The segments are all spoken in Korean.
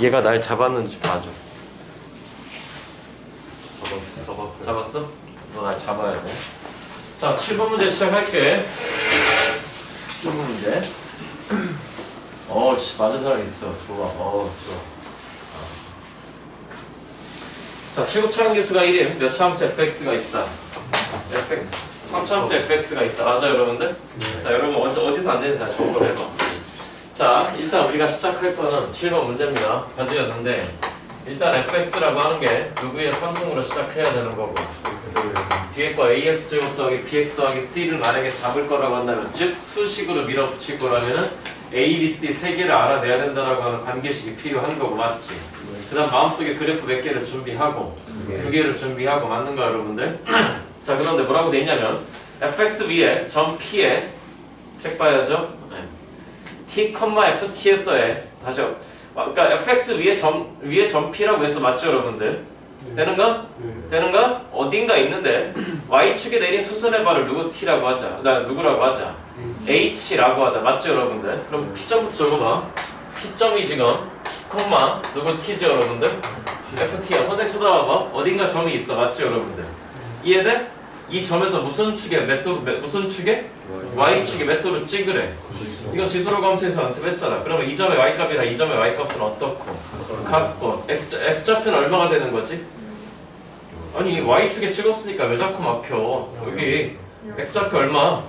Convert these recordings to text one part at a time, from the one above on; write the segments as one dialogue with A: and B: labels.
A: 얘가 날 잡았는지 봐줘.
B: 잡았어. 잡았어?
A: 너 날 잡아야 돼. 자, 7번 문제 시작할게. 7번 문제. 어, 씨, 맞은 사람 있어. 좋아. 어, 좋아. 자, 최고차항 계수가 1임. 몇 차함수 fx가 있다. fx. 3차함수 fx가 있다. 맞아요, 여러분들? 자, 여러분 어디서 안 되는지 잘 해봐. 자, 일단 우리가 시작할 거는 7번 문제입니다. 과제였는데, 일단 fx라고 하는 게 누구의 상승으로 시작해야 되는 거고, 뒤에 거 ax 제곱 더하기 bx 더하기 c를 만약에 잡을 거라고 한다면 즉 수식으로 밀어붙일 거라면은 a, b, c 세 개를 알아내야 된다라고 하는 관계식이 필요한 거고 맞지? 그 다음 마음속에 그래프 몇 개를 준비하고 두 개를 준비하고 맞는 거야 여러분들? 자 그런데 뭐라고 돼 있냐면 fx 위에 점 p에 책 봐야죠 네. T, ft에서의 다시 어, 그러니까 fx 위에 점 위에 점 p라고 해서 맞죠 여러분들? 되는가? 되는가? 어딘가 있는데 y축에 내린 수선의 발을 누구 t라고 하자. 나 누구라고 하자. h라고 하자. 맞죠 여러분들? 그럼 p점부터 적어봐. p점이 지금 콤마 누구 t죠 여러분들? ft야. 선생 쳐다봐봐. 어딘가 점이 있어. 맞죠 여러분들? 이해돼? 이 점에서 무슨 축에 몇 도, 몇- 무슨 축에? y축에 몇 도로 찍으래. 이건 지수로 검수해서 연습했잖아. 그러면 이 점의 y값이랑 이 점의 y값은 어떻고? 같고 x, x좌표는 얼마가 되는 거지? 아니 y축에 찍었으니까 왜 자꾸 막혀 여기 x좌표 얼마?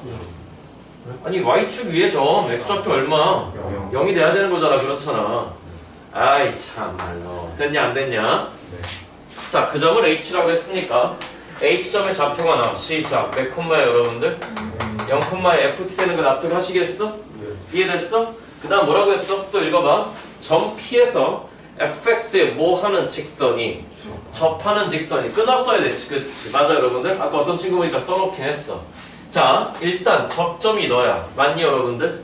A: 아니 y축 위에 점 x좌표 얼마? 0이 돼야 되는 거잖아 그렇잖아 아이 참말로 됐냐 안 됐냐? 자 그 점을 h라고 했으니까 h점의 좌표가 나와 시작 몇 여러분들? 0 콤마에 ft 되는 거 납득하시겠어? 이해됐어? 그 다음 뭐라고 했어? 또 읽어봐 점 P에서 fx에 뭐 하는 직선이 접하는 직선이 끊었어야 되지 그치 맞아 여러분들? 아까 어떤 친구 보니까 써놓긴 했어 자 일단 접점이 너야 맞니 여러분들?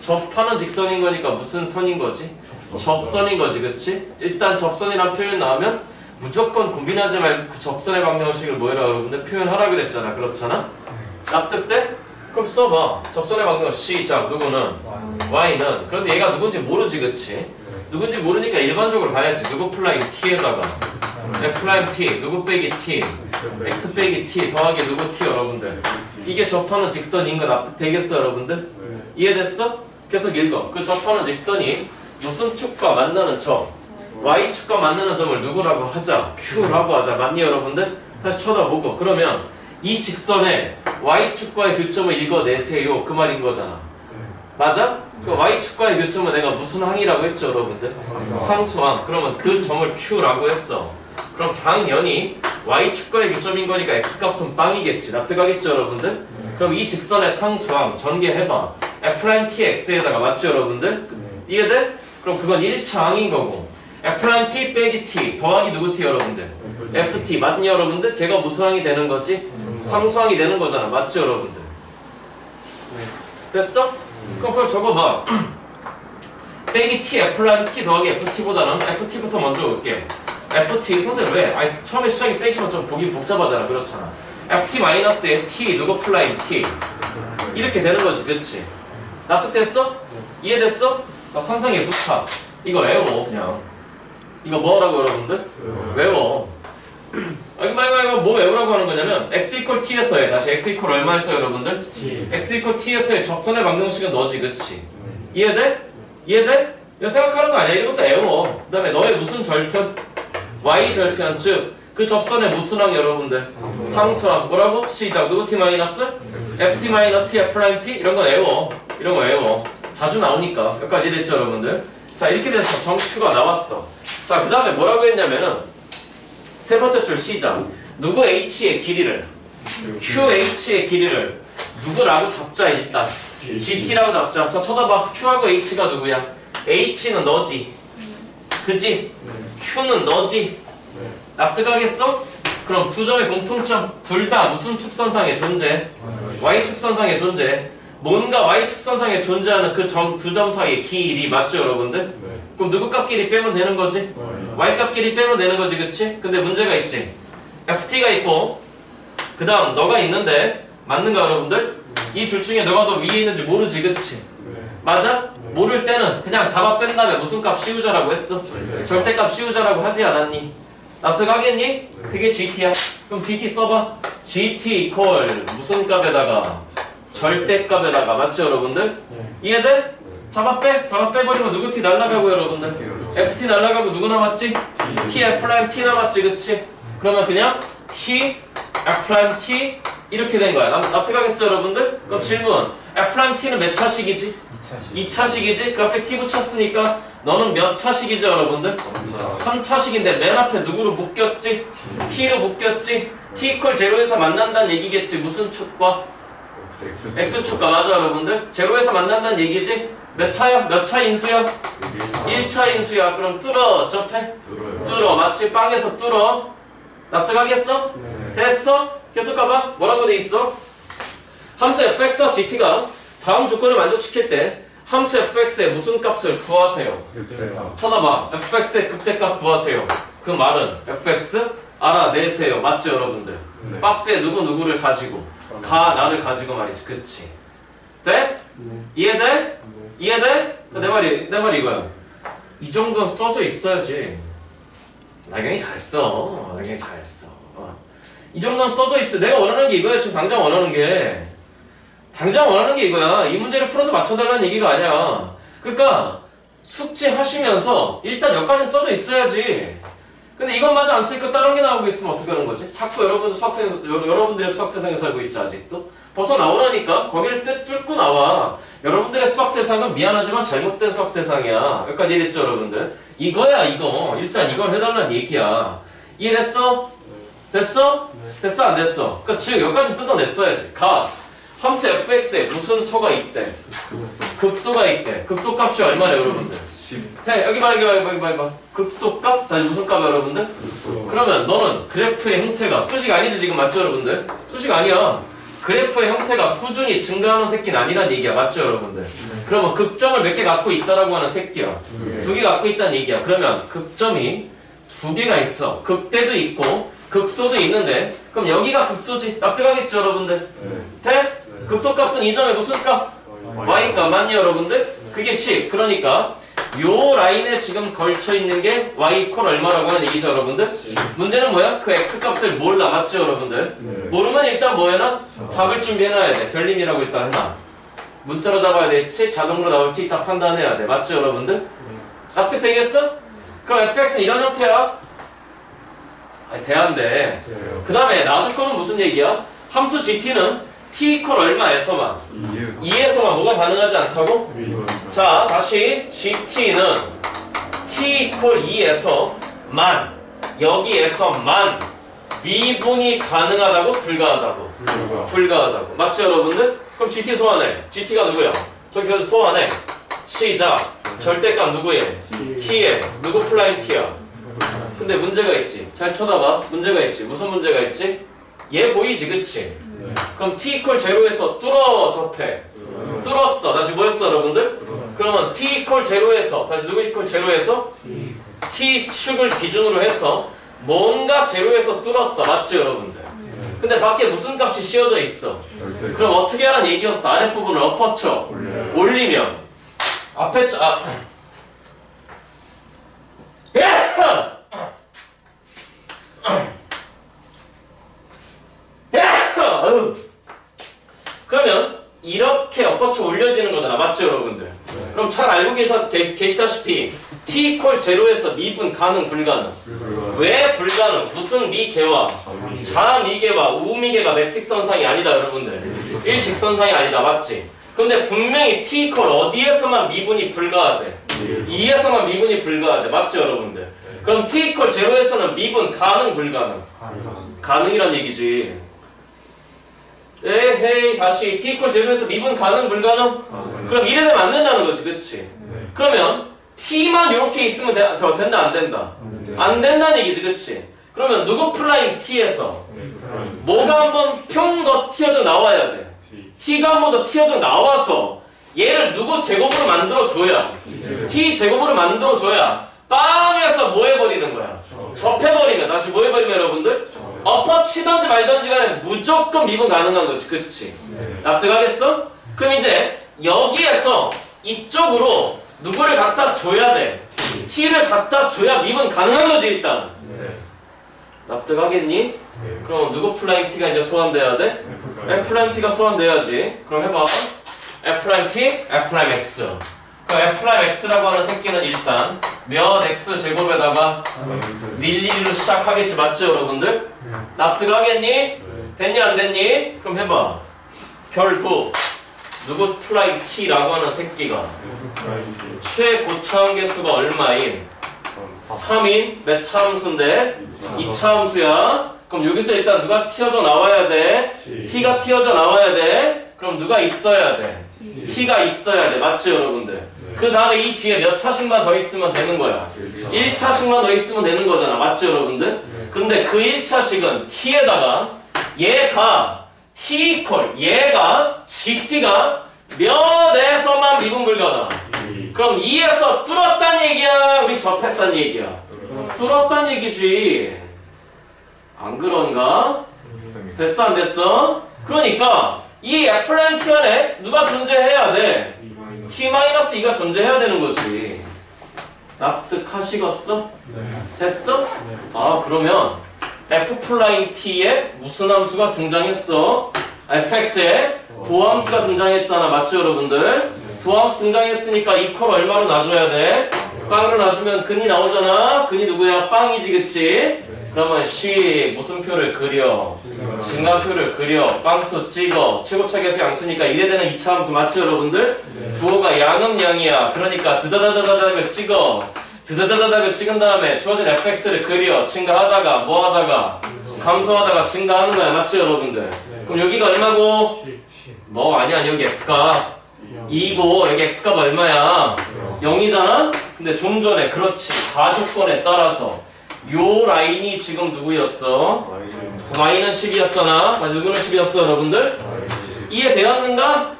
A: 접하는 직선인 거니까 무슨 선인 거지? 접선인 거지 그치? 일단 접선이란 표현 나오면 무조건 고민하지 말고 그 접선의 방정식을 뭐해라 여러분들? 표현하라 그랬잖아 그렇잖아? 납득돼? 그럼 써봐. 접선의 방정식 시작. 누구는? y는. 그런데 얘가 누군지 모르지 그치? 누군지 모르니까 일반적으로 가야지. 누구 prime t에다가. f prime t. 누구 빼기 t. X 빼기 t. 더하기 누구 t 여러분들. 이게 접하는 직선인 거 납득되겠어 여러분들? 이해됐어? 계속 읽어. 그 접하는 직선이 무슨 축과 만나는 점 y축과 만나는 점을 누구라고 하자? Q라고 하자. 맞니 여러분들? 다시 쳐다보고. 그러면 이 직선의 y축과의 교점을 읽어내세요 그 말인 거잖아 맞아? 그 y축과의 교점은 내가 무슨 항이라고 했죠 여러분들? 상수항 그러면 그 점을 q라고 했어 그럼 당연히 y축과의 교점인 거니까 x값은 빵이겠지 납득하겠죠 여러분들? 그럼 이 직선의 상수항 전개해봐 f'tx에다가 맞죠 여러분들? 이해돼? 그럼 그건 1차 항인 거고 f't 빼기 t 더하기 누구 t 여러분들? ft 맞니 여러분들? 걔가 무슨 항이 되는 거지? 상수항이 되는 거잖아 맞죠 여러분들? 됐어? 그럼 그걸 적어봐 빼기 t f't 더하기 ft보다는 ft부터 먼저 올게 ft 선생님 왜? 아니 처음에 시작이 빼기면 좀 보기 복잡하잖아 그렇잖아 ft 마이너스에 t 누구 prime t 이렇게 되는 거지 그치? 납득됐어? 이해됐어? 자 상상의 부탁 이거 외워 그냥 이거 뭐라고 여러분들? 외워 아 이거 이거 이거 뭐 외우라고 하는 거냐면 x equal t에서의 다시 x equal 얼마에서 여러분들? x equal t에서의 접선의 방정식은 너지 그치? 이해돼? 이해돼? 이거 생각하는 거 아니야 이런 것도 외워 그 다음에 너의 무슨 절편? y 절편 즉 그 접선의 무슨 항 여러분들? 상수항 뭐라고? 시작 누구 t 마이너스? ft 마이너스 t f prime t 이런 거 외워 이런 거 외워 자주 나오니까 여기까지 됐죠 여러분들? 자 이렇게 돼서 점Q가 나왔어 자 그 다음에 뭐라고 했냐면은 세 번째 줄 시작. 누구 h의 길이를? Qh의 길이를. 누구라고 잡자 일단. Gt라고 잡자. 자 쳐다봐. Q하고 h가 누구야? H는 너지. 그지? Q는 너지. 납득하겠어? 그럼 두 점의 공통점. 둘 다 무슨 축선상에 존재? Y축선상에 존재 뭔가 y축선상에 존재하는 그 점 두 점 사이의 길이 맞죠 여러분들? 그럼 누구 값끼리 빼면 되는 거지? y값끼리 빼면 되는 거지 그치? 근데 문제가 있지 ft가 있고 그 다음 너가 있는데 맞는가 여러분들? 이둘 중에 너가 더 위에 있는지 모르지 그치? 맞아? 모를 때는 그냥 잡아 뺀 다음에 무슨 값 씌우자라고 했어 절대값 씌우자라고 하지 않았니? 납득하겠니? 그게 GT야 그럼 GT 써봐 GT 이퀄 무슨 값에다가 절대값에다가 맞죠 여러분들? 이해돼? 잡아 빼? 잡아 빼버리면 누구 T 날라가고 여러분들 FT 날라가고 누구 남았지? T F' T 남았지 그치? 그러면 그냥 T F' T 이렇게 된 거야 납, 납득하겠어 여러분들? 그럼 질문 F' T는 몇 차식이지? 2차식이지? 그 앞에 T 붙였으니까 너는 몇 차식이죠 여러분들? 3차식인데 맨 앞에 누구로 묶였지? T로 묶였지? T 이퀄 제로에서 만난다는 얘기겠지 무슨 축과? X축과 맞아 여러분들? 제로에서 만난다는 얘기지? 몇 차야? 몇차 인수야? 1차 인수야 그럼 뚫어 접해? 뚫어 마치 빵에서 뚫어 납득하겠어? 됐어? 계속 가봐 뭐라고 돼 있어? 함수 fx와 gt가 다음 조건을 만족시킬 때 함수 fx의 무슨 값을 구하세요 쳐다봐 fx의 극대값 구하세요 그 말은 fx 알아내세요 맞죠 여러분들 박스에 누구 누구를 가지고 가 나를 가지고 말이지 그치 돼? 이해돼? 이해돼? 그내 말이 내 말이 이거야 이 정도는 써져 있어야지 나경이 잘 써. 나경이 잘 써. 어. 이 정도는 써져 있지. 내가 원하는 게 이거야. 지금 당장 원하는 게. 당장 원하는 게 이거야. 이 문제를 풀어서 맞춰달라는 얘기가 아니야. 그러니까 숙제 하시면서 일단 여기까지 써져 있어야지. 근데 이것마저 안 쓰니까 다른 게 나오고 있으면 어떻게 하는 거지? 자꾸 여러분 수학생 여러분들의 수학 세상에 살고 있지 아직도 벗어 나오라니까 거기를 뚫- 뚫고 나와. 여러분들의 수학 세상은 미안하지만 잘못된 수학 세상이야. 여기까지 이해됐죠 여러분들? 이거야 이거. 일단 이걸 해달라는 얘기야. 이해됐어? 됐어? 됐어 안 됐어? 그러니까 즉 여기까지 뜯어냈어야지. 가. 함수 fx에 무슨 소가 있대? 극소가 있대. 극소값이 얼마래 여러분들? 해 여기 봐 여기 봐 여기 봐 여기 봐. 극소값? 다시 무슨 값 여러분들? 그러면 너는 그래프의 형태가 수식 아니지 지금 맞죠 여러분들? 수식 아니야. 그래프의 형태가 꾸준히 증가하는 새끼는 아니란 얘기야 맞죠 여러분들? 그러면 극점을 몇 개 갖고 있다라고 하는 새끼야. 두 개 갖고 있다는 얘기야. 그러면 극점이 두 개가 있어. 극대도 있고 극소도 있는데 그럼 여기가 극소지. 납득하겠죠 여러분들? 돼? 극소값은 이 점의 무슨 값? y값 맞니 여러분들? 그게 10. 그러니까 요 라인에 지금 걸쳐 있는 게 y 이퀄 얼마라고 하는 얘기죠 여러분들? 문제는 뭐야? 그 x 값을 몰라 맞죠 여러분들? 모르면 일단 뭐 해놔? 잡을 준비해놔야 돼. 별림이라고 일단 해놔. 문자로 잡아야 될지 자동으로 나올지 이따 판단해야 돼. 맞죠 여러분들? 납득되겠어? 그럼 fx는 이런 형태야. 아니 대안돼. 그 다음에 나중 거는 무슨 얘기야? 함수 gt는 t 이퀄 얼마에서만? 2에서만. 뭐가 가능하지 않다고? 자 다시 gt는 t equal 2에서 만 여기에서 만 미분이 가능하다고 불가하다고? 불가하다고. 맞죠 여러분들? 그럼 GT 소환해. GT가 누구야? 저기 소환해. 시작. 절대값 누구예? T에 누구 prime T야? 근데 문제가 있지. 잘 쳐다봐. 문제가 있지. 무슨 문제가 있지? 얘 보이지 그치? 그럼 T equal 제로에서 뚫어 접해 뚫었어. 다시 뭐였어 여러분들? 그러면 T 이퀄 제로에서 다시 누구 이퀄 제로에서? T축을 기준으로 해서 뭔가 제로에서 뚫었어. 맞죠 여러분들? 근데 밖에 무슨 값이 씌워져 있어? 그럼 어떻게 하라는 얘기였어? 아랫 부분을 엎어쳐. 올리면. 앞에 저- 아 아유. 그러면 이렇게 엎어쳐 올려지는 거잖아. 맞죠 여러분들? 그럼 잘 알고 계셔, 계, 계시다시피 t 이퀄 제로에서 미분 가능 불가능? 왜 불가능? 무슨 미개와? 좌미개와. 우미개가 매직선상이 아니다 여러분들. 일직선상이 아니다 맞지? 근데 분명히 t 이퀄 어디에서만 미분이 불가하대? 2에서만 미분이 불가하대. 맞죠 여러분들? 그럼 t 이퀄 제로에서는 미분 가능 불가능? 가능이란 얘기지 에헤이 다시 t equal 제로에서 미분 가능 불가능? 그럼 이래 되면 안 된다는 거지 그치? 그러면 t만 이렇게 있으면 돼, 더 된다 안 된다? 안 된다는 얘기지 그치? 그러면 누구 프라임 t에서 뭐가 한번 더 튀어져 나와야 돼? T가 한번 더 튀어져 나와서 얘를 누구 제곱으로 만들어 줘야? T 제곱으로 만들어 줘야 빵에서 뭐 해버리는 거야? 접해버리면 다시 뭐 해버리면 여러분들 엎어치던지 말던지 간에 무조건 미분 가능한 거지 그치 납득하겠어? 그럼 이제 여기에서 이쪽으로 누구를 갖다 줘야 돼 t를 갖다 줘야 미분 가능한 거지 일단
B: 네.
A: 납득하겠니? 그럼 누구 프라임 t가 이제 소환돼야 돼? f 프라임 t가 소환돼야지 그럼 해봐 f 프라임 t, f 프라임 x 그럼 f 프라임 x라고 하는 새끼는 일단 몇 x 제곱에다가 릴리로 시작하겠지 맞죠 여러분들? 납득하겠니? 됐니 안 됐니? 그럼 해봐 결국 누구 프라임 t라고 하는 새끼가 최고차원 계수가 얼마인 3인 몇 차함수인데 2차함수야 그럼 여기서 일단 누가 튀어져 나와야 돼? t가 튀어져 나와야 돼? 그럼 누가 있어야 돼? t가 있어야 돼 맞죠 여러분들? 그 다음에 이 뒤에 몇 차씩만 더 있으면 되는 거야. 1차씩만 더 있으면 되는 거잖아. 맞죠 여러분들? 근데 그 1차씩은 t에다가 얘가 t 이퀄 얘가 gt가 몇에서만 미분 불가다 그럼 2에서 뚫었단 얘기야? 우리 접했단 얘기야? 뚫었단 얘기지. 안 그런가? 됐어 안 됐어? 그러니까 이 F'T 안에 누가 존재해야 돼? T-2가 존재해야 되는 거지 납득하시겠어? 됐어? 아 그러면 F'T에 무슨 함수가 등장했어? fx에 도함수가 등장했잖아 맞죠 여러분들? 도함수 등장했으니까 이퀄 얼마로 놔줘야 돼? 빵으로 놔주면 근이 나오잖아 근이 누구야? 빵이지 그치? 그러면 시 무슨 표를 그려? 증가표를 그려 빵투 찍어 최고차 계수 양수니까 이래 되는 2차 함수. 맞죠 여러분들? 부호가 양은 양이야. 그러니까 드다다다다닥을 찍어. 드다다다닥을 찍은 다음에 주어진 fx를 그려. 증가하다가 뭐 하다가 감소하다가 증가하는 거야. 맞죠 여러분들? 그럼 여기가 얼마고? 뭐 아니야 여기 x가. 2고. 여기 x값 얼마야? 0이잖아? 근데 좀 전에 그렇지. 가조건에 따라서 요 라인이 지금 누구였어? y는 10이었잖아 맞아 누구는 10이었어 여러분들? 이해되었는가?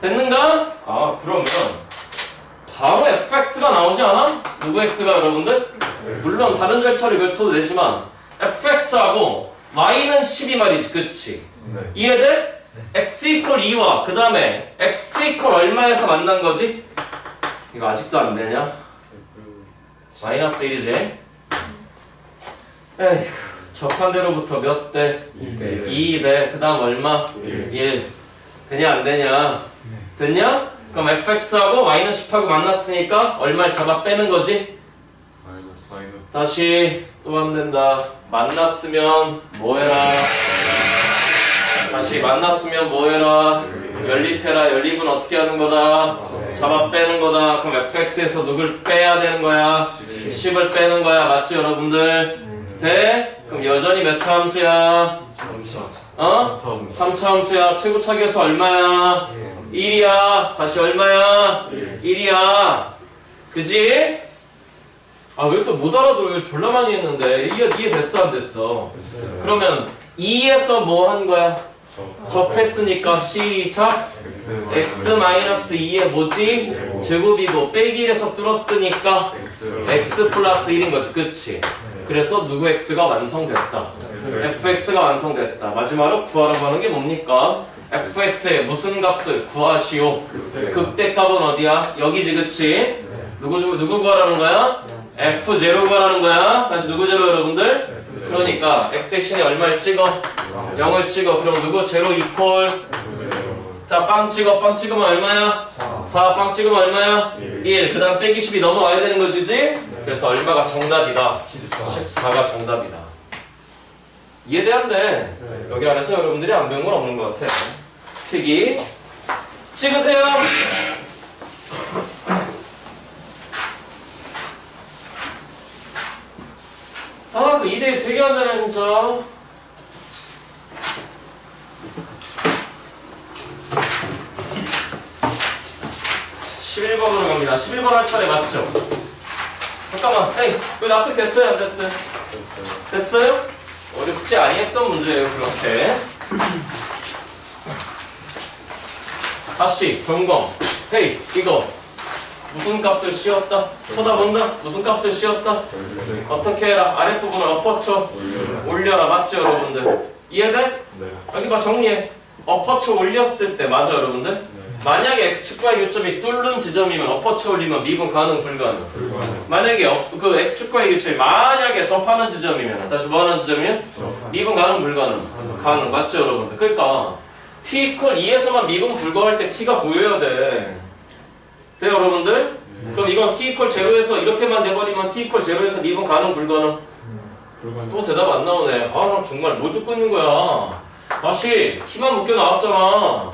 A: 됐는가? 아 그러면 바로 fx가 나오지 않아? 누구 x가 여러분들? 물론 다른 절차를 걸쳐도 되지만 fx하고 y는 10이 말이지 그치? 이해돼? x 이퀄 2와 그 다음에 x 이퀄 얼마에서 만난 거지? 이거 아직도 안 되냐? 마이너스 1이지? 에휴 접한 대로부터 몇 대? 2대? 그 다음 얼마? 1 되냐 안 되냐? 됐냐? 그럼 fx하고 y는 10하고 만났으니까 얼마를 잡아 빼는 거지? 다시 또 안 된다. 만났으면 뭐 해라? 다시 만났으면 뭐 해라? 연립해라. 연립은 어떻게 하는 거다? 잡아 빼는 거다. 그럼 fx에서 누굴 빼야 되는 거야? 10을 빼는 거야. 맞지 여러분들 돼? 그럼 여전히 몇 차 함수야? 어? 3차 함수야. 최고차 계수 얼마야? 1이야. 다시 얼마야? 1이야. 그지? 아 왜 또 못 알아들어? 왜 졸라 많이 했는데. 이해, 이해 됐어? 안 됐어? 그러면 2에서 뭐 한 거야? 접했으니까 시작. X-2의 뭐지? 제곱이고 빼기 1에서 뚫었으니까 x. 플러스 1인 거지. 그치? 그래서 누구 x가 완성됐다 fx가 완성됐다 마지막으로 구하라고 하는 게 뭡니까? fx의 무슨 값을 구하시오 극대값은 어디야? 여기지 그치? 누구, 주- 누구 구하라는 거야? f0 구하라는 거야 다시 누구 제로 여러분들? 그러니까 x 대신에 얼마를 찍어? 0을 찍어 그럼 누구 제로 이퀄 자, 빵 찍어. 빵 찍으면 얼마야? 4. 빵 찍으면 얼마야? 1. 그 다음 빼기 10이 넘어와야 되는 거지, 그지? 그래서 얼마가 정답이다? 14 가 정답이다. 이해돼, 안 돼? 여기 안에서 여러분들이 안 배운 건 없는 것 같아. 필기. 찍으세요. 아, 그 2대1 되게 한다네, 진짜. 십일 번으로 갑니다. 11번 할 차례 맞죠? 잠깐만, 에이, 왜 납득됐어요? 안 됐어요? 됐어요? 어렵지 아니했던 문제예요, 그렇게. 다시, 점검. 헤이, 이거. 무슨 값을 씌웠다? 쳐다본다? 무슨 값을 씌웠다? 어떻게 해라? 아랫부분을 엎어쳐. 올려라. 맞죠, 여러분들? 이해돼? 여기 봐, 정리해. 엎어쳐 올렸을 때, 맞아, 여러분들? 만약에 x축과의 교점이 뚫는 지점이면 엎어치 올리면 미분 가능 불가능?
B: 불가능.
A: 만약에 어- 그 x축과의 교점이 만약에 접하는 지점이면 다시 뭐하는 지점이면 미분 가능 불가능? 가능. 맞죠 여러분들? 그러니까 t 이퀄 2에서만 미분 불가할 때 t가 보여야 돼. 돼요 여러분들? 그럼 이건 t 이퀄 제로에서 이렇게만 돼버리면 t 이퀄 제로에서 미분 가능 불가능?
B: 불가능.
A: 또 대답 안 나오네. 아 정말 뭐 듣고 있는 거야? 다시 t만 묶여 나왔잖아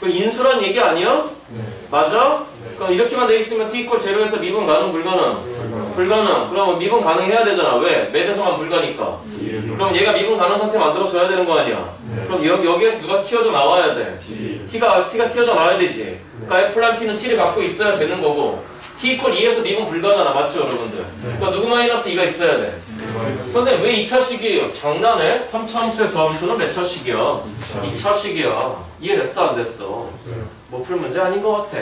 A: 그 인수란 얘기 아니야?
B: 네.
A: 맞아? 그럼 이렇게만 돼 있으면 t 이퀄 제로에서 미분 가능 불가능
B: 불가능.
A: 불가능 그러면 미분 가능해야 되잖아 왜? 매대서만 불가니까
B: 이해서.
A: 그럼 얘가 미분 가능 상태 만들어줘야 되는 거 아니야
B: 네.
A: 그럼 여기, 여기에서 누가 튀어져 나와야 돼
B: T.
A: t가 t가 튀어져 나와야 되지. 그러니까 f 플란 t는 t를 갖고 있어야 되는 거고 t 이퀄 2에서 미분 불가잖아, 맞죠, 여러분들? 그러니까 누구 마이너스 2가 있어야 돼. 선생님 왜 2차식이에요? 장난해? 3차 함수의 더함수는 몇 차식이야? 2차식이야. 이해됐어, 안 됐어? 뭐풀 문제 아닌 것 같아.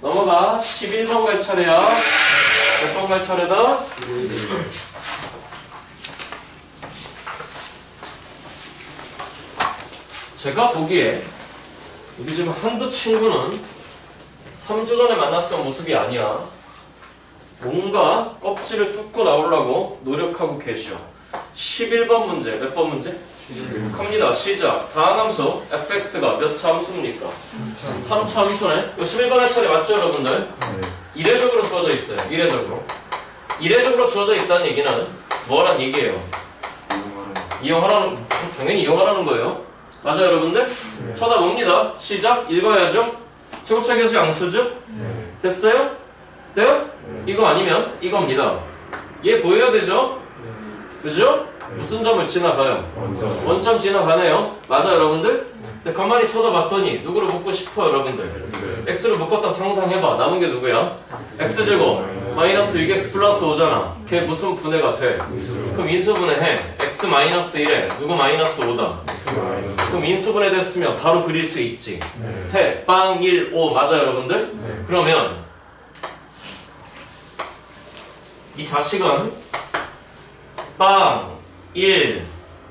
A: 넘어가. 11번 갈 차례야. 몇 번 갈 차례다? 제가 보기에 여기 지금 한두 친구는 3주 전에 만났던 모습이 아니야. 뭔가 껍질을 뚫고 나오려고 노력하고 계셔. 11번 문제, 몇 번 문제? 갑니다. 시작. 다항 함수 fx가 몇차 함수입니까? 3차 함수네. 이거 11번 할 차례 맞죠, 여러분들? 이례적으로 주어져 있어요. 이례적으로. 이례적으로 주어져 있다는 얘기는 뭐란 얘기예요? 이용하라는, 당연히 이용하라는 거예요. 맞아요, 여러분들? 쳐다봅니다. 시작. 읽어야죠. 최고차 계수 양수죠? 됐어요? 돼요? 이거 아니면 이겁니다. 얘 보여야 되죠? 그죠? 무슨 점을 지나가요?
B: 원점.
A: 원점 지나가네요. 맞아 여러분들? 근데 가만히 쳐다봤더니 누구를 묶고 싶어 여러분들? x를 묶었다 상상해봐. 남은 게 누구야? x제곱 마이너스 6x 플러스 5잖아. 걔 무슨 분해가 돼? 그럼 인수분해 해. x 마이너스 1에 누구 마이너스 5다. 그럼 인수분해 됐으면 바로 그릴 수 있지. 해. 빵 1, 5 맞아 여러분들? 그러면 이 자식은 빵 1,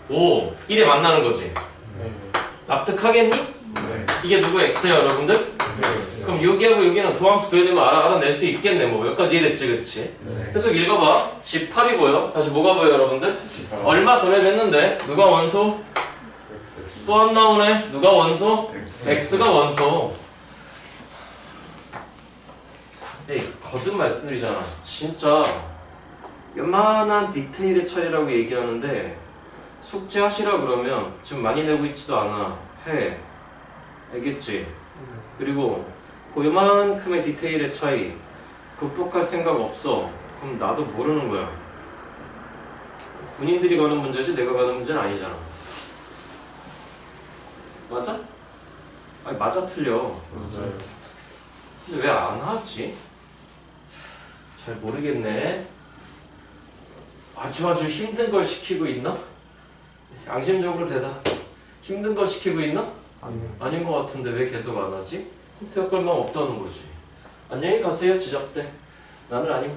A: 5 1에 만나는 거지. 납득하겠니? 이게 누구 x야 여러분들? 그럼 여기하고 여기는 도함수 돼야 되면 알아, 알아 낼 수 있겠네 뭐 여기까지 이해됐지 그치? 계속 읽어봐 G8이 보여 다시 뭐가 보여 여러분들? 얼마 전에 됐는데 누가 원소? 또 안 나오네 누가 원소? x가 원소 에이 거듭 말씀드리잖아 진짜 요만한 디테일의 차이라고 얘기하는데 숙제하시라 그러면 지금 많이 내고 있지도 않아. 해. 알겠지? 그리고 그 요만큼의 디테일의 차이 극복할 생각 없어. 그럼 나도 모르는 거야. 본인들이 가는 문제지 내가 가는 문제는 아니잖아. 맞아? 아니 맞아 틀려. 근데 왜 안 하지? 잘 모르겠네 아주 아주 힘든 걸 시키고 있나? 양심적으로 대답 힘든 걸 시키고 있나? 아닌 것 같은데 왜 계속 안 하지? 대학 갈만 없다는 거지. 안녕히 가세요, 지적대. 나는 아님.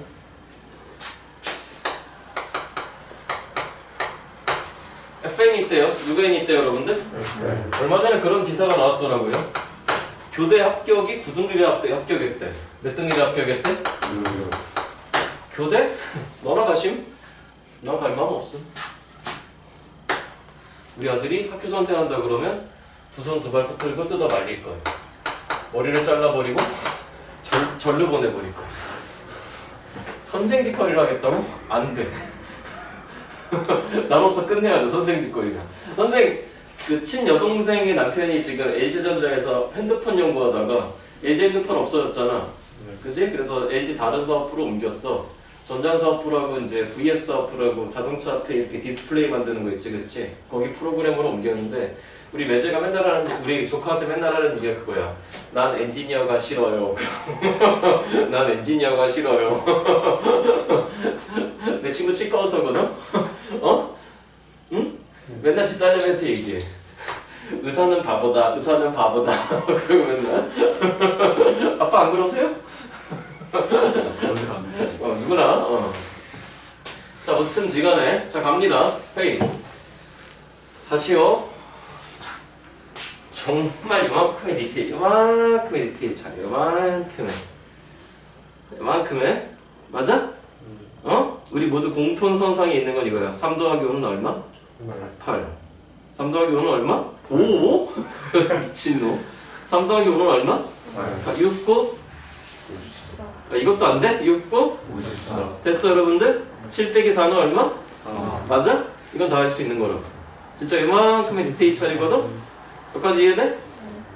A: FN이 있대요. 누가 N이 있대요, 여러분들? 얼마 전에 그런 기사가 나왔더라고요. 교대 합격이 9등급에 합격, 합격했대. 몇 등급에 합격했대? 교대? 너나 가심? 난 갈 마음 없음. 우리 아들이 학교 선택한다 그러면 두 손 두 발 붙들고 뜯어 말릴 거예요. 머리를 잘라버리고 절, 절로 보내버릴 거예요. 선생 직거리를 하겠다고? 안 돼. 나로서 끝내야 돼, 선생 직거리가. 선생, 그 친여동생의 남편이 지금 LG전자에서 핸드폰 연구하다가 LG 핸드폰 없어졌잖아. 그지? 그래서 LG 다른 사업부로 옮겼어. 전장 사업부라고 이제 VS 사업부라고 자동차 앞에 이렇게 디스플레이 만드는 거 있지, 그치? 거기 프로그램으로 옮겼는데 우리 매제가 맨날 하는 우리 조카한테 맨날 하는 얘기가 그거야. 난 엔지니어가 싫어요. 난 엔지니어가 싫어요. 내 친구 치과 의사거든. 어? 응? 맨날 지 딸내미한테 얘기해. 의사는 바보다. 의사는 바보다. 그러고 맨날. 아빠 안 그러세요? 어, 누구나. 어. 자, 무튼 지간에 자 갑니다. 헤이. 다시요. 정말 이만큼의 디테일, 이만큼의 디테일 차이, 이만큼의, 이만큼의, 맞아? 어? 우리 모두 공통 선상에 있는 건 이거야. 3 더하기 5는 얼마? 8. 3 더하기 5는 얼마? 5? 미친놈. 3 더하기 5는 얼마? 6, 9? 아, 이것도 안 돼? 6, 9? 됐어 여러분들? 7 빼기 4는 얼마? 맞아? 이건 다 할 수 있는 거라고. 진짜 이만큼의 디테일 차이거든? 여기까지 이해돼?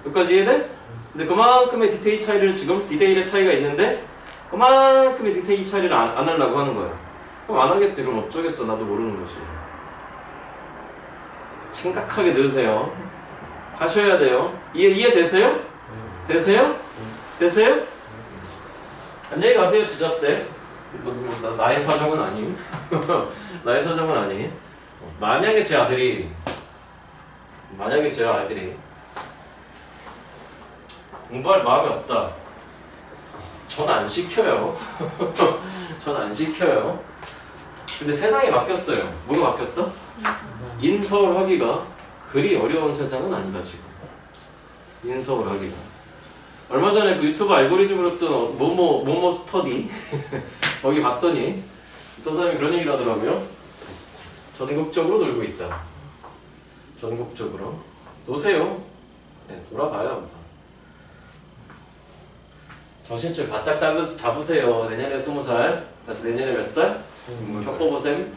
A: 여기까지 이해돼? 근데 그만큼의 디테일 차이를 지금 디테일의 차이가 있는데 그만큼의 디테일 차이를 안, 안 하려고 하는 거야. 그럼 안 하겠대. 그럼 어쩌겠어. 나도 모르는 거지. 심각하게 들으세요. 하셔야 돼요. 이해, 이해 되세요? 되세요? 되세요? 안녕히 가세요. 지잡대. 뭐, 뭐, 나, 나의 사정은 아님. 나의 사정은 아니. 만약에 제 아들이 만약에 제 아들이 공부할 마음이 없다. 전 안 시켜요. 전 안 시켜요. 근데 세상이 바뀌었어요. 뭐가 바뀌었다? 인서울 하기가 그리 어려운 세상은 아니다 지금. 인서울 하기가. 얼마 전에 그 유튜브 알고리즘으로 뜬 어- 뭐뭐 뭐뭐 스터디 거기 봤더니 어떤 사람이 그런 얘기를 하더라고요. 전국적으로 놀고 있다. 전국적으로 노세요. 네, 돌아봐요. 정신줄 바짝 잡으, 잡으세요. 내년에 스무 살, 다시 내년에 몇 살? 겪어보셈.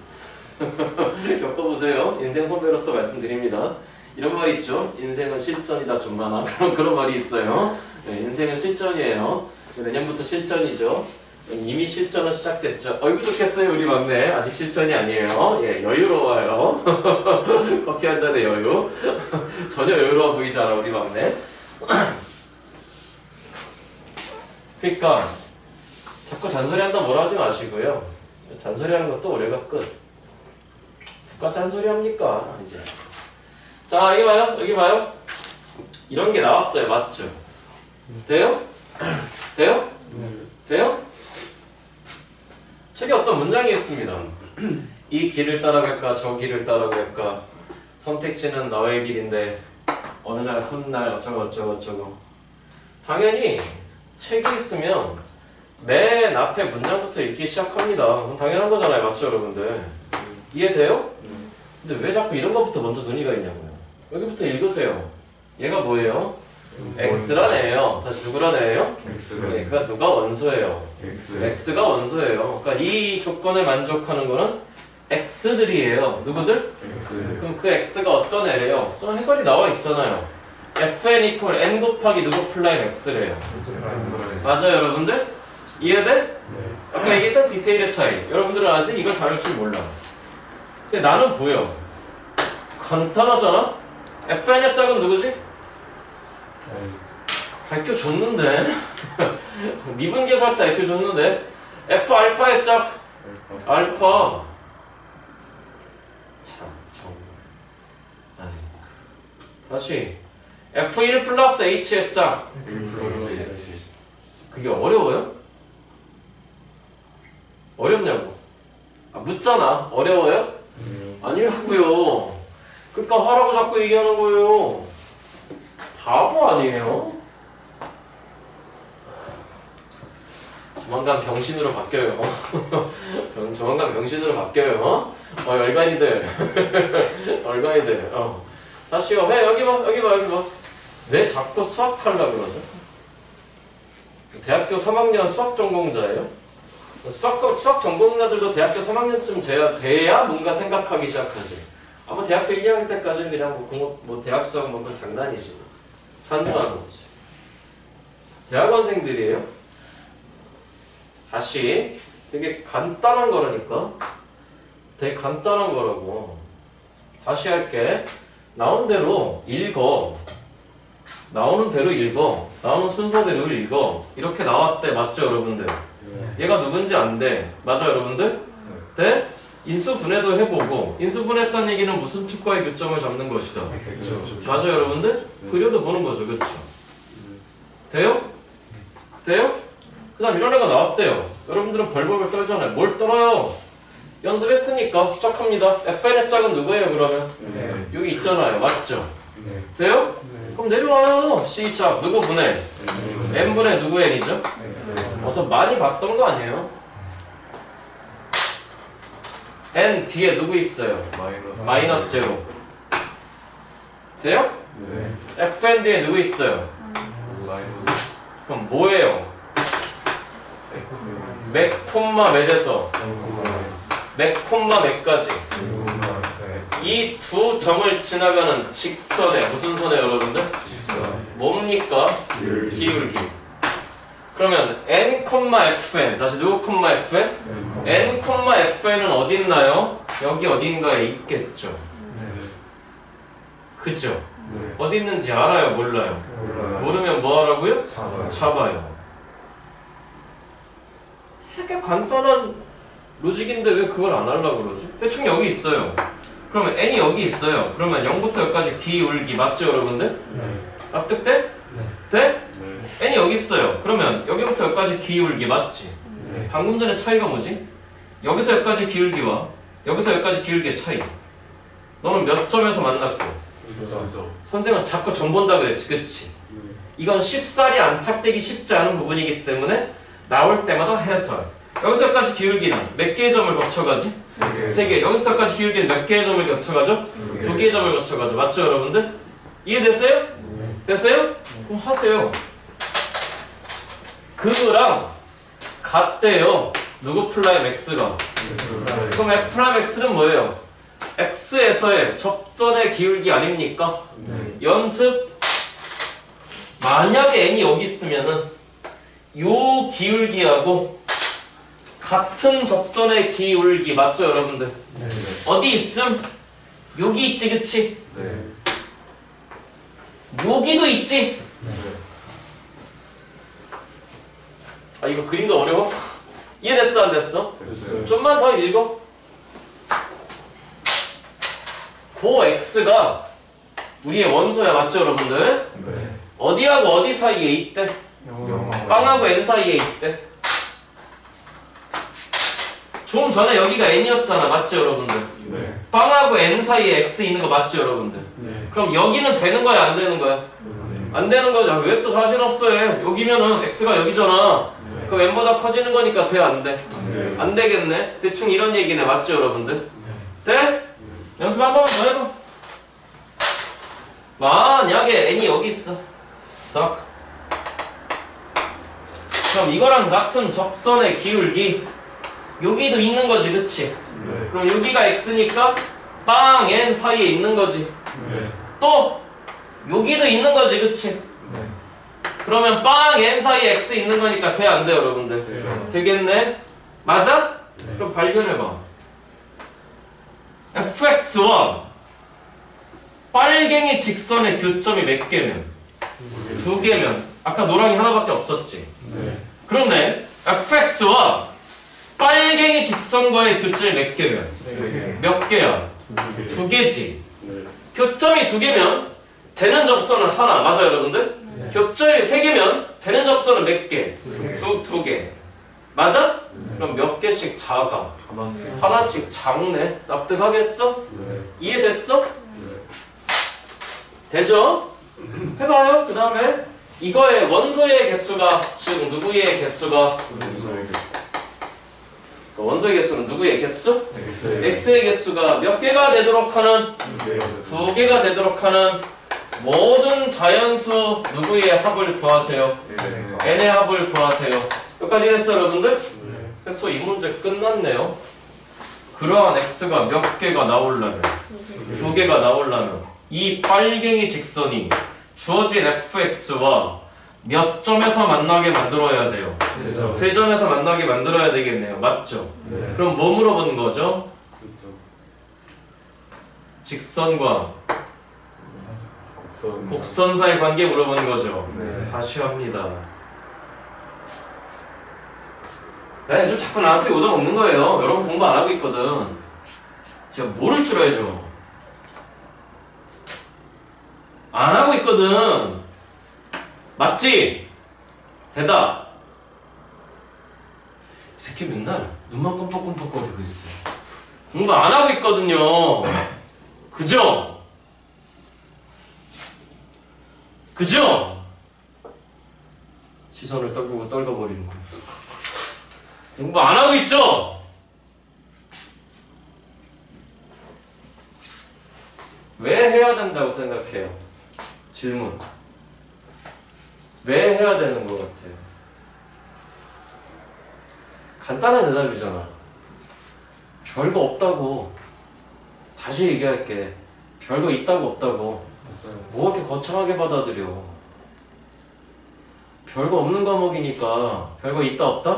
A: 겪어보세요. 인생 선배로서 말씀드립니다. 이런 말이 있죠. 인생은 실전이다 좀만아. 그런 그런 말이 있어요. 네, 인생은 실전이에요. 내년부터 실전이죠. 이미 실전은 시작됐죠. 어이구 좋겠어요 우리 막내. 아직 실전이 아니에요. 예, 여유로워요. 커피 한 잔의 여유. 전혀 여유로워 보이지 않아 우리 막내. 그러니까 자꾸 잔소리한다 뭐라 하지 마시고요. 잔소리하는 것도 올해가 끝. 누가 잔소리 합니까 이제. 자 여기 봐요. 여기 봐요. 이런 게 나왔어요. 맞죠? 돼요? 돼요? 돼요? 책에 어떤 문장이 있습니다. 이 길을 따라갈까 저 길을 따라갈까 선택지는 너의 길인데 어느 날 훗날 어쩌고 어쩌고 어쩌고 당연히 책이 있으면 맨 앞에 문장부터 읽기 시작합니다. 당연한 거잖아요. 맞죠 여러분들? 이해돼요? 근데 왜 자꾸 이런 것부터 먼저 눈이 가 있냐고요. 여기부터 읽으세요. 얘가 뭐예요? X란 애예요. 다시 누구란 애예요? 네, 그가 누가 원소예요? X가 원소예요. 그러니까 이 조건을 만족하는 거는 X들이에요. 누구들? 그럼 그 X가 어떤 애래요? 써 해설이 나와 있잖아요. Fn equal n 곱하기 누구 프라임 X래요. 맞아요, 여러분들? 이해돼? 아까 얘기했던 디테일의 차이. 여러분들은 아직 이걸 다룰 줄 몰라. 근데 나는 보여. 간단하잖아? Fn의 짝은 누구지? 밝혀줬는데. 미분계수 할때 밝혀줬는데. F 알파의 짝 알파. 참 정말. 아니 다시. F1 플러스 H의 짝 그게 어려워요? 어렵냐고. 아, 묻잖아. 어려워요? 아니라고요. 그니까 하라고 자꾸 얘기하는 거예요 바보 아니에요? 조만간 병신으로 바뀌어요. 병- 조만간 병신으로 바뀌어요. 어, 얼간이들. 얼간이들. 어. 다시요. 해, 여기 봐, 여기 봐, 여기 봐. 왜 자꾸 수학 하려고 그러죠? 대학교 3학년 수학 전공자예요? 수학, 수학 전공자들도 대학교 3학년쯤 돼야, 돼야 뭔가 생각하기 시작하지. 아마 대학교 1, 2학년 때까지는 그냥 뭐, 뭐 대학 수학 뭐 그건 장난이지. 뭐. 산수하는 거지. 대학원생들이에요. 다시 되게 간단한 거라니까. 되게 간단한 거라고. 다시 할게. 나온 대로 읽어. 나오는 대로 읽어. 나오는 순서대로 읽어. 이렇게 나왔대. 맞죠, 여러분들? 얘가 누군지 안 돼. 맞아, 여러분들? 돼? 인수분해도 해보고 인수분해했다는 얘기는 무슨 축과의 교점을 잡는 것이다. 맞아, 여러분들? 그려도 보는 거죠, 그렇죠? 돼요? 돼요? 그 다음 이런 애가 나왔대요. 여러분들은 벌벌벌 떨잖아요. 뭘 떨어요? 연습했으니까 시작합니다. FN의 짝은 누구예요, 그러면? 여기 있잖아요. 맞죠?
B: 네.
A: 돼요?
B: 네.
A: 그럼 내려와요. C샵 누구 분해? n분의 누구 n이죠?
B: 네.
A: 어서 많이 봤던 거 아니에요? N 뒤에 누구 있어요?
B: 마이너스.
A: 마이너스 제로. 돼요?
B: 네.
A: fn 뒤에 누구 있어요?
B: 마이너스.
A: 그럼 뭐예요? 맥 콤마 맥에서 맥 콤마 맥까지 이 두 점을 지나가는 직선의 무슨 선에 여러분들? 뭡니까? 기울기. 그러면 n, fn 다시 누구, fn? n, fn은 어디 있나요? 여기 어딘가에 있겠죠. 그죠? 어디 있는지 알아요, 몰라요? 모르면 뭐 하라고요? 잡아요. 되게 간단한 로직인데 왜 그걸 안 하려고 그러지? 대충 여기 있어요. 그러면 n이 여기 있어요. 그러면 0부터 여기까지 기울기 맞죠, 여러분들? 납득돼? 돼? N이 여기 있어요. 그러면 여기부터 여기까지 기울기 맞지? 방금 전에 차이가 뭐지? 여기서 여기까지 기울기와 여기서 여기까지 기울기의 차이. 너는 몇 점에서 만났고 선생은 자꾸 점 본다 그랬지, 그치? 이건 쉽사리 안착되기 쉽지 않은 부분이기 때문에 나올 때마다 해설. 여기서 여기까지 기울기는 몇 개의 점을 거쳐가지? 세 개. 여기서 여기까지 기울기는 몇 개의 점을 거쳐가죠? 두 개의 점을 거쳐가죠. 맞죠, 여러분들? 이해됐어요? 됐어요? 그럼 하세요. 그거랑 같대요. 누구 프라임 x가. 그럼 f 프라임 x는 뭐예요? x에서의 접선의 기울기 아닙니까? 연습. 만약에 n이 여기 있으면은 요 기울기하고 같은 접선의 기울기 맞죠, 여러분들? 어디 있음? 여기 있지, 그치? 여기도 있지? 아 이거 그림도 어려워? 이해됐어 안 됐어? 좀만 더 읽어 고 x가 우리의 원소야 맞죠 여러분들? 어디하고 어디 사이에 있대? 빵하고 n 사이에 있대 좀 전에 여기가 n이었잖아 맞죠 여러분들? 빵하고 n 사이에 x 있는 거 맞죠 여러분들? 그럼 여기는 되는 거야 안 되는 거야? 안 되는 거죠 왜 또 자신 없어 해 여기면은 x가 여기잖아 그럼 n보다 커지는 거니까 돼 안 돼? 안 되겠네. 대충 이런 얘기네. 맞죠, 여러분들? 돼? 연습 한 번만 더 해봐. 만약에 n이 여기 있어. 싹. 그럼 이거랑 같은 접선의 기울기 여기도 있는 거지, 그치? 그럼 여기가 x니까 빵 n 사이에 있는 거지. 또 여기도 있는 거지, 그치? 그러면 빵 n 사이에 x 있는 거니까 돼 안 돼, 여러분들? 되겠네? 맞아? 그럼 발견해봐. fx1 빨갱이 직선의 교점이 몇 개면? 두 개면 아까 노랑이 하나밖에 없었지. 그런데 fx와 빨갱이 직선과의 교점이 몇 개면? 몇 개야? 두 개지. 교점이 두 개면 되는 접선은 하나. 맞아요, 여러분들? 교점이 세 개면 되는 접선은 몇 개? 두, 두 개. 맞아? 그럼 몇 개씩 작아? 하나씩 작네? 납득하겠어? 이해됐어? 되죠? 해봐요. 그 다음에 이거의 원소의 개수가 즉 누구의 개수가 그 원소의 개수는 누구의 개수? x의 개수가 몇 개가 되도록 하는 두 개가 되도록 하는 모든 자연수 누구의 합을 구하세요. n의 합을 구하세요. 여기까지 됐어 여러분들? 그래서 이 문제 끝났네요. 그러한 x가 몇 개가 나오려면 두 개가 나오려면 이 빨갱이 직선이 주어진 fx와 몇 점에서 만나게 만들어야 돼요? 세 점에서 만나게 만들어야 되겠네요. 맞죠? 그럼 뭐 물어본 거죠? 직선과 곡선 사이 관계 물어본 거죠. 다시 합니다. 네, 좀 자꾸 나한테 요정 없는 거예요. 여러분 공부 안 하고 있거든. 제가 모를 줄 알죠. 안 하고 있거든. 맞지? 대답. 이 새끼 맨날 눈만 끔뻑끔뻑거리고 있어. 공부 안 하고 있거든요. 그죠? 그죠? 시선을 떨고 떨궈버리는 거예요. 공부 안 하고 있죠? 왜 해야 된다고 생각해요? 질문. 왜 해야 되는 것 같아요? 간단한 대답이잖아. 별거 없다고. 다시 얘기할게. 별거 있다고 없다고. 뭐 이렇게 거창하게 받아들여. 별거 없는 과목이니까 별거 있다 없다?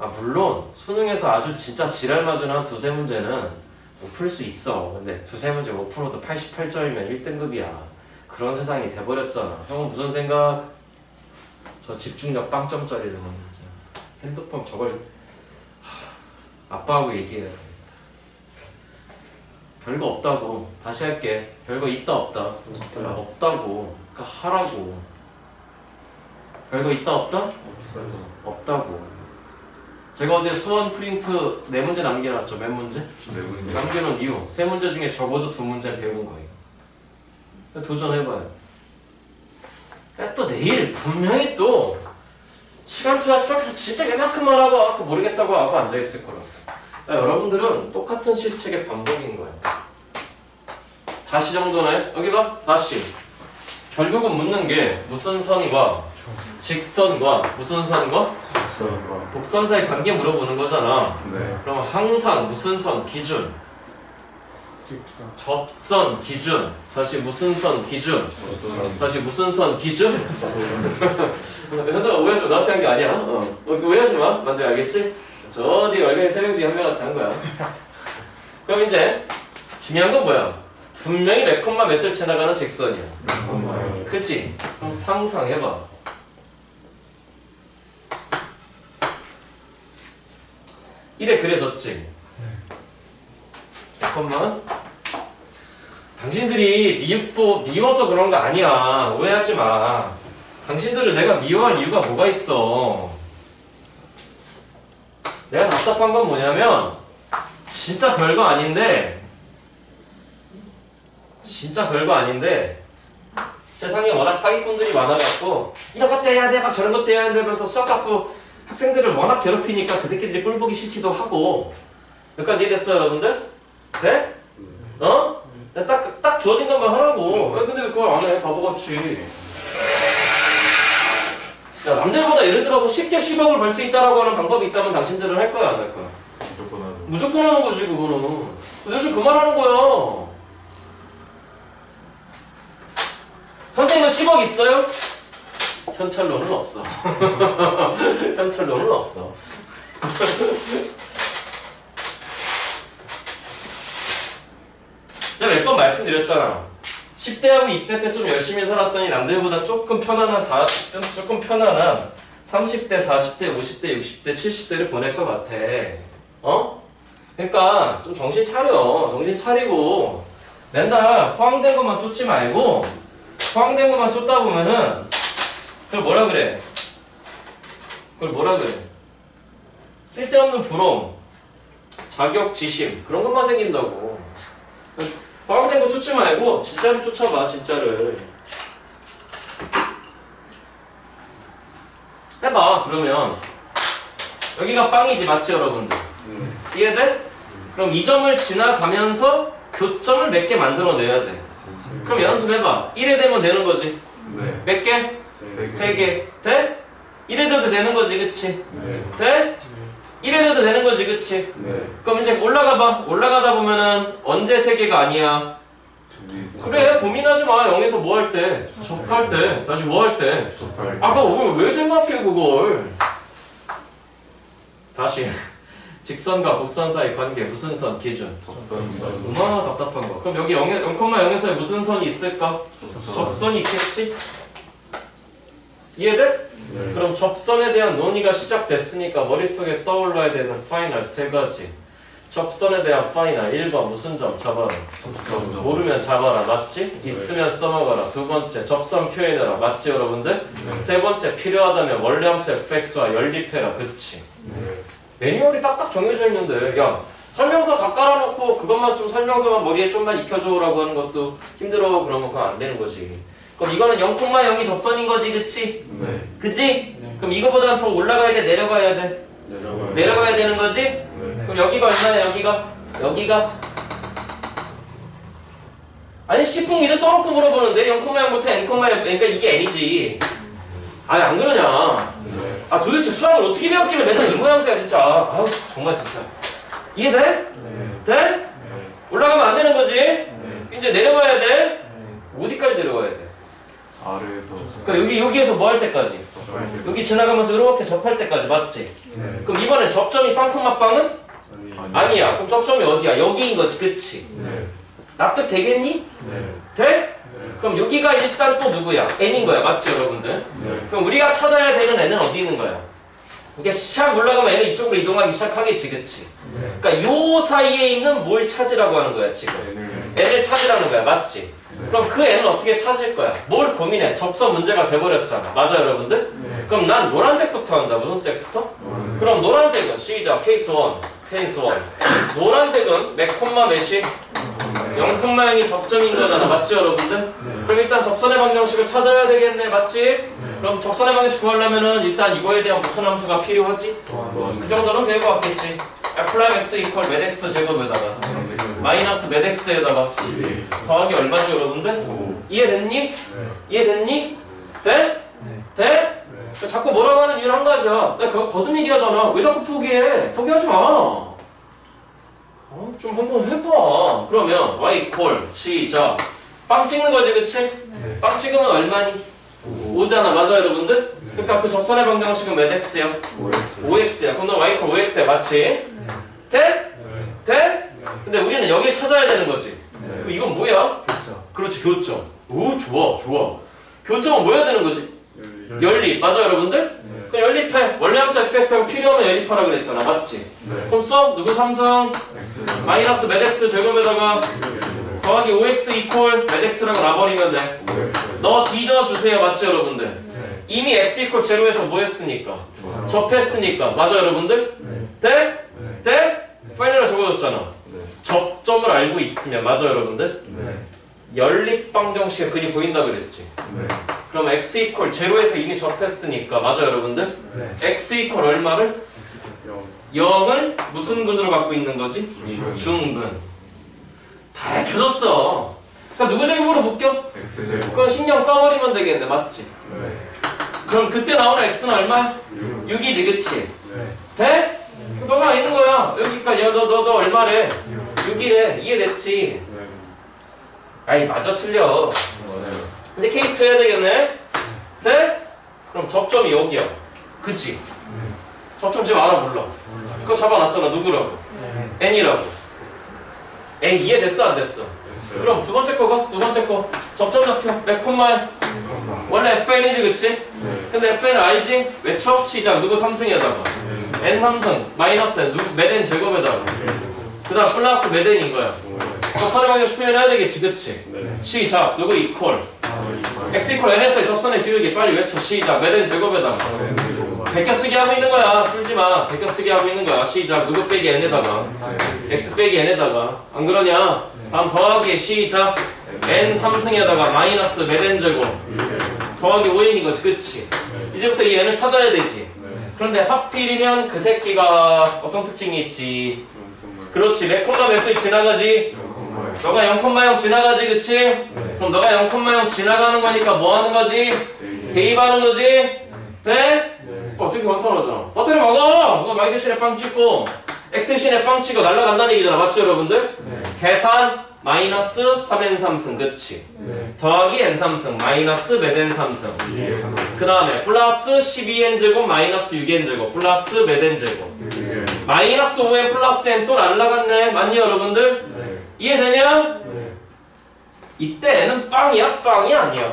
A: 아 물론 수능에서 아주 진짜 지랄 맞은 한 두세 문제는 못 풀 수 있어. 근데 두세 문제 못 풀어도 88점이면 1등급이야. 그런 세상이 돼버렸잖아. 형은 무슨 생각? 저 집중력 빵점짜리 좀 문제. 핸드폰 저걸 하, 아빠하고 얘기해야 돼. 별거 없다고. 다시 할게. 별거 있다 없다.
B: 없다.
A: 없다고. 그러니까 하라고. 별거 있다 없다?
B: 없어요.
A: 없다고. 제가 어제 수원 프린트 네 문제 남겨놨죠. 몇 문제?
B: 네 문제.
A: 남겨놓은 이유. 세 문제 중에 적어도 두 문제는 배운 거예요. 도전해봐요. 야, 또 내일 분명히 또 시간 투하 쪽 진짜 이만큼만 하고 아까 모르겠다고 하고 앉아있을 거라고. 야, 여러분들은 똑같은 실책의 반복인 거야. 다시 정도네. 여기 봐. 다시. 결국은 묻는 게 무슨 선과 직선과 무슨 선과. 곡선 사이 관계 물어보는 거잖아.
B: 네.
A: 그럼 항상 무슨 선 기준, 접선 기준, 다시 무슨 선 기준. 다시 무슨 선 기준. 현정아 오해하지 마. 나한테 한 게 아니야. 어. 어, 오해하지 마. 만데 알겠지? 저 어디 얼굴에 세명 중에 한 명한테 한 거야. 그럼 이제 중요한 건 뭐야? 분명히 몇 콤마 몇을 지나가는 직선이야. 그치? 그럼 상상해봐. 이래 그려졌지? 잠깐만. 당신들이 미흡보 미워서 그런 거 아니야. 오해하지 마. 당신들을 내가 미워할 이유가 뭐가 있어? 내가 답답한 건 뭐냐면 진짜 별거 아닌데 진짜 별거 아닌데 세상에 워낙 사기꾼들이 많아갖고 이런 것도 해야 돼, 막 저런 것도 해야 돼 하면서 수학 갖고 학생들을 워낙 괴롭히니까 그 새끼들이 꼴 보기 싫기도 하고 여기까지 이해됐어요 여러분들? 네? 어? 딱, 딱 주어진 것만 하라고 왜 근데 왜 그걸 안 해? 바보같이 야 남들보다 예를 들어서 쉽게 10억을 벌 수 있다라고 하는 방법이 있다면 당신들은 할 거야 안 할 거야?
B: 무조건 하죠.
A: 무조건 하는 거지 그거는 요즘 그만 하는 거야 선생님은 10억 있어요? 현찰로는 없어 현찰로는 없어 제가 몇 번 말씀드렸잖아 10대하고 20대 때 좀 열심히 살았더니 남들보다 조금 편안한 4, 좀 조금 편안한 30대, 40대, 50대, 60대, 70대를 보낼 것 같아 어? 그러니까 좀 정신 차려. 정신 차리고 맨날 허황된 것만 쫓지 말고 허황된 것만 쫓다 보면은 그걸 뭐라 그래? 그걸 뭐라 그래? 쓸데없는 부러움, 자격지심 그런 것만 생긴다고. 허황된 거 쫓지 말고 진짜를 쫓아봐 진짜를. 해봐 그러면 여기가 빵이지 맞지 여러분들?
B: 네.
A: 이해돼? 그럼 이 점을 지나가면서 교점을 몇 개 만들어내야 돼. 그럼 연습해봐. 1에 되면 되는 거지.
B: 네.
A: 몇 개? 세세 개. 돼? 1에 돼도 되는 거지, 그치?
B: 네.
A: 돼? 1에 돼도 되는 거지, 그치?
B: 네.
A: 그럼 이제 올라가 봐. 올라가다 보면은 언제 세 개가 아니야? 그래, 고민하지 마. 0에서 뭐 할 때? 접할 때. 다시 뭐 할 때? 아까 오늘 왜 생각해, 그걸? 다시. 직선과 곡선 사이 관계, 무슨 선, 기준? 얼마나 답답한 거. 그럼 여기 0, 0,0에서 무슨 선이 있을까? 접선이 있겠지? 이해돼?
B: 네.
A: 그럼 접선에 대한 논의가 시작됐으니까 머릿속에 떠올라야 되는 파이널 세 가지. 접선에 대한 final 1번 무슨 점 잡아라.
B: 접선.
A: 모르면 잡아라. 맞지? 있으면 써먹어라. 두 번째 접선 표현해라. 맞지 여러분들?
B: 네.
A: 세 번째 필요하다면 원래 함수 fx와 연립해라. 그치?
B: 네.
A: 매뉴얼이 딱딱 정해져 있는데 야 설명서 다 깔아놓고 그것만 좀 설명서만 머리에 좀만 익혀줘라고 하는 것도 힘들어 그러면 그건 안 되는 거지 그럼 이거는 0,0이 접선인 거지 그치?
B: 네.
A: 그치? 그럼 이거보다는 더 올라가야 돼 내려가야 돼?
B: 내려가요.
A: 내려가야 되는 거지?
B: 네.
A: 그럼 여기가 얼마냐 여기가? 여기가? 아니 시풍 이래 써놓고 물어보는데 0,0부터 n,0 그러니까 이게 n이지 아니 안 그러냐
B: 네.
A: 아 도대체 수학을 어떻게 배웠길래 맨날 이 모양새야 진짜 아유 정말 진짜 이해돼?
B: 네.
A: 돼?
B: 네.
A: 올라가면 안 되는 거지?
B: 네.
A: 이제 내려가야 돼? 어디까지 내려가야 돼?
B: 아래에서
A: 그러니까 여기 여기에서 뭐 할 때까지?
B: 때.
A: 여기 지나가면서 이렇게 접할 때까지 맞지?
B: 네.
A: 그럼 이번엔 접점이 빵큼 맞빵은?
B: 아니.
A: 아니야 그럼 접점이 어디야? 여기인 거지 그치?
B: 네.
A: 납득 되겠니?
B: 네.
A: 돼?
B: 네.
A: 그럼 여기가 일단 또 누구야? n인 거야 맞지 여러분들?
B: 네.
A: 그럼 우리가 찾아야 되는 n은 어디 있는 거야? 이게 샥 올라가면 n은 이쪽으로 이동하기 시작하겠지 그치?
B: 네.
A: 그러니까 요 사이에 있는 뭘 찾으라고 하는 거야 지금
B: N을.
A: n을 찾으라는 거야 맞지? 그럼 그 n은 어떻게 찾을 거야? 뭘 고민해? 접선 문제가 돼버렸잖아 맞아 여러분들?
B: 네.
A: 그럼 난 노란색부터 한다 무슨 색부터?
B: 노란색.
A: 그럼 노란색은 시작 케이스 1 케이스 1 노란색은 몇 콤마 몇이? 0콤마 영이 접점인 거잖아 맞지 여러분들? 그럼 일단 접선의 방정식을 찾아야 되겠네 맞지? 그럼 접선의 방정식 구하려면 은 일단 이거에 대한 무슨 함수가 필요하지? 그 정도는 배우고 왔겠지 프라임 x equal 몇 x 제곱에다가 마이너스 몇 x에다가 더하기 얼마지 여러분들?
B: 오.
A: 이해됐니? 이해됐니? 돼? 돼? 자꾸 뭐라고 하는 이유는 한 가지야. 내가 그거 거듭 얘기하잖아. 왜 자꾸 포기해? 포기하지 마. 어, 좀 한번 해봐. 그러면 y 이퀄 시작. 빵 찍는 거지, 그치? 빵 찍으면 얼마니? 5 잖아, 맞아, 여러분들? 그러니까 그 접선의 방정식은 몇 x야?
B: OX.
A: 5x야. 그럼 너 y 이퀄 5x야, 맞지? 돼? 돼? 근데 우리는 여길 찾아야 되는 거지. 그럼 이건 뭐야? 그렇지, 교점. 오, 좋아, 좋아. 교점은 뭐 해야 되는 거지? 연립, 맞아, 여러분들? 그럼 연립해. 원래 함수 fx하고 필요하면 연립하라 그랬잖아, 맞지?
B: 네.
A: 그럼 써? 누구 삼성?
B: X.
A: 마이너스 몇 x 제곱에다가 더하기 5x 이퀄 몇 x라고 놔버리면 돼. 너 뒤져 주세요, 맞지, 여러분들?
B: 네.
A: 이미 x 이퀄 제로에서 뭐 했으니까? 접했으니까. 맞아, 여러분들? 돼?
B: 네.
A: 돼? 파이널로 적어줬잖아.
B: 네.
A: 접점을 알고 있으면, 맞아, 여러분들?
B: 네.
A: 연립 방정식에 글이 보인다 그랬지.
B: 네.
A: 그럼 x 이퀄 제로에서 이미 접했으니까, 맞아, 여러분들? x 이퀄 얼마를?
B: 영.
A: 0을 무슨 근으로 갖고 있는 거지?
B: 중근.
A: 중근. 다 켜졌어. 그러니까 누구 제곱으로 묶여?
B: X 제곱.
A: 그건 신경 꺼버리면 되겠네, 맞지?
B: 네.
A: 그럼 그때 나오는 x는 얼마?
B: 육.
A: 6이지, 그치?
B: 네.
A: 돼? 너가 있는 거야. 여기까지. 야, 너, 너, 너 얼마래? 6이래. 이해됐지?
B: 네.
A: 아이, 맞아, 틀려. 근데 케이스 2 해야 되겠네? 돼? 그럼 접점이 여기야. 그치? 접점 지금 알아, 몰라? 그거 잡아놨잖아, 누구라고? n이라고. n 이해됐어, 안 됐어? 그럼 두 번째 거가? 두 번째 거. 접점 잡혀. 몇 콤마? 원래 fn이지, 그치?
B: 네.
A: 근데 fn 알지? 외쳐? 시작. 누구 삼승에다가. n 삼승. 마이너스 n. 누구 몇 n 제곱에다가. 그 다음 플러스 몇 n인 거야. 접선의 방정식 표현 해야 되겠지, 그치?
B: 네.
A: 시작. 누구 이퀄. x 이퀄 n에서의 접선의 비율기 빨리 외쳐. 시작. 몇 n 제곱에다가. 베껴쓰기 하고 있는 거야. 풀지 마. 베껴쓰기 하고 있는 거야. 시작. 누구 빼기 n에다가. x 빼기 n에다가. 안 그러냐? 다음 더하기 시작. n 3승에다가 마이너스 몇 n 제곱. 더하기 5n인 거지. 그치? 이제부터 이 n을 찾아야 되지. 그런데 하필이면 그 새끼가 어떤 특징이 있지? 그렇지. 몇 콤마 몇 수이 지나가지? 너가 0,0 지나가지. 그치? 그럼 너가 0,0 지나가는 거니까 뭐 하는 거지? 대입하는 거지? 돼? 어, 어떻게 완판하잖아. 배터리 먹어! 그거 마이 대신에 빵 찍고, 빵 찍고 날라간다는 얘기잖아. 맞죠, 여러분들? 계산, 마이너스 3n 3승, 그치? 더하기 n 3승, 마이너스 몇 n 3승. 그 다음에 플러스 12n 제곱, 마이너스 6n 제곱, 플러스 몇 n 제곱. 마이너스 5n 플러스 n 또 날라갔네. 맞니, 여러분들? 이해되냐? 이때 n은 빵이야, 빵이 아니야.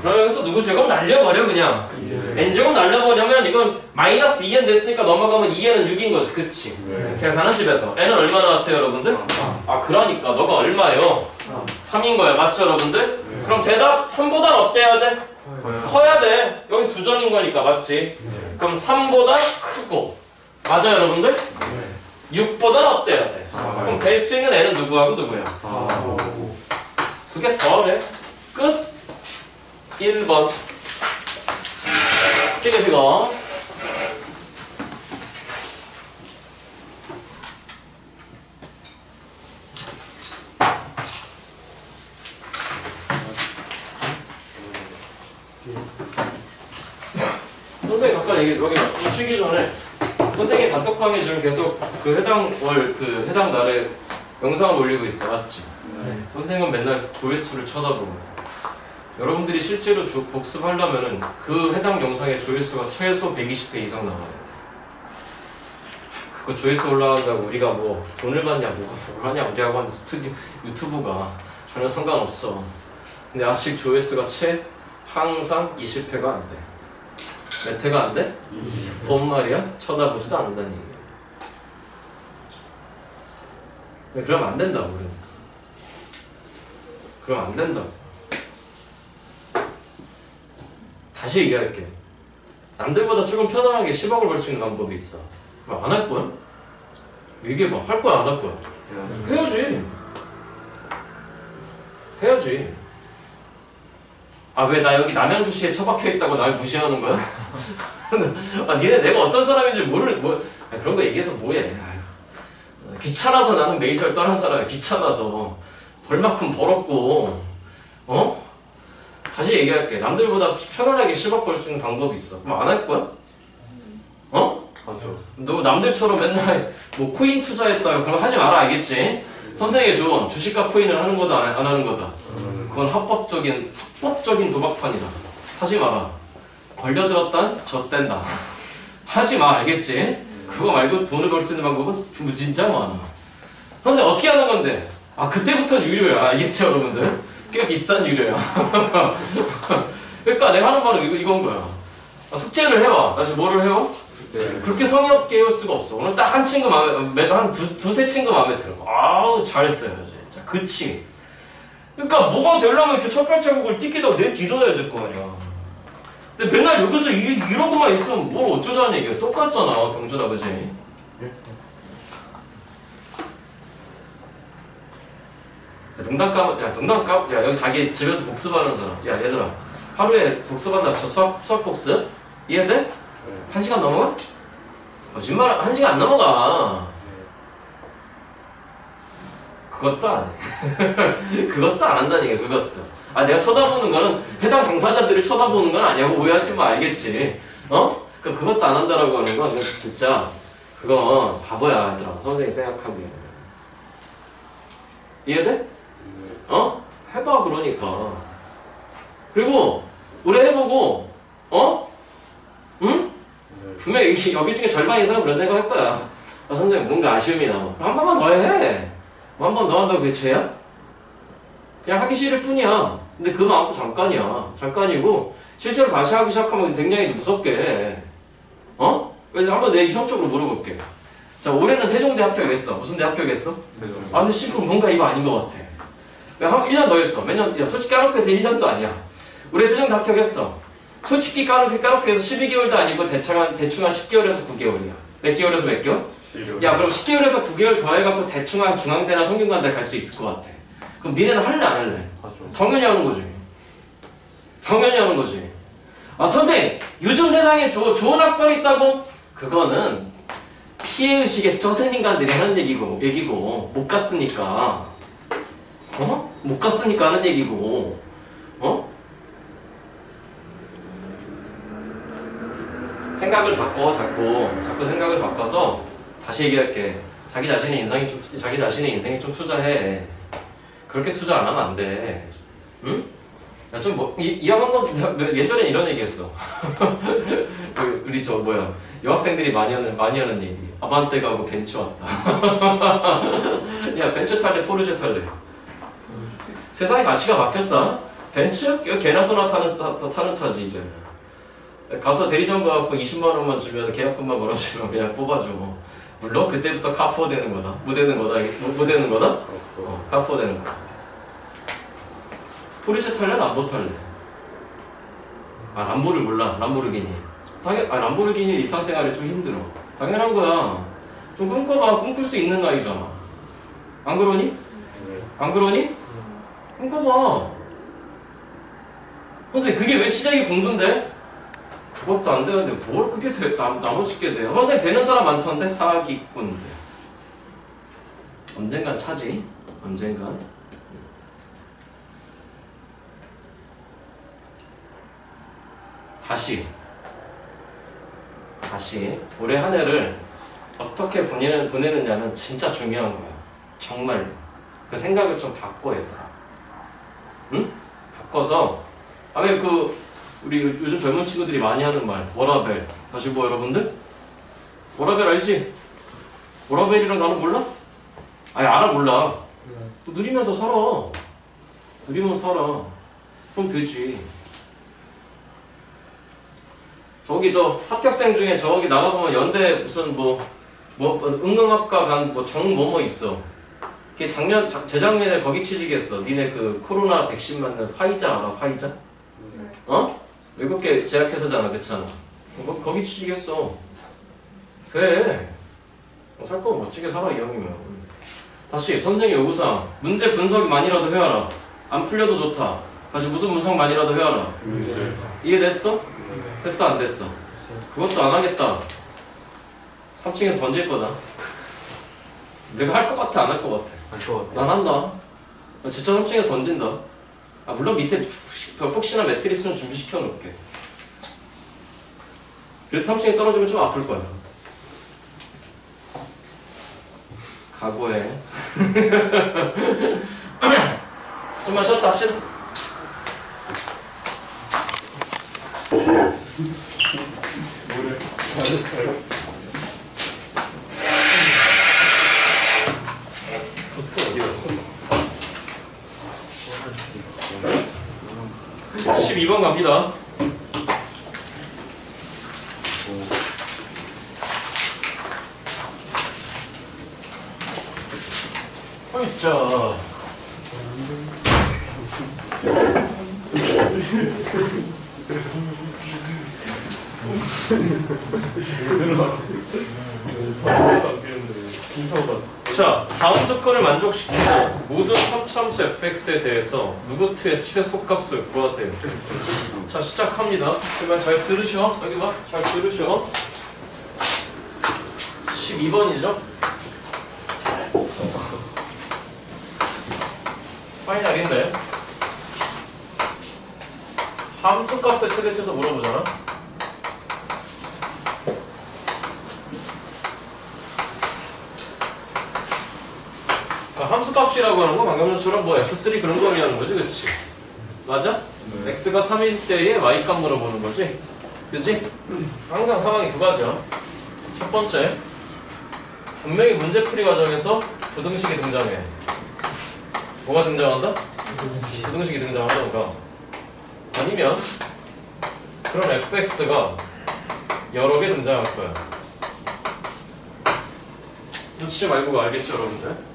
A: 그럼 여기서 누구 제곱 날려버려, 그냥. N제곱 날려버리면 이건 마이너스 2n 됐으니까 넘어가면 2n은 6인 거지. 그치? 계산은 집에서. n은 얼마 나 왔대요 여러분들? 아. 그러니까 너가 얼마예요? 3인 거야. 맞죠 여러분들? 그럼 대답 3보단 어때야 돼? 커야 돼. 여기 두 점인 거니까 맞지? 그럼 3보다 크고. 맞아 여러분들? 6보다 어때야 돼? 그럼 될 수 있는 n은 누구하고 누구야? 두개 더래 끝. 1번 찍으시고 선생님 아까 얘기 여기 쉬기 전에 선생님 단톡방에 지금 계속 그 해당 월 그 해당 날에 영상을 올리고 있어 맞지? 선생님은 맨날 조회수를 쳐다보고 여러분들이 실제로 조- 복습하려면은 그 해당 영상의 조회수가 최소 120회 이상 나와야 돼. 그거 조회수 올라간다고 우리가 뭐 돈을 받냐 뭐가 뭘 하냐 우리하고 하는 스튜디오 유튜브가 전혀 상관없어. 근데 아직 조회수가 최 항상 20회가 안 돼. 몇 회가 안 돼? 뭔 말이야? 쳐다보지도 않는다는 얘기야. 근데 그러면 안 된다고 그러니까. 그럼 안 된다고. 다시 얘기할게. 남들보다 조금 편안하게 10억을 벌 수 있는 방법이 있어. 그럼 안 할 거야? 얘기해봐. 할 거야, 안 할 거야? 해야지. 해야지. 아, 왜 나 여기 남양주시에 처박혀 있다고 날 무시하는 거야? 아, 니네 내가 어떤 사람인지 모를, 뭐, 아, 그런 거 얘기해서 뭐해. 아유. 귀찮아서 나는 메이저를 떠난 사람이야. 귀찮아서. 벌만큼 벌었고, 어? 다시 얘기할게. 남들보다 편안하게 10억 벌 수 있는 방법이 있어. 그럼 안 할 거야? 어?
B: 하죠.
A: 너 남들처럼 맨날 뭐 코인 투자했다 그럼 하지 마라 알겠지? 선생의 조언 주식과 코인을 하는 거다 안, 안 하는 거다 그건 합법적인 합법적인 도박판이다 하지 마라 걸려들었단 젖댄다 하지 마 알겠지? 그거 말고 돈을 벌 수 있는 방법은 뭐 진짜 많아 선생 어떻게 하는 건데? 아 그때부터 유료야 알겠지 여러분들? 꽤 비싼 유료야 그러니까 내가 하는 말은 이거, 이건 거야 아, 숙제를 해와 다시 뭐를 해와?
B: 네.
A: 그렇게 성의 없게 해올 수가 없어. 오늘 딱 한 친구 마음에, 매도 한 두, 두세 친구 마음에 들어. 아우, 잘했어요, 진짜. 그치. 그러니까 뭐가 되려면 이렇게 첫 발자국을 띠기다 내 뒤돌아야 될 거 아니야. 근데 맨날 여기서 이, 이런 것만 있으면 뭘 어쩌자는 얘기야. 똑같잖아, 경준아, 그지? 야, 농담 까, 야, 농담 까, 야, 여기 자기 집에서 복습하는 사람. 야, 얘들아. 하루에 복습한다, 저 수학, 수학 복습? 이해돼? 한 시간 넘어가? 거짓말, 한 시간 안 넘어가. 그것도 안 해. 그것도 안 얘기야, 그것도. 아, 내가 쳐다보는 거는 해당 당사자들을 쳐다보는 건 아니고 오해하지 마, 알겠지? 어? 그 그것도 안 한다라고 하는 건 진짜, 그건 바보야, 얘들아. 선생님이 생각하기에. 이해돼? 어? 해봐, 그러니까. 그리고, 오래 해보고, 어? 응? 분명 여기, 여기 중에 절반 이상은 그런 생각 할 거야. 아, 선생님, 뭔가 아쉬움이 남아. 한 번만 더 해. 뭐 한 번 더 한다고 그게 죄야? 그냥 하기 싫을 뿐이야. 근데 그 마음도 잠깐이야. 잠깐이고, 실제로 다시 하기 시작하면 굉장히 무섭게 해. 어? 그래서 한번 내 이성적으로 물어볼게. 자, 올해는 세종대 합격했어. 무슨 대 합격했어? 아, 근데 싶으면 뭔가 이거 아닌 것 같아. 왜 한, 1년 더 했어. 몇 년, 야, 솔직히 까놓고 해서 1년도 아니야. 올해 세종대 합격 했어. 솔직히 까놓고, 까놓고 해서 12개월도 아니고 대충 한, 대충 한 10개월에서 9개월이야. 몇 개월에서 몇 개월? 야, 그럼 10개월에서 9개월 더 해갖고 대충 한 중앙대나 성균관대 갈 수 있을 것 같아. 그럼 니네는 할래, 안 할래?
B: 하죠.
A: 당연히 하는 거지. 당연히 하는 거지. 아, 선생님, 요즘 세상에 조, 좋은 학벌이 있다고? 그거는 피해의식에 쩌든 인간들이 하는 얘기고, 얘기고, 못 갔으니까. 어? 못 갔으니까 하는 얘기고, 어? 생각을 바꿔, 자꾸. 자꾸 생각을 바꿔서, 다시 얘기할게. 자기 자신의 인생이 좀, 자기 자신의 인생에 좀 투자해. 그렇게 투자 안 하면 안 돼. 응? 야, 좀 뭐, 이, 이왕 한번, 예전에 이런 얘기 했어. 그, 우리 저, 뭐야, 여학생들이 많이 하는, 많이 하는 얘기. 아반떼 가고 벤츠 왔다. 야, 벤츠 탈래, 포르쉐 탈래. 세상의 가치가 바뀌었다. 벤츠? 개나 소나 타는, 차- 타는 차지, 이제. 가서 대리점 가갖고 20만 원만 주면 계약금만 걸어주면 그냥 뽑아줘. 물론 그때부터 카푸어 되는 거다. 뭐 되는 거다. 뭐, 뭐 되는 거다? 어, 카푸어 되는 거다. 포르쉐 탈래? 람보 탈래? 아 람보를 몰라 람보르기니 당연 아 람보르기니 일상생활이 좀 힘들어 당연한 거야 좀 꿈꿔봐 꿈꿀 수 있는 나이잖아 안 그러니? 안 그러니? 꿈꿔봐 선생님 그게 왜 시작이 공부인데? 그것도 안 되는데 뭘 그게 돼, 나, 나머지 게 돼요? 선생님 되는 사람 많던데? 사기꾼들 언젠간 차지. 언젠간. 다시. 다시. 올해 한 해를 어떻게 보내느냐는 진짜 중요한 거야 정말로. 그 생각을 좀 바꿔 얘들아 응? 바꿔서 아왜 그 우리 요- 요즘 젊은 친구들이 많이 하는 말 워라벨 다시 뭐 여러분들? 워라벨 알지? 워라벨이랑 나는 몰라? 아니 알아 몰라 너 누리면서 살아 누리면서 살아 그럼 되지 저기 저 합격생 중에 저기 나가보면 연대 무슨 뭐, 뭐 응응학과 간 뭐 정 뭐뭐 있어 걔 작년 자- 재작년에 거기 취직했어. 니네 그 코로나 백신 맞는 화이자 알아? 화이자? 어? 외국계 제약회사잖아 그렇잖아. 거, 거기 취직했어. 돼 어, 살 거면 멋지게 살아 이왕이면. 다시 선생님 요구사항 문제 분석만이라도 해와라. 안 풀려도 좋다. 다시 무슨 분석만이라도 해와라. 이해됐어? 됐어 안 됐어? 그것도 안 하겠다. 3층에서 던질 거다. 내가 할 것 같아 안 할 것 같아
B: 할것 같아.
A: 난 한다. 나 진짜 3층에서 던진다. 아 물론 밑에 푹- 푹신한 매트리스는 준비시켜 놓을게. 그래도 3층에 떨어지면 좀 아플 거야. 각오해. 좀만 쉬었다 합시다. 어디 갔어? 12번 갑니다. 어, 진짜. 자, 다음 조건을 만족시키고 모든 3참수 fx에 대해서 누구트의 최소값을 구하세요. 자, 시작합니다. 제발 잘 들으셔. 여기 봐. 잘 들으셔. 12번이죠? 파이널인데 함수값의 최대치에서 물어보잖아. 함수값이라고 하는 건 방금 전처럼 뭐 f3 그런 거 의미하는 거지, 그렇지? 맞아?
B: 네.
A: x가 3일 때의 y값 물어보는 거지? 그지? 항상 상황이 두 가지야. 첫 번째, 분명히 문제풀이 과정에서 부등식이 등장해. 뭐가 등장한다? 부등식이 등장한다, 뭐가? 아니면 그런 fx가 여러 개 등장할 거야. 놓치지 말고 알겠죠, 여러분들?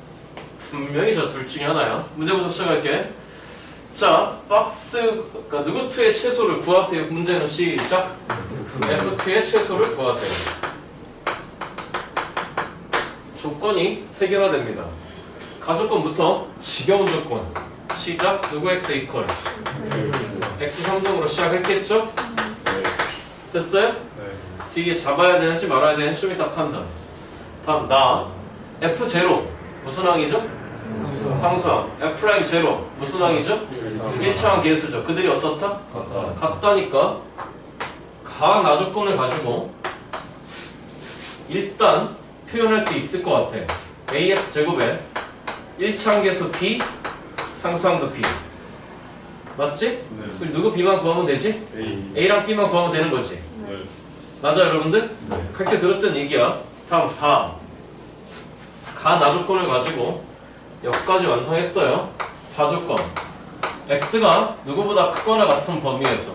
A: 분명히 저 둘 중에 하나야. 문제부터 시작할게. 자, 박스, 그러니까 누구투의 최소를 구하세요. 문제는 시작. F2의 최소를 구하세요. 조건이 세 개가 됩니다. 가조건부터 지겨운 조건. 시작. 누구 x 이퀄. x 3등으로 시작했겠죠? 됐어요?
B: 네.
A: 뒤에 잡아야 되는지 말아야 되는지 좀 이따 판단. 다음 나 F0 무슨 항이죠? 상수항 F' 제로 무슨 항이죠? 1차항 계수죠. 그들이 어떻다? 같다니까 가 나조건을 가지고 일단 표현할 수 있을 것 같아. ax 제곱에 1차항 계수 b 상수항도 b 맞지?
B: 네.
A: 그럼 누구 b만 구하면 되지?
B: A.
A: a랑 b만 구하면 되는 거지.
B: 네.
A: 맞아 여러분들?
B: 네.
A: 그렇게 들었던 얘기야. 다음 가. 가 나조건을 가지고 여기까지 완성했어요. 좌조건. x가 누구보다 크거나 같은 범위에서?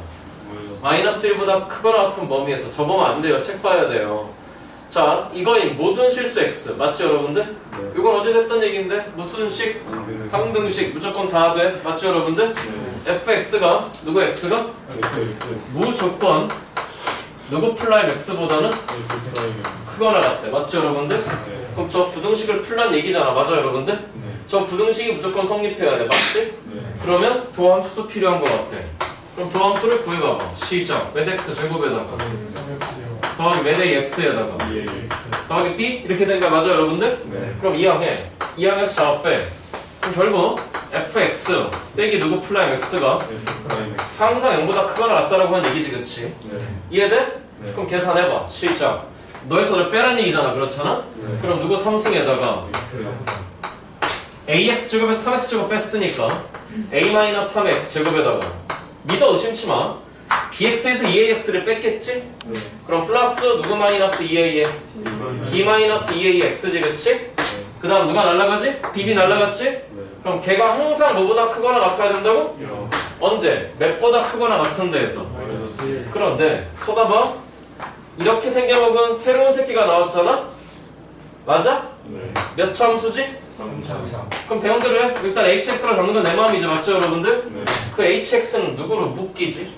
A: 마이너스 1보다 크거나 같은 범위에서 접으면 안 돼요. 책 봐야 돼요. 자, 이거인 모든 실수 x. 맞죠 여러분들?
B: 네.
A: 이건 어제 했던 얘기인데 무슨 식?
B: 네.
A: 항등식 무조건 다 돼. 맞죠 여러분들?
B: 네.
A: fx가 누구 x가?
B: X.
A: 무조건 누구 프라임 x보다는. 크거나 같대. 맞죠 여러분들?
B: 네.
A: 그럼 저 부등식을 풀란 얘기잖아. 맞아 여러분들?
B: 네.
A: 저 부등식이 무조건 성립해야 돼. 맞지?
B: 네.
A: 그러면 도함수도 필요한 것 같아. 그럼 도함수를 구해봐봐. 시작. 몇 x 제곱에다가. 더하기 몇 a x에다가
B: 예.
A: 더하기 b 이렇게 된거 맞아요, 여러분들?
B: 네.
A: 그럼 이항해. 이항에서 작업 빼. 그럼 결국 fx 빼기 누구 프라임 x가. 항상 0보다 크거나 같다라고 한 얘기지, 그치?
B: 네.
A: 이해돼?
B: 네.
A: 그럼 계산해봐. 시작. 너에서 를 빼란 얘기잖아, 그렇잖아?
B: 네.
A: 그럼 누구 3승에다가
B: X.
A: ax 제곱에서 3x 제곱 뺐으니까 a-3x 제곱에다가 믿어 의심치 마. bx에서 2ax를 뺐겠지?
B: 네.
A: 그럼 플러스 누구 마이너스 2a에 b 마이너스 2a x지 그치? 그 다음 누가 날라가지? bb 날라갔지?
B: 네.
A: 그럼 걔가 항상 뭐보다 크거나 같아야 된다고?
B: 야.
A: 언제? 몇보다 크거나 같은 데에서. 그런데 쳐다봐 이렇게 생겨먹은 새로운 새끼가 나왔잖아? 맞아?
B: 네.
A: 몇 참수지?
B: 삼참.
A: 그럼 배운 대로 해 일단 hx로 잡는 건 내 마음이죠 맞죠 여러분들?
B: 네.
A: 그 hx는 누구로 묶이지?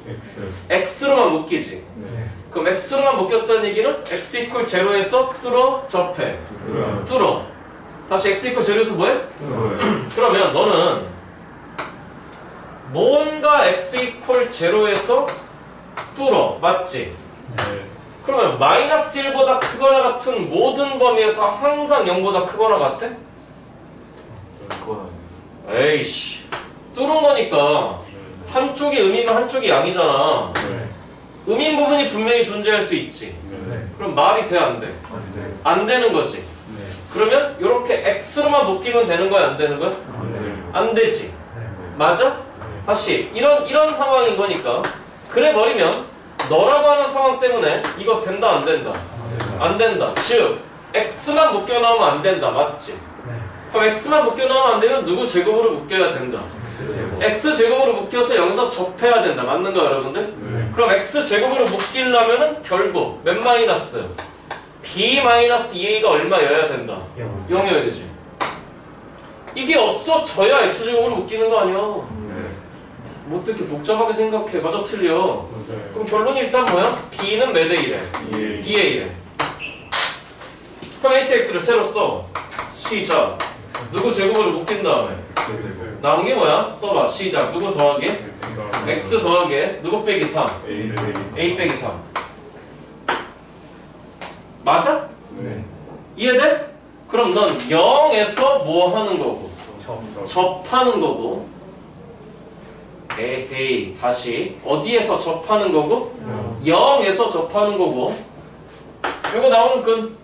B: X.
A: x로만 묶이지
B: 네.
A: 그럼 x로만 묶였다는 얘기는 x 이퀄 제로에서 뚫어 접해
B: 뚫어.
A: 다시 x 이퀄 제로에서 뭐해?
B: 뚫어요.
A: 그러면 너는 뭔가 x 이퀄 제로에서 뚫어 맞지?
B: 네.
A: 그러면 마이너스 1보다 크거나 같은 모든 범위에서 항상 0보다 크거나 같아? 에이씨 뚫은 거니까 한쪽이 음이면 한쪽이 양이잖아
B: 네.
A: 음인 부분이 분명히 존재할 수 있지
B: 네.
A: 그럼 말이 돼 안 돼?
B: 네.
A: 안 되는 거지
B: 네.
A: 그러면 이렇게 x로만 묶이면 되는 거야 안 되는 거야?
B: 네.
A: 안 되지 맞아? 다시 이런 이런 상황인 거니까 그래 버리면 너라고 하는 상황 때문에 이거 된다 안 된다 안 된다 즉 x만 묶여 나오면 안 된다 맞지? 그럼 x만 묶여 나오면 안 되면 누구 제곱으로 묶여야 된다 x 제곱으로 묶여서 여기서 접해야 된다 맞는 거 여러분들?
B: 네.
A: 그럼 x 제곱으로 묶이려면은 결국 몇 마이너스 b 마이너스 2a가 얼마여야 된다 0이어야 되지 이게 없어져야 x 제곱으로 묶이는 거 아니야
B: 네.
A: 뭐 어떻게 복잡하게 생각해 맞아 틀려
B: 맞아요.
A: 그럼 결론이 일단 뭐야? b는 몇 a래?
B: 예.
A: ba래 그럼 hx를 새로 써 시작 누구 제곱으로 묶인 다음에
B: X.
A: 남은 게 뭐야? 써봐 시작 누구 더하기?
B: X가
A: x 더하기 누구 빼기 3
B: A 빼기
A: a 빼기 3 맞아?
B: 네.
A: 이해돼? 그럼 넌 0에서 뭐 하는 거고 접하는 거고 에헤이 다시 어디에서 접하는 거고? 0에서 접하는 거고 이거 나오는 근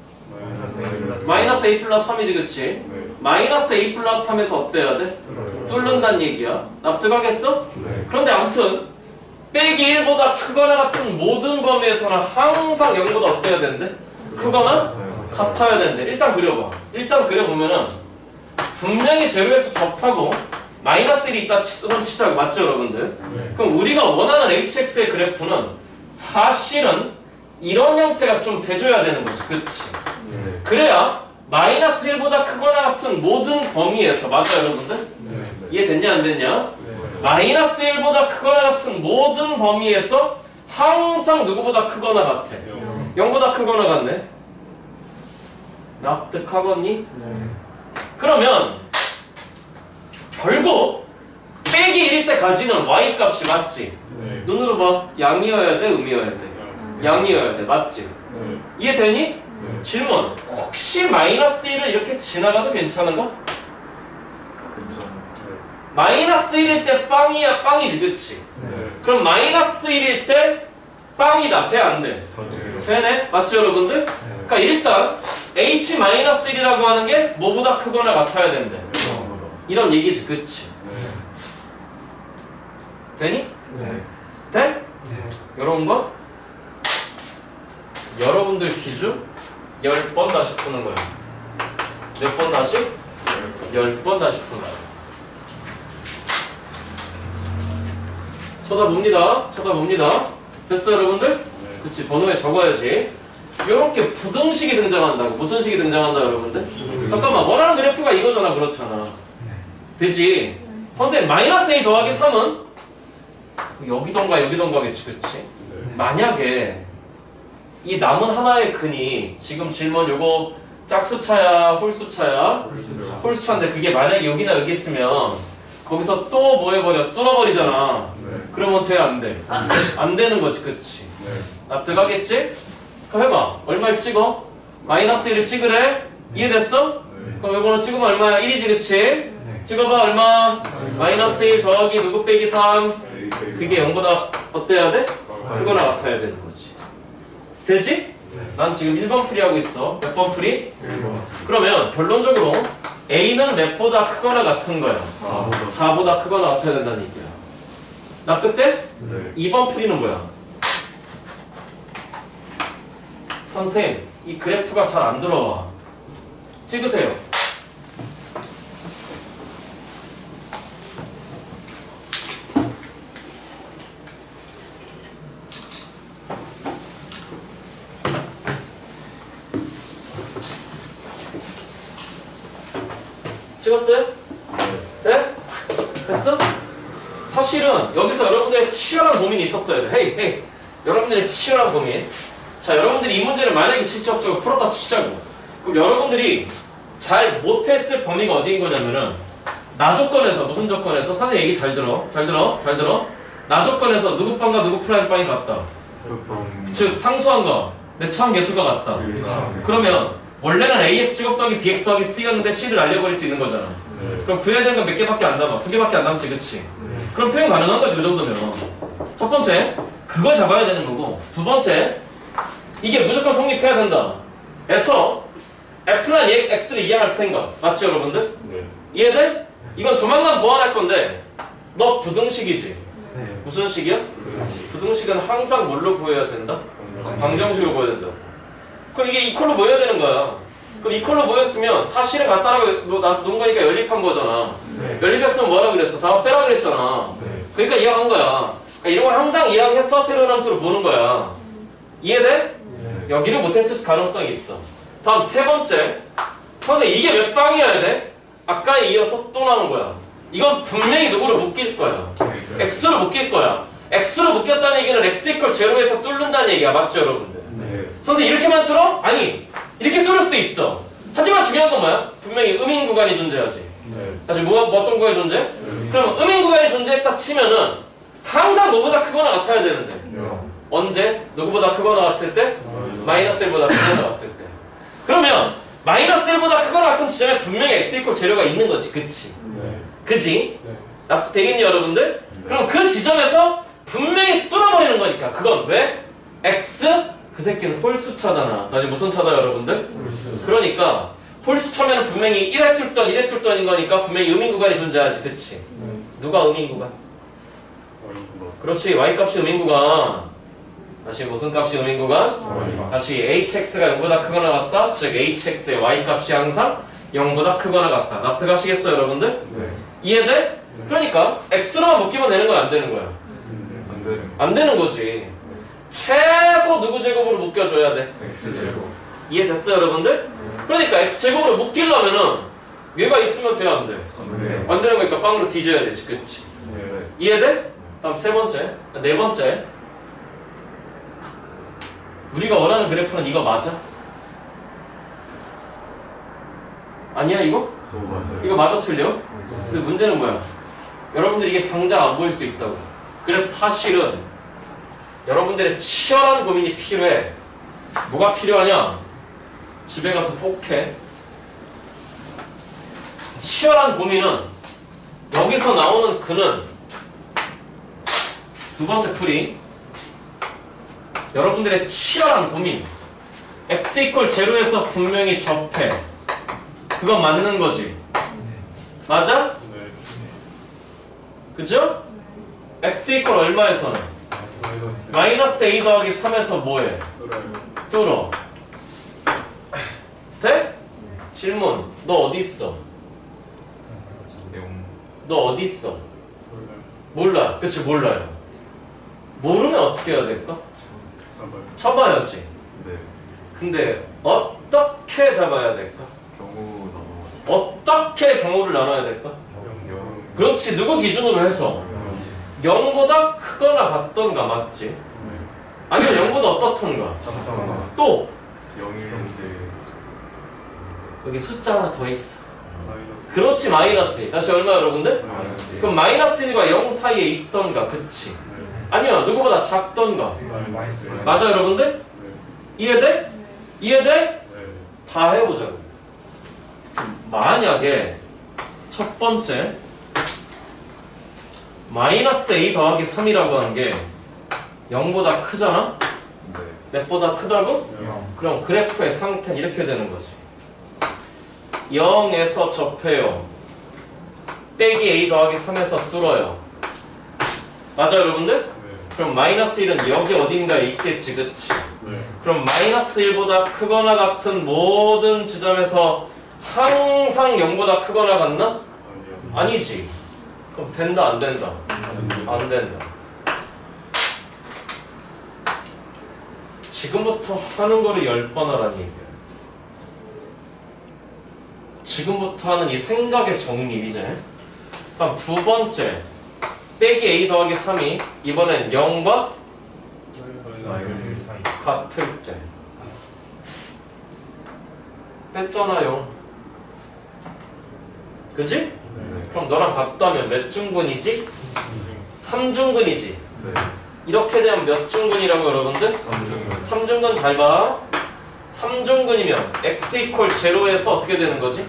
A: 마이너스 a 플러스 3이지 그치?
B: 네.
A: 마이너스 a 플러스 3에서 어때야 돼? 뚫는다는 얘기야 납득하겠어?
B: 네.
A: 그런데 아무튼 빼기 1보다 크거나 같은 모든 범위에서는 항상 0보다 어때야 된대? 크거나 같아야 된대 일단 그려봐 일단 그려보면은 분명히 제로에서 접하고 마이너스 1이 있다 치- 손 치자고 맞죠 여러분들?
B: 네.
A: 그럼 우리가 원하는 hx의 그래프는 사실은 이런 형태가 좀 돼줘야 되는 거지 그치?
B: 네.
A: 그래야 마이너스 1보다 크거나 같은 모든 범위에서 맞아요 여러분들?
B: 네.
A: 이해됐냐 안 됐냐?
B: 네.
A: 마이너스 1보다 크거나 같은 모든 범위에서 항상 누구보다 크거나 같아 0보다 크거나 같네 납득하겠니? 그러면 결국 빼기 1일 때까지는 y 값이 맞지
B: 네.
A: 눈으로 봐 양이어야 돼 음이어야 돼 양이어야 돼 맞지
B: 네.
A: 이해되니?
B: 네.
A: 질문 혹시 마이너스 1을 이렇게 지나가도 괜찮은가? 마이너스 1일 때 빵이야 빵이지 그치?
B: 네.
A: 그럼 마이너스 1일 때 빵이다 돼안 돼? 되네? 맞지 여러분들? 그러니까 일단 h-1이라고 하는 게 뭐보다 크거나 같아야 된대. 이런 얘기지 그치? 되니? 돼? 요런 거? 여러분들 기준 10번 다시 푸는 거야. 몇 번 다시? 10번 다시 푸는 거야. 쳐다봅니다. 쳐다봅니다 됐어 여러분들? 그치 번호에 적어야지. 요렇게 부등식이 등장한다고 무슨 식이 등장한다 여러분들? 잠깐만 원하는 그래프가 이거잖아 그렇잖아. 되지? 선생님 마이너스 a 더하기 3은? 여기던가 여기던가겠지 그치? 만약에 이 남은 하나의 근이 지금 질문 요거 짝수차야? 홀수차야. 홀수차인데 그게 만약에 여기나 여기 있으면 거기서 또 뭐 해버려 뚫어버리잖아 그러면 돼, 안 돼? 안 되는 거지, 그치?
B: 네.
A: 납득하겠지? 그럼 해봐. 얼마를 찍어? 마이너스 1을 찍으래? 이해됐어?
B: 네.
A: 그럼 요거는 찍으면 얼마야? 1이지, 그치?
C: 네.
A: 찍어봐, 얼마? 마이너스 1 더하기 누구 빼기 3.
B: A, A,
A: 그게 0보다 어때야 돼?
B: 아,
A: 크거나 같아야 되는 거지. 되지? 난 지금 1번 풀이 하고 있어. 몇 번 풀이?
B: 1번.
A: 그러면 결론적으로 A는 몇보다 크거나 같은 거야. 4보다 크거나 같아야 된다는 얘기야. 납득돼?
B: 네.
A: 2번 풀이는 뭐야? 선생님, 이 그래프가 잘 안 들어와. 찍으세요. 찍었어요? 네? 됐어? 사실은 여기서 여러분들의 치열한 고민이 있었어야 돼. 헤이, 헤이. 여러분들의 치열한 고민. 자, 여러분들이 이 문제를 만약에 직접적으로 풀었다 치자고. 그럼 여러분들이 잘 못했을 범위가 어디인 거냐면은 나 조건에서 무슨 조건에서 선생님 얘기 잘 들어. 잘 들어. 잘 들어. 나 조건에서 누구 빵과 누구 프라임 빵이 같다. 즉 상수항과 일차항 계수가 같다.
B: 일상.
A: 그러면 원래는 ax 제곱 더하기 bx 더하기 c였는데 c를 날려버릴 수 있는 거잖아.
B: 네.
A: 그럼 구해야 되는 건 몇 개밖에 안 남아. 두 개밖에 안 남지, 그치? 그럼 표현 가능한 거지, 그 정도면. 첫 번째, 그걸 잡아야 되는 거고. 두 번째, 이게 무조건 성립해야 된다. 에서 F란 X를 이해할 생각. 맞지, 여러분들?
B: 네.
A: 이해돼? 이건 조만간 보완할 건데, 너 부등식이지.
C: 네.
A: 무슨 식이야? 부등식은 항상 뭘로 보여야 된다?
B: 방정.
A: 방정식으로 보여야 된다. 그럼 이게 이퀄로 모여야 되는 거야. 그럼 이퀄로 모였으면 사실은 놓- 나- 거니까 연립한 거잖아.
C: 네.
A: 연립했으면 뭐라 그랬어? 잡아 빼라 그랬잖아.
C: 네.
A: 그러니까 이해한 거야. 그러니까 이런 걸 항상 이해했어 새로운 함수로 보는 거야. 이해돼?
C: 네.
A: 여기를 못했을 가능성이 있어. 다음 세 번째. 선생님 이게 몇 방이어야 돼? 아까에 이어서 또 나온 거야. 이건 분명히 누구로 묶일 거야. x로 묶일 거야. x로 묶였다는 얘기는 x 이퀄 제로에서 뚫는다는 얘기야. 맞죠 여러분들?
B: 네.
A: 선생님 이렇게만 뚫어? 아니 이렇게 뚫을 수도 있어. 하지만 중요한 건 뭐야? 분명히 음인 구간이 존재하지.
B: 네.
A: 다시 뭐, 뭐 어떤 구간이 존재? 그럼 음인 구간이 존재했다 치면은 항상 뭐보다 크거나 같아야 되는데
B: 영.
A: 언제? 누구보다 크거나 같을 때? 마이너스 1보다 크거나 같을 때 그러면 마이너스 1보다 크거나 같은 지점에 분명히 x 이퀄 재료가 있는 거지 그치?
B: 네.
A: 그지?
C: 네.
A: 납득되겠니 여러분들? 그럼 그 지점에서 분명히 뚫어버리는 거니까 그건 왜? x 그 새끼는 홀수차잖아 다시 무슨 차다 여러분들? 그러니까 홀수 처면은 분명히 1회 뚫던 1회 뚫던인 거니까 분명히 음인 구간이 존재하지 그치? 누가 음인 구간? 그렇지 y값이 음인 구간 다시 무슨 값이 음인 구간? 다시 hx가 0보다 크거나 같다 즉 hx의 y값이 항상 0보다 크거나 같다 납득하시겠어요 여러분들?
B: 네.
A: 이해돼? 그러니까 x로만 묶이면 되는 거야 안 되는 거야?
B: 안 되는.
A: 안 되는 거지 최소 누구 제곱으로 묶여줘야 돼
B: X 제곱.
A: 이해됐어요 여러분들? 그러니까 x 제곱으로 묶이려면은 얘가 있으면 돼야 안 돼?
B: 네.
A: 안 되는 거니까 빵으로 뒤져야 되지 그치?
B: 네.
A: 이해돼? 다음 세 번째, 네 번째. 우리가 원하는 그래프는 이거 맞아? 아니야 이거?
B: 또 맞아요.
A: 이거 맞아 틀려? 근데 문제는 뭐야? 여러분들 이게 당장 안 보일 수 있다고. 그래서 사실은 여러분들의 치열한 고민이 필요해. 뭐가 필요하냐? 집에 가서 폭해. 치열한 고민은 여기서 나오는 그는 두 번째 풀이 여러분들의 치열한 고민 x 이퀄 제로에서 분명히 접해 그건 맞는 거지 맞아?
B: 네.
A: 그죠? x 이퀄 얼마에서는?
B: 마이너스.
A: a 더하기 3에서 뭐해?
B: 뚫어
A: 돼? 질문 너 어디 있어?
B: 영.
A: 너 어디 있어?
B: 몰라
A: 그치 몰라요 모르면 어떻게 해야 될까? 쳐봐야지
B: 네.
A: 근데 어떻게 잡아야 될까?
B: 경우.
A: 어떻게 경우를 나눠야 될까? 그렇지 누구 기준으로 해서
B: 영.
A: 0보다 크거나 같던가 맞지?
B: 네.
A: 아니면 0보다 어떻던가
B: 잠깐만.
A: 또
B: 영일 현재.
A: 여기 숫자 하나 더 있어
B: 마이너스.
A: 그렇지 마이너스 1 다시 얼마 여러분들?
B: 마이너스.
A: 그럼 마이너스 1과 0 사이에 있던가 그치?
B: 네.
A: 아니면 누구보다 작던가
C: 마이너스
A: 맞아 여러분들? 이해돼? 이해돼?
B: 네.
A: 다 해보자고 만약에 첫 번째 마이너스 a 더하기 3이라고 하는 게 0보다 크잖아?
B: 네.
A: 몇보다 크다고?
C: 영
A: 그럼 그래프의 상태는 이렇게 되는 거지 0에서 접해요 빼기 a 더하기 3에서 뚫어요 맞아 여러분들?
B: 네.
A: 그럼 마이너스 1은 여기 어딘가에 있겠지 그치?
B: 네.
A: 그럼 마이너스 1보다 크거나 같은 모든 지점에서 항상 0보다 크거나 같나?
B: 아니요.
A: 아니지 그럼 된다 안 된다? 안 된다. 지금부터 하는 거를 10번 하라는 얘기야. 지금부터 하는 이 생각의 정리 이제 다음 두 번째 빼기 a 더하기 3이 이번엔 0과
C: 그 사이
A: 같을 때. 뺐잖아요. 그지?
B: 네.
A: 그럼 너랑 같다면 몇 중근이지? 3중근이지
B: 네.
A: 이렇게 되면 몇 중근이라고 여러분들?
B: 삼중근.
A: 3중근 잘 봐. 3중근이면 x 이퀄 제로에서 어떻게 되는 거지?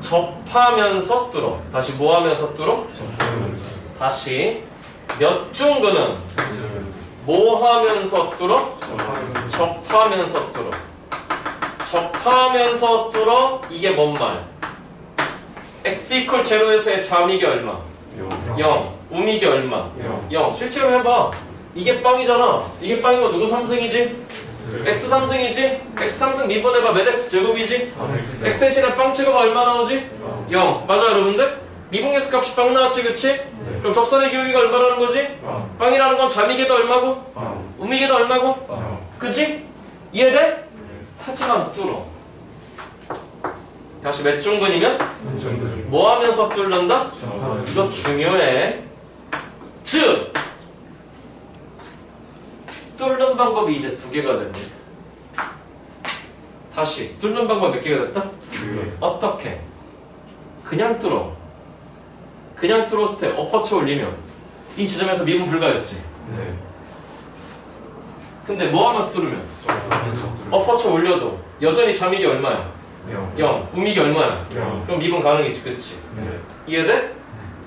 A: 접하면서 뚫어. 다시 뭐 하면서 뚫어? 다시 몇 중근은 뭐 하면서 뚫어? 접하면서 뚫어. 접하면서 뚫어. 이게 뭔 말? x 이퀄 제로에서의 좌미기 얼마? 0. 우미기 얼마?
C: 영.
A: 0. 실제로 해봐. 이게 빵이잖아. 이게 빵이고 누구 3승이지? x 3승이지? x 3승 미분해봐. 몇 x 제곱이지? x 대신에 빵 찍어봐 얼마 나오지? 0. 맞아 여러분들? 미분 x 값이 빵 나왔지 그치? 그럼 접선의 기울기가 얼마라는 거지? 빵이라는 건 좌미계도 얼마고? 우미계도 얼마고? 그치? 이해돼? 하지만 뚫어. 다시 몇 중근이면? 뭐 하면서 뚫는다? 이거 중요해. 즉 뚫는 방법이 이제 두 개가 됐네. 다시 뚫는 방법 몇 개가 됐다? 어떻게? 그냥 뚫어. 그냥 뚫었을 때 엎어쳐 올리면 이 지점에서 미분 불가였지. 근데 뭐 하면서 뚫으면 엎어쳐 올려도 여전히 좌미기 얼마야? 0. 우미기 얼마야? 그럼 미분 가능이지, 그치? 이해돼?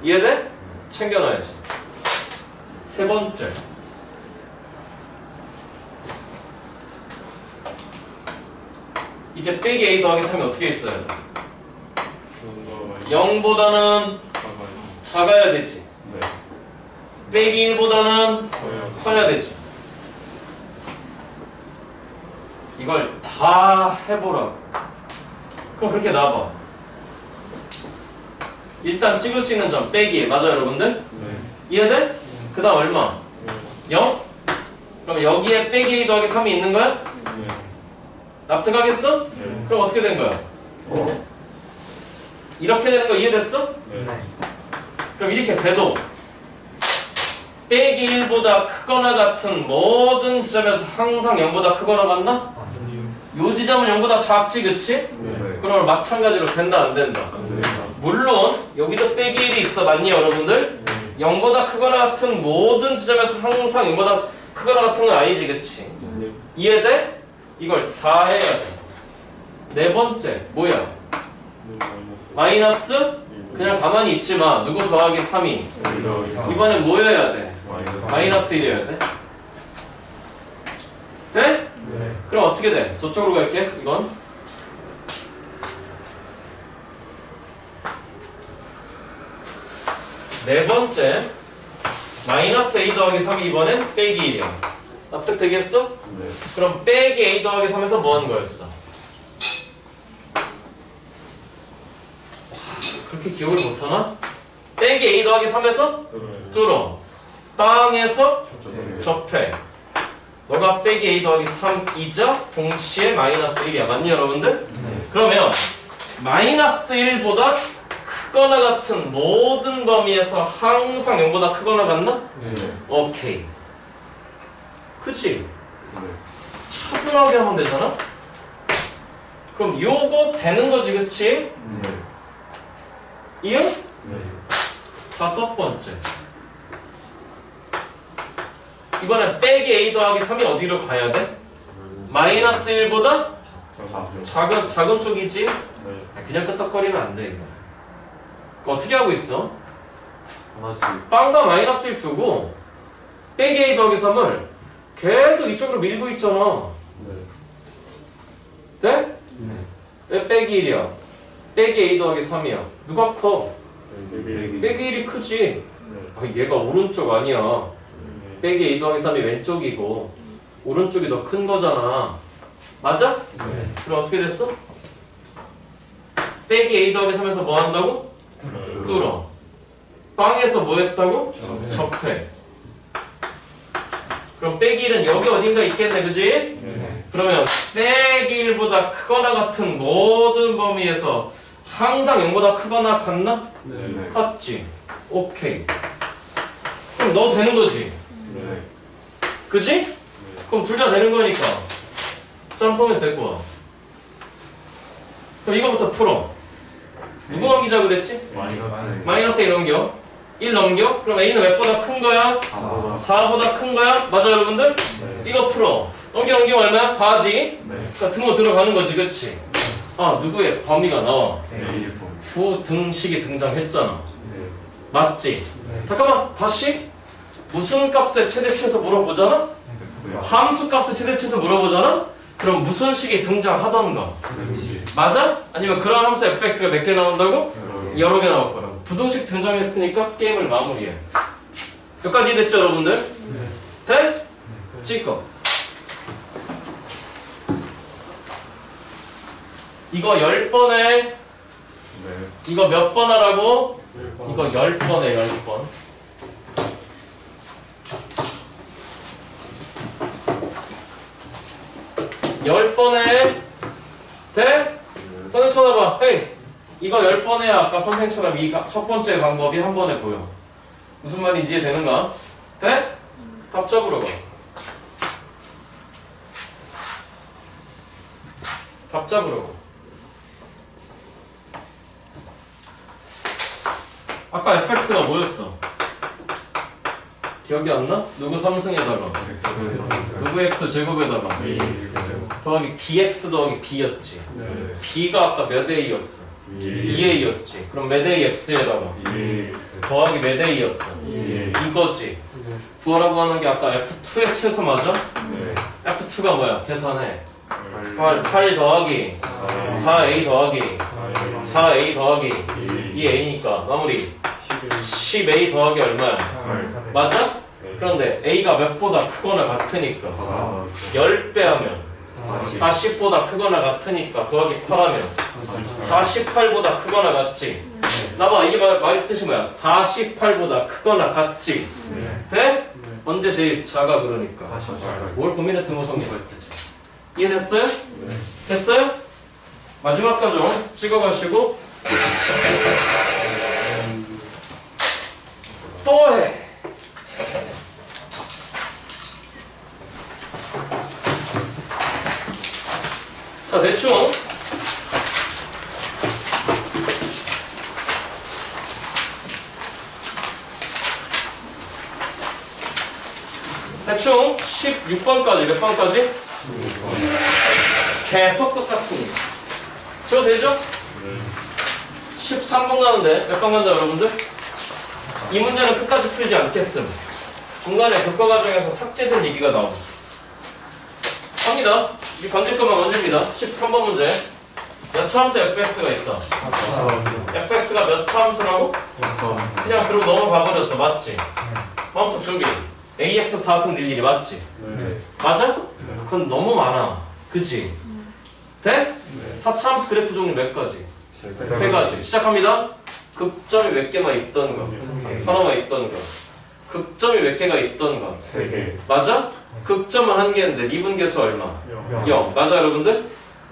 A: 이해돼? 챙겨놔야지. 세 번째. 이제 빼기 a 더하기 3이 어떻게 있어야 돼? 0보다는 작아야 되지. 빼기 1보다는 커야 되지. 이걸 다 해보라. 그럼 그렇게 놔봐. 일단 찍을 수 있는 점 빼기 맞아 여러분들? 이해돼? 그 다음 얼마? 0? 그럼 여기에 빼기 2 더하기 3이 있는 거야? 납득하겠어? 그럼 어떻게 된 거야? 이렇게 되는 거 이해됐어? 그럼 이렇게 돼도 빼기 1보다 크거나 같은 모든 지점에서 항상 0보다 크거나 같나? 요 지점은 0보다 작지 그치? 그럼 마찬가지로 된다 안 된다? 물론 여기도 빼기 1이 있어 맞니 여러분들? 0보다 크거나 같은 모든 지점에서 항상 0보다 크거나 같은 건 아니지 그치? 이해돼? 이걸 다 해야 돼. 네 번째 뭐야? 마이너스? 그냥 가만히 있지 마. 누구 더하기 3이. 이번엔 뭐 해야 돼? 마이너스 1이어야 돼? 돼? 그럼 어떻게 돼? 저쪽으로 갈게. 이건. 네 번째. 마이너스 a 더하기 3이 이번엔 빼기 1이야. 납득되겠어? 그럼 빼기 a 더하기 3에서 뭐 하는 거였어? 그렇게 기억을 못하나? 빼기 a 더하기 3에서 뚫어. 땅에서 접해. 너가 빼기 a 더하기 3이자 동시에 마이너스 1이야. 맞니 여러분들? 그러면 마이너스 1보다 크거나 같은 모든 범위에서 항상 0보다 크거나 같나? 오케이. 그치? 차분하게 하면 되잖아? 그럼 요거 되는 거지 그치? 이응? 다섯 번째. 이번엔 빼기 a 더하기 3이 어디로 가야 돼? 마이너스 1보다
B: 작은.
A: 작은, 작은 쪽이지?
B: 네.
A: 아, 그냥 끄떡거리면 안 돼, 이거. 어떻게 하고 있어?
B: 하나씩.
A: 빵과 마이너스 1 두고 빼기 a 더하기 3을 계속 이쪽으로 밀고 있잖아.
B: 네.
A: 돼?
C: 네.
A: 왜 빼기 1이야? 빼기 a 더하기 3이야. 누가 커?
B: 네.
A: 빼기 1이 크지.
B: 네.
A: 아, 얘가 오른쪽 아니야.
B: 네.
A: 빼기 a 더하기 3이 왼쪽이고 오른쪽이 더 큰 거잖아. 맞아?
C: 네.
A: 그럼 어떻게 됐어? 빼기 a 더하기 3에서 뭐 한다고? 뚫어. 빵에서 뭐 했다고?
C: 네.
A: 접해. 그럼 빼기 1은 여기 어딘가 있겠네, 그지?
B: 네.
A: 그러면 빼기 1보다 크거나 같은 모든 범위에서 항상 0보다 크거나 같나?
B: 네.
A: 같지. 오케이. 그럼 넣어도 되는 거지.
B: 네.
A: 그지? 그럼 둘 다 되는 거니까 짬뽕에서 데리고 와. 그럼 이거부터 풀어. 누구 넘기자 그랬지?
B: 마이너스.
A: 마이너스 1 넘겨. 1 넘겨? 그럼 A는 몇보다 큰 거야? 4보다 큰 거야? 맞아 여러분들?
B: 네.
A: 이거 풀어. 넘겨 넘기면 얼마야? 4지?
B: 네.
A: 그러니까 등호 들어가는 거지 그치? 아 누구의 범위가 나와?
B: 네.
A: 부등식이 등장했잖아.
B: 네.
A: 맞지?
C: 네.
A: 잠깐만 다시 무슨 값의 최대치에서 물어보잖아? 함수 값의 최대치에서 물어보잖아? 그럼 무슨 식이 등장하던가 맞아? 아니면 그런 함수 fx가 몇 개 나온다고? 여러 개 나올 거라고 부등식 등장했으니까 게임을 마무리해 여기까지 됐죠 여러분들?
C: 네.
A: 돼? 찍어 이거 10번에
B: 네.
A: 이거 몇 번 하라고? 이거 10번에 10번 열 번에 돼? 선생 쳐다봐 헤이 이거 열 번에 아까 선생처럼 이 첫 번째 방법이 한 번에 보여 무슨 말인지 이해되는가? 돼? 답 잡으러 가 답 잡으러 가 아까 fx가 뭐였어? 기억이 안 나? 누구 3승에다가 누구 x 제곱에다가 더하기 bx 더하기 b였지
B: 네.
A: b가 아까 몇 a였어? 2a였지 그럼 몇 a x에다가
B: 예.
A: 더하기 몇 a였어?
B: 예.
A: 이거지 구하라고 하는 게 아까 f2의 최소 맞아?
B: 네.
A: f2가 뭐야? 계산해 8, 8 더하기 4a 더하기 4a 더하기 2a니까 마무리 10a 더하기 얼마야? 맞아? 그런데 a가 몇보다 크거나 같으니까 10배 하면 40보다 크거나 같으니까 더하기 8하면 48보다 크거나 같지? 나봐 이게 말, 말 뜻이 뭐야? 48보다 크거나 같지? 돼? 언제 제일 작아 그러니까 뭘 고민해 등호성이 걸 뜻이 이해됐어요? 됐어요? 마지막 과정 찍어가시고 또 해. 자 대충 대충 16번까지 몇 번까지? 계속 똑같습니다. 저 되죠? 13번 가는데 몇 번 간다 여러분들? 이 문제는 끝까지 풀지 않겠음. 중간에 교과 과정에서 삭제된 얘기가 나옵니다. 갑니다. 이 건질 것만 건집니다. 13번 문제. 몇 차함수 fx가 있다. fx가 몇 차함수라고? 그냥 그러고 넘어가 버렸어. 맞지? 마음속 준비. ax 4승 릴 일이 맞지? 맞아? 그건 너무 많아. 그치? 돼? 4차함수 그래프 종류 몇 가지? 세 가지. 시작합니다. 극점이 몇 개만 있던가. 하나만 있던가. 극점이 몇 개가 있던가. 맞아? 극점은 한 개인데 미분계수 얼마? 0. 맞아 여러분들?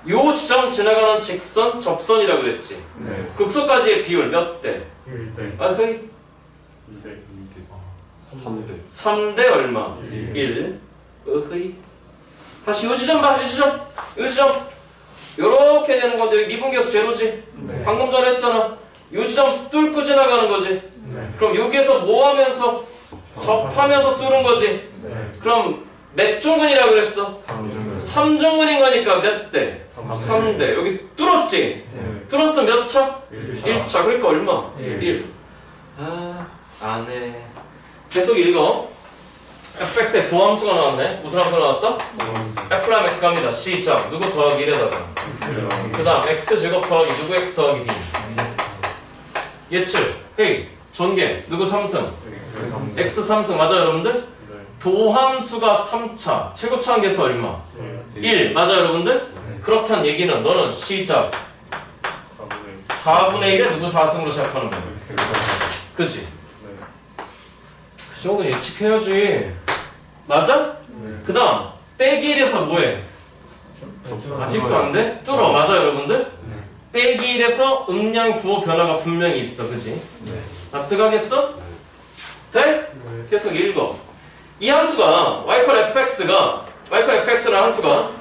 A: 요 지점 지나가는 직선 접선이라고 그랬지. 극소까지의 비율 몇 대? 아, 거의 3대 얼마? 1. 어허이. 다시 요 지점 봐, 요 지점. 요 지점. 요렇게 되는 건데 미분계수 제로지? 방금 전에 했잖아. 요 지점 뚫고 지나가는 거지.
C: 네.
A: 그럼 여기에서 뭐 하면서 접하면서 뚫은 거지
C: 네.
A: 그럼 몇 중근이라 그랬어?
B: 삼중근
A: 3중근인 거니까 몇 대?
B: 삼
A: 3대 여기 뚫었지?
B: 네
A: 뚫었어 몇 차?
B: 일차
A: 1차 그러니까 얼마?
B: 일.
A: 1 아, 안 해 계속 읽어 fx에 도함수가 나왔네 무슨 함수가 나왔다? f랑 x 갑니다 시작 누구 더하기 1에다가 그 다음 x 제곱 더하기 누구 x 더하기 b 예측 헤이 전개 누구 3승 x 3승 맞아요 여러분들? 도함수가 3차 최고차 한계수 얼마? 1 맞아요 여러분들? 그렇단 얘기는 너는 시작 4분의 1에 누구 4승으로 시작하는 거야 그지? 그 정도는 예측해야지 맞아? 그 다음 빼기 1에서 뭐해? 아직도 안 돼? 뚫어 맞아 여러분들? 빼기 1에서 음량 부호 변화가 분명히 있어 그지? 납득하겠어? 돼? 계속 읽어 이 함수가 y컬 fx가 y컬 fx라는 함수가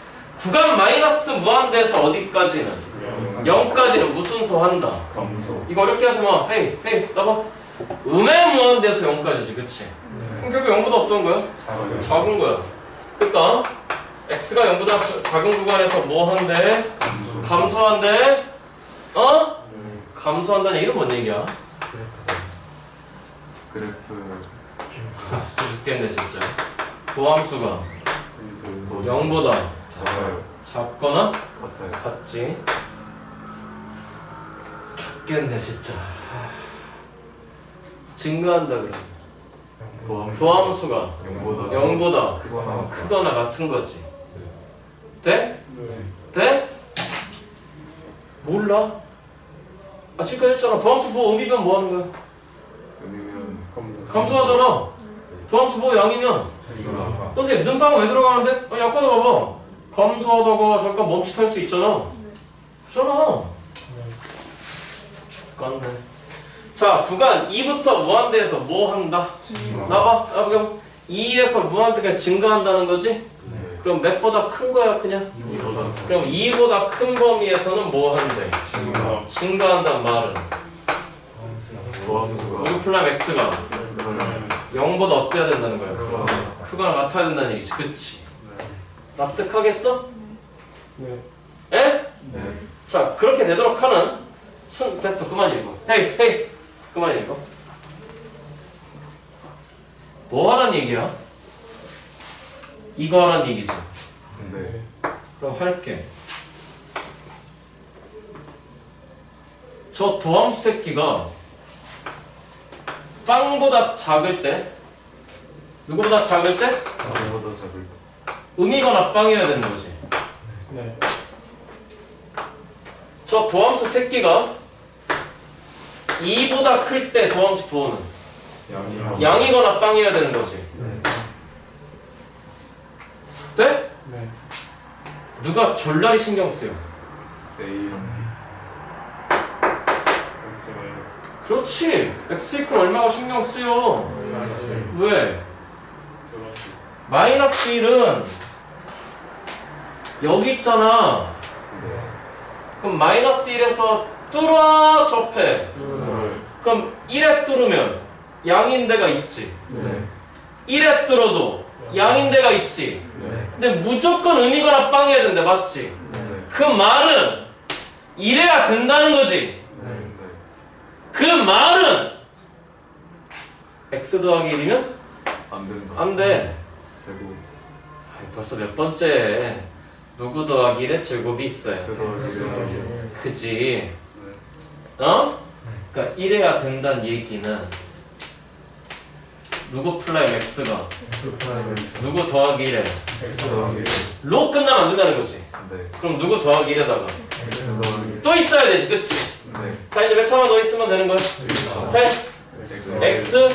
A: 구간 마이너스 무한대에서 어디까지는 0까지는 무슨 소 한다 이거 어렵게 하지 마 헤이 헤이 나봐 음의 무한대에서 0까지지 그치? 그럼 결국 0보다 어떤 거야? 작은 거야 그러니까 x가 0보다 작은 구간에서 뭐 한대? 감소한대 어? 감소한다는 얘기는 뭔 얘기야?
B: 그래프
A: 하, 죽겠네 진짜. 도함수가 0보다
B: 작아요.
A: 작거나
B: 같아요.
A: 같지? 죽겠네 진짜. 하, 증가한다 그래
B: 도함
A: 도함수가
B: 0보다
A: 0보다
B: 크거나
A: 크거나 같은 거지. 돼? 돼? 몰라 아 지금까지 했잖아. 도함수 보호 음이면 뭐 하는 거야?
B: 아니면
A: 감소하잖아. 도함수 보호 양이면. 선생님 눈빵 왜 들어가는데? 아니 아까도 봐봐. 감소하다가 잠깐 멈칫할 수 있잖아. 그잖아. 죽겠네 자 구간 2부터 무한대에서 뭐 한다? 나봐. 나봐. 2에서 무한대가 증가한다는 거지?
B: 네
A: 그럼 몇보다 큰 거야 그냥?
B: 이보다
A: 그럼 2보다 큰 범위에서는 뭐 한대?
B: 증가
A: 증가한단 말은
B: 도함수가
A: 우리 플람 x가 0보다 어때야 된다는 거야? 크거나 같아야 된다는 얘기지 그치? 납득하겠어?
C: 네.
A: 에?
B: 네
A: 자 그렇게 되도록 하는 순 됐어 그만 읽어 헤이 헤이 그만 읽어 뭐 하란 얘기야? 이거 하란 얘기지
B: 네.
A: 그럼 할게. 저 도함수 새끼가 빵보다 작을 때? 누구보다 작을 때?
B: 이보다 작을
A: 음이거나 빵이어야 되는 거지.
C: 네.
A: 저 도함수 새끼가 2보다 클 때 도함수 부호는?
B: 양이
A: 양이거나 빵이어야 되는 거지 돼?
C: 네.
A: 누가 졸라리 신경 쓰여?
B: A랑
A: 그렇지. X 이퀄 얼마가 신경 쓰여? 왜? 마이너스 1은 여기 있잖아.
B: 네.
A: 그럼 마이너스 1에서 뚫어 접해. 그럼 1에 뚫으면 양인 데가 있지.
C: 네.
A: 1에 뚫어도 양인 데가 있지.
C: 네.
A: 근데 무조건 음이거나 빵이어야 된대 맞지? 네그 말은 이래야 된다는 거지. 네그 말은 x 더하기 1이면
B: 안 된다.
A: 안 돼.
B: 제곱.
A: 벌써 몇 번째 누구 더하기 1의 제곱이 있어요.
B: X 더하기 네
A: 그지? 어? 그러니까 이래야 된다는 얘기는 누구 프라임 x가? 누구 더하기 1에?
B: X 더하기
A: 로 끝나면 안 된다는 거지.
B: 네.
A: 그럼 누구 더하기 1에다가?
B: X 더하기
A: 또 있어야 되지 그치?
B: 네.
A: 자 이제 몇 차만 더 있으면 되는 거야? 해.
B: X
A: x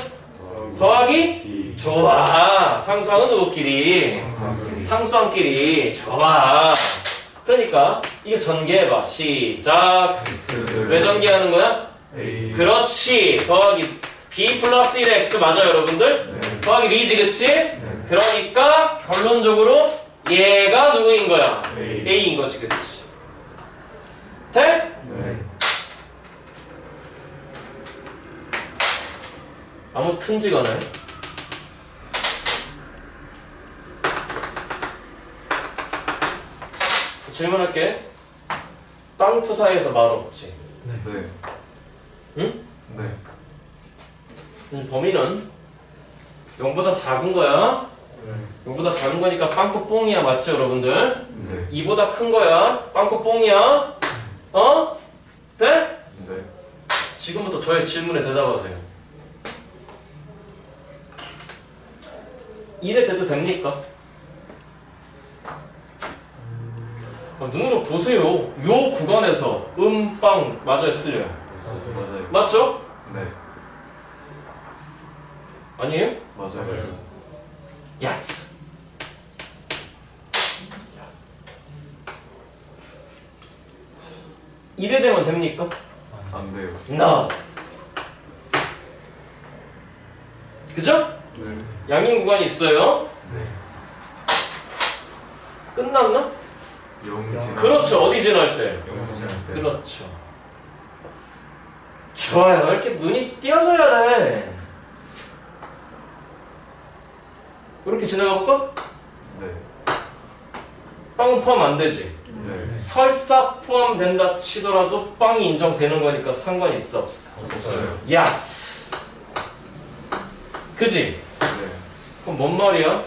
A: 더하기
B: B
A: 좋아. 상수항은 누구끼리? 상수항끼리. 좋아. 그러니까 이거 전개해봐. 시작. 왜 전개하는 거야? 그렇지. 더하기 b 플러스 1의 x 맞아요 여러분들?
B: 네
A: 더하기 리지 그치?
B: 네
A: 그러니까 결론적으로 얘가 누구인 거야?
B: A
A: a인 거지 그치? 돼?
B: 네
A: 아무 튼지거네. 질문할게. 땅 투사에서 말 없지.
B: 네.
A: 응?
B: 네.
A: 음, 범위는 0보다 작은 거야.
C: 네.
A: 0보다 작은 거니까 빵꾸 뽕이야. 맞죠, 여러분들?
B: 네.
A: 2보다 큰 거야. 빵꾸 뽕이야. 어? 돼?
B: 네.
A: 지금부터 저의 질문에 대답하세요. 1에 대도 됩니까? 어, 눈으로 보세요. 요 구간에서 음, 빵 맞아요, 틀려요?
B: 맞아요.
A: 맞죠?
B: 네.
A: 아니에요?
B: 맞아요.
A: 야스. 이에 되면 됩니까?
B: 안 돼요.
A: No. 그죠?
B: 네.
A: 양인 구간이 있어요.
B: 네.
A: 끝났나?
B: 영지.
A: 그렇죠. 어디 지날 때?
B: 영지 때.
A: 그렇죠. 좋아요. 이렇게 눈이 띄어져야 돼. 이렇게 지나가 볼까?
B: 네.
A: 빵은 포함 안 되지.
B: 네.
A: 설사 포함된다 치더라도 빵이 인정되는 거니까 상관 있어 없어.
B: 없어요.
A: 야스. 그지?
B: 네.
A: 그럼 뭔 말이야?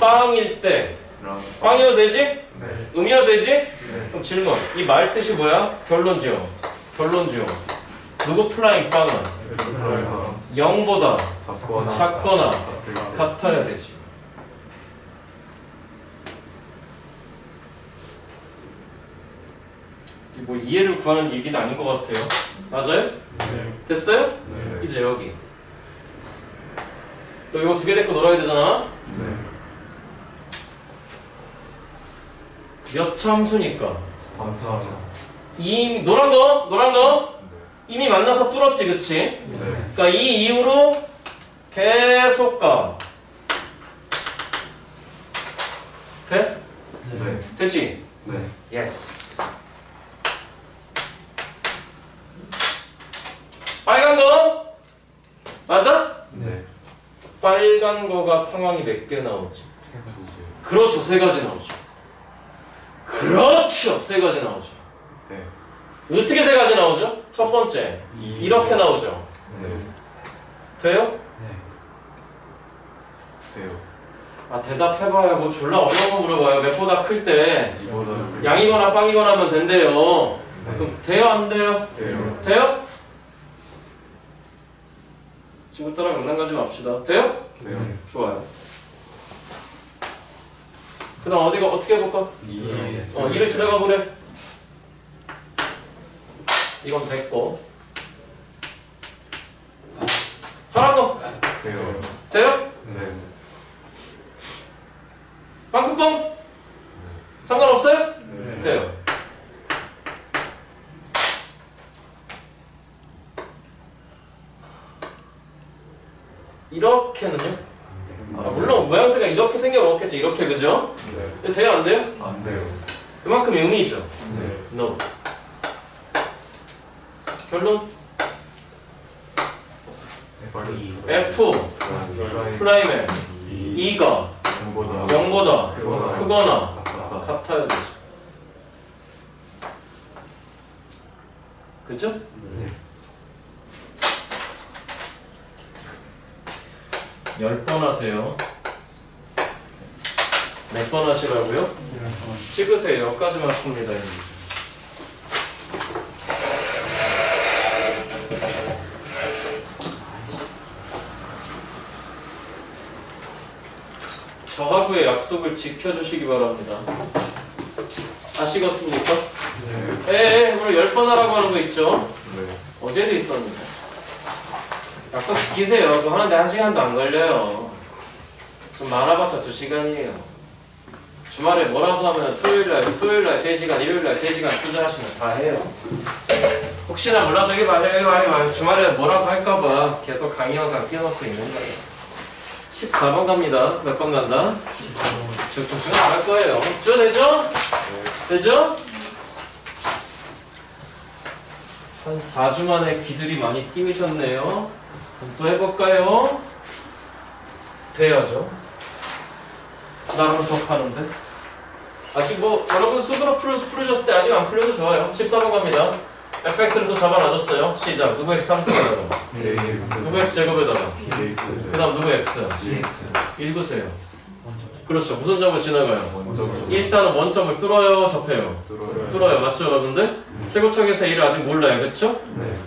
A: 빵일 때
B: 랑.
A: 빵이어도 되지?
B: 네.
A: 음이어도 되지?
B: 네.
A: 그럼 질문. 이 말 뜻이 뭐야? 결론지요. 결론지요. 누구 플라잉 빵은
B: 그러니까
A: 0보다
B: 작거나
A: 작거나. 같아야 되지. 뭐 이해를 구하는 얘기는 아닌 것 같아요. 맞아요?
C: 네.
A: 됐어요?
B: 네.
A: 이제 여기. 또 이거 두 개 데리고 놀아야 되잖아.
B: 네.
A: 몇 참수니까.
B: 감사합니다.
A: 이 노란 거, 노란 거 이미 만나서 뚫었지, 그치?
B: 네.
A: 그러니까 이 이후로 계속 가. 돼?
B: 네.
A: 되지?
B: 네.
A: Yes. 빨간 거 맞아?
B: 네.
A: 빨간 거가 상황이 몇 개 나오지? 그렇죠, 세 가지 나오죠. 그렇죠, 세 가지 나오죠.
B: 네.
A: 어떻게 세 가지 나오죠? 첫 번째, 이렇게 나오죠.
B: 네.
A: 돼요?
B: 돼요.
A: 아 대답해봐요. 뭐 졸라 어려운 거 물어봐요. 몇보다 클 때 양이거나 빵이거나 하면 된대요.
B: 네.
A: 그럼 돼요, 안 돼요?
B: 돼요.
A: 돼요? 친구들랑 장난 가지 맙시다. 돼요?
B: 돼요.
A: 좋아요. 그 다음 어디가 어떻게 해볼까?
B: 이.
A: 어, 이를 지나가 보래. 이건 됐고. 파란 거
B: 돼요.
A: 돼요?
B: 네.
A: 방금뽕 상관없어요?
B: 네.
A: 돼요. 이렇게는요? 아, 물론 모양새가 이렇게 생겨놓겠지 이렇게 그죠?
B: 네.
A: 돼요 안 돼요?
B: 안 돼요.
A: 그만큼 의미죠.
B: 네.
A: No. 결론. F 프라임의
B: 이.
A: 2가
B: 보다
A: 0보다
B: 크거나.
A: 같아야 되죠. 그죠?
B: 네.
A: 열번 하세요. 몇 번 하시라고요? 찍으세요. 여기까지만 풉니다. 저하고의 약속을 지켜주시기 바랍니다. 아시겠습니까?
B: 네.
A: 예, 예, 오늘 열 번 하라고 하는 거 있죠?
B: 네.
A: 어제도 있었는데. 약속 지키세요. 그거 하는데 한 시간도 안 걸려요. 좀 많아봤자 두 시간이에요. 주말에 몰아서 하면 토요일날, 토요일날 3시간, 일요일날 3시간 투자하시면 다 해요. 혹시나 몰라서 이게 만약에 만약에 주말에 몰아서 할까봐 계속 강의 영상 띄워놓고 있는 거예요. 14번 갑니다. 몇 번 간다? 쭉쭉쭉 나갈 거예요. 쭉 되죠? 되죠? 한 4주 만에 귀들이 많이 띄우셨네요. 그럼 또 해볼까요? 돼야죠. 나랑 수업하는데. 아직 뭐 여러분 스스로 풀, 풀으셨을 때 아직 안 풀려도 좋아요. 14번 갑니다. Fx를 또 잡아놔줬어요. 시작. 누구 x 3승에다가 누구 x 제곱에다가 그 다음 누구 x 읽으세요. 그렇죠. 무슨 점을 지나가요? 일단은 원점을 뚫어요, 접해요. 뚫어요, 맞죠, 여러분들? 최고척에서 일을 아직 몰라요, 그렇죠?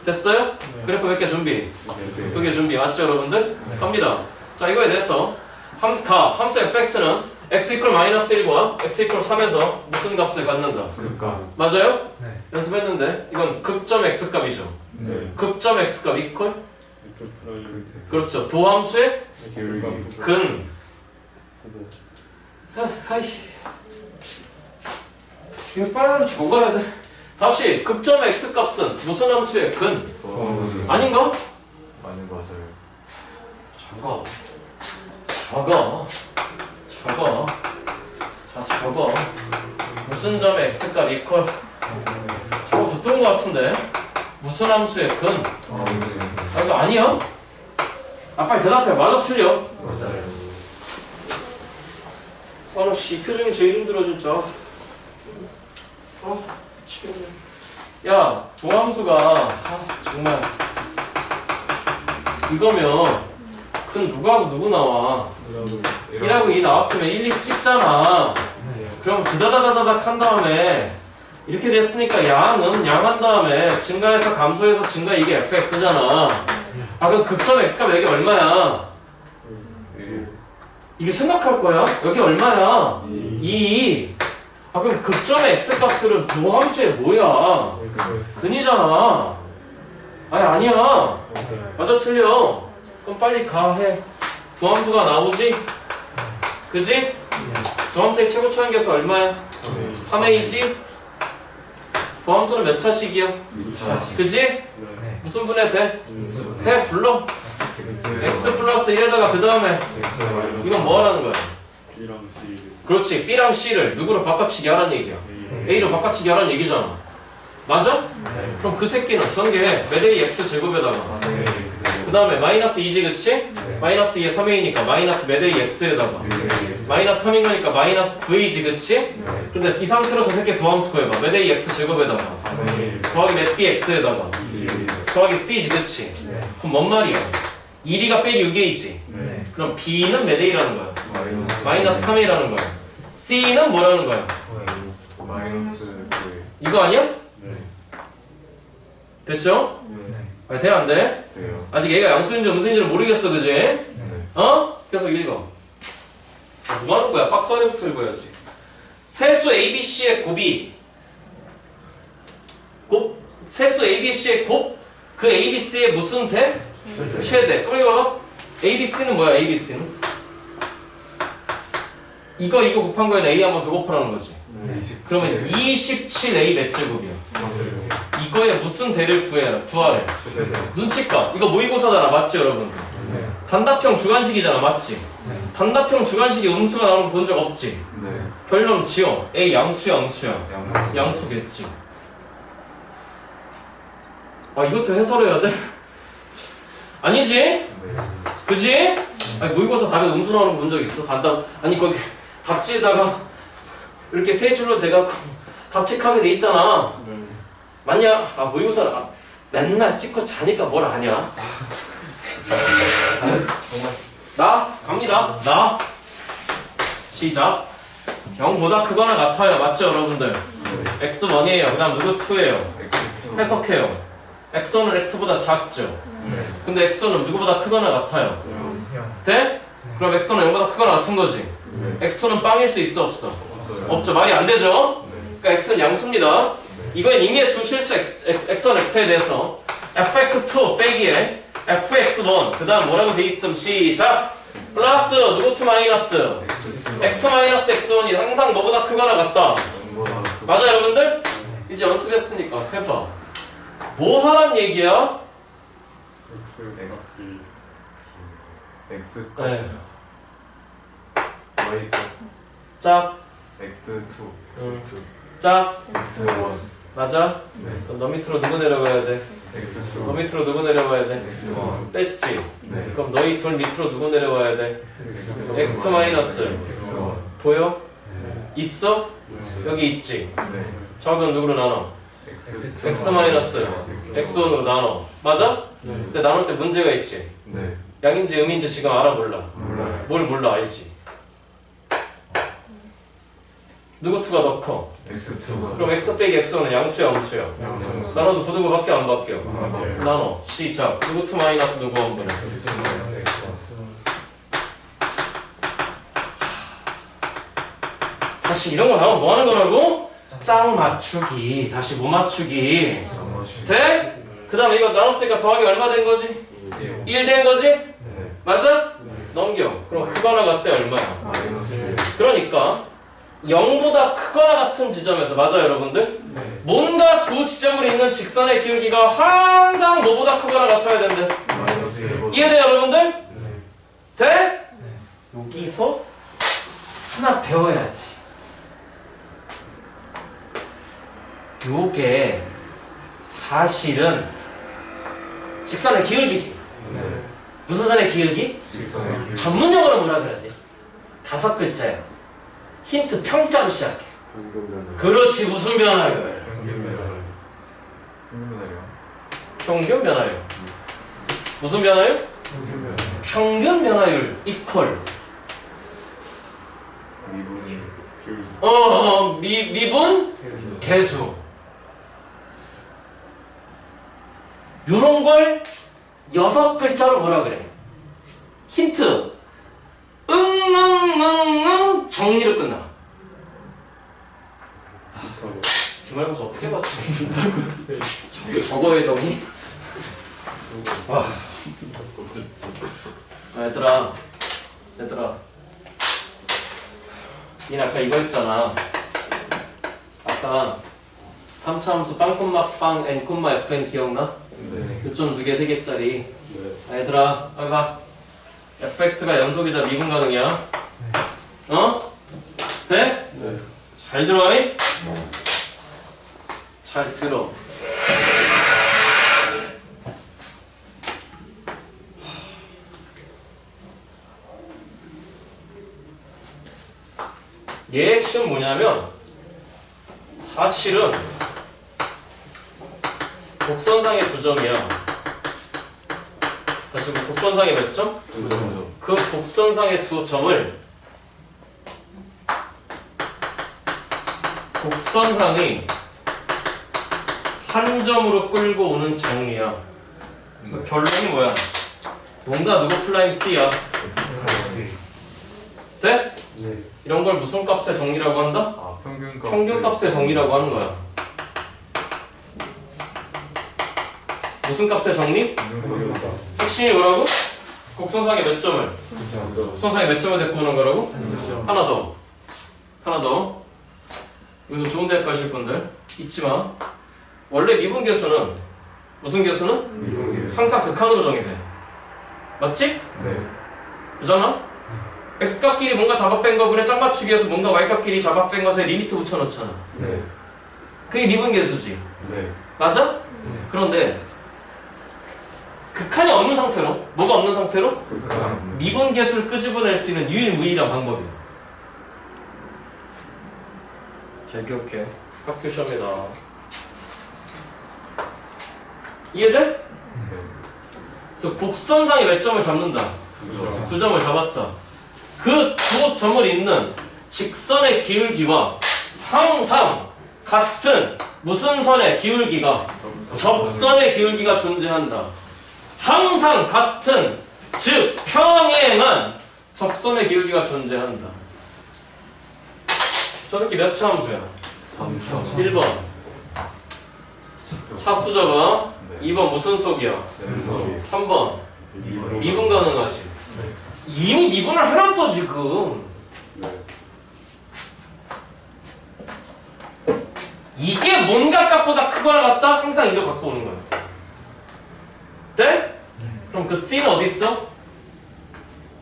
A: 됐어요? 그래프 몇 개 준비? 두개 준비, 맞죠, 여러분들? 갑니다. 자, 이거에 대해서 함, 가, 함수 fx는 x 이퀄 마이너스 1과 x 이퀄 3에서 무슨 값을 갖는다? 맞아요?
C: 네.
A: 연습했는데 이건 극점 x 값이죠. 극점 x 값 이퀄 그렇죠. 도함수의 근. 아, 아이. 이거 빨리 적어야 돼. 다시 극점 x 값은 무슨 함수의 근? 아닌가?
B: 맞는 거 맞아요.
A: 적어. 적어. 적어. 자, 적어. 무슨 점의 x값 이퀄? 저거 붙은 것 같은데? 무슨 함수의 근? 아, 이거 아니야? 아, 빨리 대답해. 맞아, 틀려?
B: 맞아요.
A: 아, 나 씨, 이 표정이 제일 힘들어, 진짜. 아, 미치겠네. 야, 도함수가, 아, 정말. 이거면, 근 누구하고 누구 나와? 1하고 2 나왔으면 1, 2 찍잖아. 그럼 드다다다다닥 한 다음에 이렇게 됐으니까 양은 양한 다음에 증가해서 감소해서 증가 이게 fx잖아. 아 그럼 극점 x값 여기 얼마야? 이게 생각할 거야? 여기 얼마야? 2. 아 그럼 극점의 x값들은 도함수에 뭐야? 근이잖아. 아니 아니야. 맞아 틀려. 그럼 빨리 가 해. 도함수가 나오지? 그지? 도함수의 최고 차항계수 얼마야? 3a지? 도함수는 몇 차식이야? 그지? 무슨 분해 돼? 해 불러 x 플러스 1에다가 그 다음에 이건 뭐 하라는 거야? 그렇지 B랑 C를 누구로 바꿔치기 하라는 얘기야 A로 바꿔치기 하라는 얘기잖아 맞아? 그럼 그 새끼는 전개해 몇 A x 제곱에다가 그 다음에 마이너스 2지 그치? 마이너스 2에 3a니까 마이너스 몇 A x에다가 마이너스 3인 거니까 마이너스 9a지 그치? 근데 이 상태로 저 새끼 도함수 구해봐 몇 A x 제곱에다가 더하기 몇 B x에다가 더하기 c지 그치? 그럼 뭔 말이야? 1이가 빼기 6a지 그럼 b는 몇 a라는 거야? 마이너스 3a라는 거야 c는 뭐라는 거야?
B: 마이너스 그
A: 이거 아니야? 됐죠? 아, 돼? 안 돼?
B: 돼요.
A: 아직 얘가 양수인지 음수인지를 모르겠어 그지? 어? 계속 읽어 뭐 하는 거야? 박스 안에부터 읽어야지 세수 ABC의 곱이 곱 세수 ABC의 곱 그 ABC의 무슨 대? 최대 또 읽어봐 ABC는 뭐야 ABC는? 이거 이거 곱한 거에다 A 한번 더 곱하라는 거지 그러면 27A 몇 제곱이야 이 거에 무슨 대를 구해라 구하래 눈치껏 이거 모의고사잖아 맞지 여러분 단답형 주관식이잖아 맞지 단답형 주관식이 음수가 나오는 거본적 없지
B: 네.
A: 결론 지어 A 양수 양수야
B: 양.
A: 양수겠지 아 이것도 해설해야 돼? 아니지?
B: 네.
A: 그지? 아니 모의고사 답에 음수 나오는 거본적 있어? 단답 아니 거기 답지에다가 이렇게 세 줄로 돼갖고 답책하게 돼 있잖아 맞냐? 아 모의고사 아, 맨날 찍고 자니까 뭘 아냐? 아유, 정말. 나? 갑니다. 나? 시작. 0보다 크거나 같아요. 맞죠 여러분들? X1이에요. 그 다음 누구 2예요? 해석해요. X1은 x2보다 작죠? 근데 x1은 누구보다 크거나 같아요? 돼? 그럼 x1은 0보다 크거나 같은 거지? x2는 빵일 수 있어 없어? 없죠. 말이 안 되죠? 그러니까 x는 양수입니다. 이거는 이미의 두 실수 x1, x2에 대해서 fx2 빼기에 fx1 그 다음 뭐라고 돼 있음? 시작! 플러스 누구 2 마이너스? X2 마이너스 x1이 항상 뭐보다 크거나 같다. 맞아 여러분들? 이제 연습했으니까 해봐. 뭐 하란 얘기야?
B: X X
A: 네.
B: Y
A: 짝,
B: X2
A: 음, 짝,
B: X1
A: 맞아?
B: 네.
A: 그럼 너 밑으로 누구 내려가야 돼?
B: X2
A: 너 밑으로 누구 내려가야 돼?
B: X1
A: 뺐지?
B: 네.
A: 그럼 너희 둘 밑으로 누구 내려와야 돼? X2 마이너스
B: X1
A: 보여?
C: 네.
A: 있어? 여기 있지?
B: 네.
A: 적은 누구로 나눠?
B: X2
A: X 마이너스 X1으로 나눠 맞아?
C: 네.
A: 근데 나눌 때 문제가 있지
B: 네.
A: 양인지 음인지 지금 알아 몰라?
B: 몰라요.
A: 뭘 몰라 알지? 누구 투가 더 커?
B: X2
A: 그럼 X 빼기 X1은 양수야 음수야
B: 양수
A: 나눠도 부등고 밖에 안 바뀌어
B: 바뀌어요.
A: 나눠 시작 누구 투 마이너스 누구 원분해 다시 이런 거 나오면 뭐 하는 거라고? 짝 맞추기 다시 뭐 맞추기 돼? 그 다음에 이거 나눴으니까 더하기 얼마 된 거지? 1 된 거지?
B: 네.
A: 맞아? 넘겨 그럼 크거나 같대 얼마야?
B: 마이너스
A: 그러니까 0보다 크거나 같은 지점에서 맞아 여러분들?
C: 네.
A: 뭔가 두 지점을 잇는 직선의 기울기가 항상 뭐보다 크거나 같아야 된대
B: 마이너스 1보다
A: 이해돼 여러분들?
C: 네.
A: 돼? 여기서 하나 배워야지 요게 사실은 직선의 기울기지
B: 네.
A: 무슨 선의 기울기?
B: 직선의 기울기
A: 전문 용어로 뭐라 그러지? 다섯 글자야 힌트 평자로 시작해. 그렇지 무슨 변화율?
B: 평균
A: 변화율 무슨 변화율?
B: 평균
A: 변화율 이퀄
B: 미분이 기울기
A: 어, 어 미, 미분? 개수. 요런 걸 여섯 글자로 뭐라 그래? 힌트 응응응응 정리로 끝나 기말고사 어떻게 맞추니? 저거의 정리? 와 아, 얘들아 얘들아 닌 아까 이거 했잖아 아까 3차 함수 빵콤마 빵 n콤마 fn 기억나?
B: 네
A: 요점 두 개, 세 개짜리. 아, 얘들아, 빨리 봐. Fx가 연속이자 미분 가능이야. 어? 돼?
C: 네.
A: 잘 들어와니? 잘 들어. 얘 핵심 뭐냐면 사실은 곡선상의 두 점이야. 다시 그 곡선상의 몇 점? 그 곡선상의 두 점을 곡선상이 한 점으로 끌고 오는 정리야. 그래서 결론이 뭐야? 뭔가 누구 prime C야. 돼?
C: 네.
A: 이런 걸 무슨 값의 정리라고 한다?
B: 아 평균 값
A: 평균 값의 정리라고 하는 거야. 무슨 값의 정리?
B: 평균 값
A: 핵심이 뭐라고? 곡선상의 몇 점을?
C: 그죠.
A: 곡선상의 몇 점을 데리고 오는 거라고? 하나 더. 하나 더. 여기서 좋은 대학 가실 분들 잊지 마. 원래 미분 계수는 무슨 계수는
B: 미분계
A: 항상 극한으로 정의돼. 맞지?
B: 네
A: 그잖아? x값끼리 뭔가 잡아뺀 거분에 짝 맞추기 위해서 뭔가 y값끼리 잡아뺀 것에 limit 붙여놓잖아.
B: 네
A: 그게 미분 계수지.
B: 네
A: 맞아?
C: 네.
A: 그런데 극한이 없는 상태로 뭐가 없는 상태로 미분 계수를 끄집어낼 수 있는 유일무이한 방법이야. 잘 기억해. 학교 시험에 나와. 이해돼?
B: 네
A: 그래서 곡선상의 몇 점을 잡는다.
B: 두점
A: 두 점을 잡았다. 그 두 점을 잇는 직선의 기울기와 항상 같은 무슨 선의 기울기가 접선의 기울기가 존재한다. 항상 같은 즉 평행한 접선의 기울기가 존재한다. 저 새끼 몇 차 함수야?
B: 3점
A: 1번 차수 접어
B: 네
A: 2번 무슨 속이야?
B: 연속
A: 3번
B: 미분
A: 미분 가능하지 이미 미분을 해놨어 지금
B: 네
A: 이게 뭔가 값보다 크거나 같다? 항상 이거 갖고 오는 거야 네? 그럼 그 C는 어디 있어?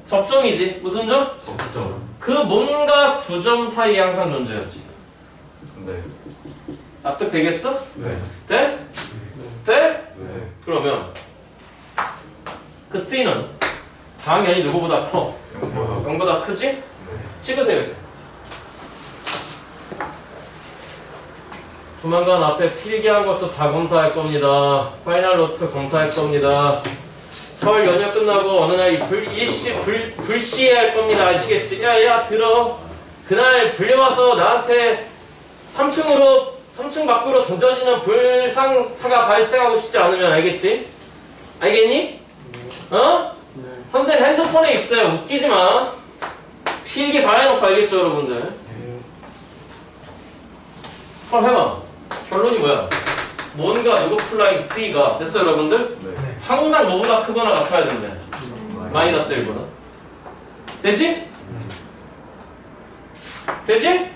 A: 접점이지 무슨 점?
B: 접점
A: 그 뭔가 두 점 사이에 항상 존재하지
B: 네
A: 납득되겠어?
B: 네.
A: 돼? 돼?
B: 네.
A: 그러면 그 C는 당연히 누구보다 커. 0보다 크지? 찍으세요 일단. 조만간 앞에 필기한 것도 다 검사할 겁니다. final 노트 검사할 겁니다. 설 연휴 끝나고 어느 날이 불, 일시 불, 불시에 할 겁니다. 아시겠지? 야, 야, 들어. 그날 불려와서 나한테 3층으로, 3층 밖으로 던져지는 불상사가 발생하고 싶지 않으면 알겠지? 알겠니? 어?
C: 네.
A: 선생님 핸드폰에 있어요. 웃기지 마. 필기 다 해놓고 알겠죠, 여러분들?
C: 네.
A: 그럼 해봐. 결론이 뭐야? 뭔가 누구 prime C가 됐어, 여러분들?
B: 네.
A: 항상 뭐보다 크거나 같아야 된대. 마이너스 1보다. 되지? 되지?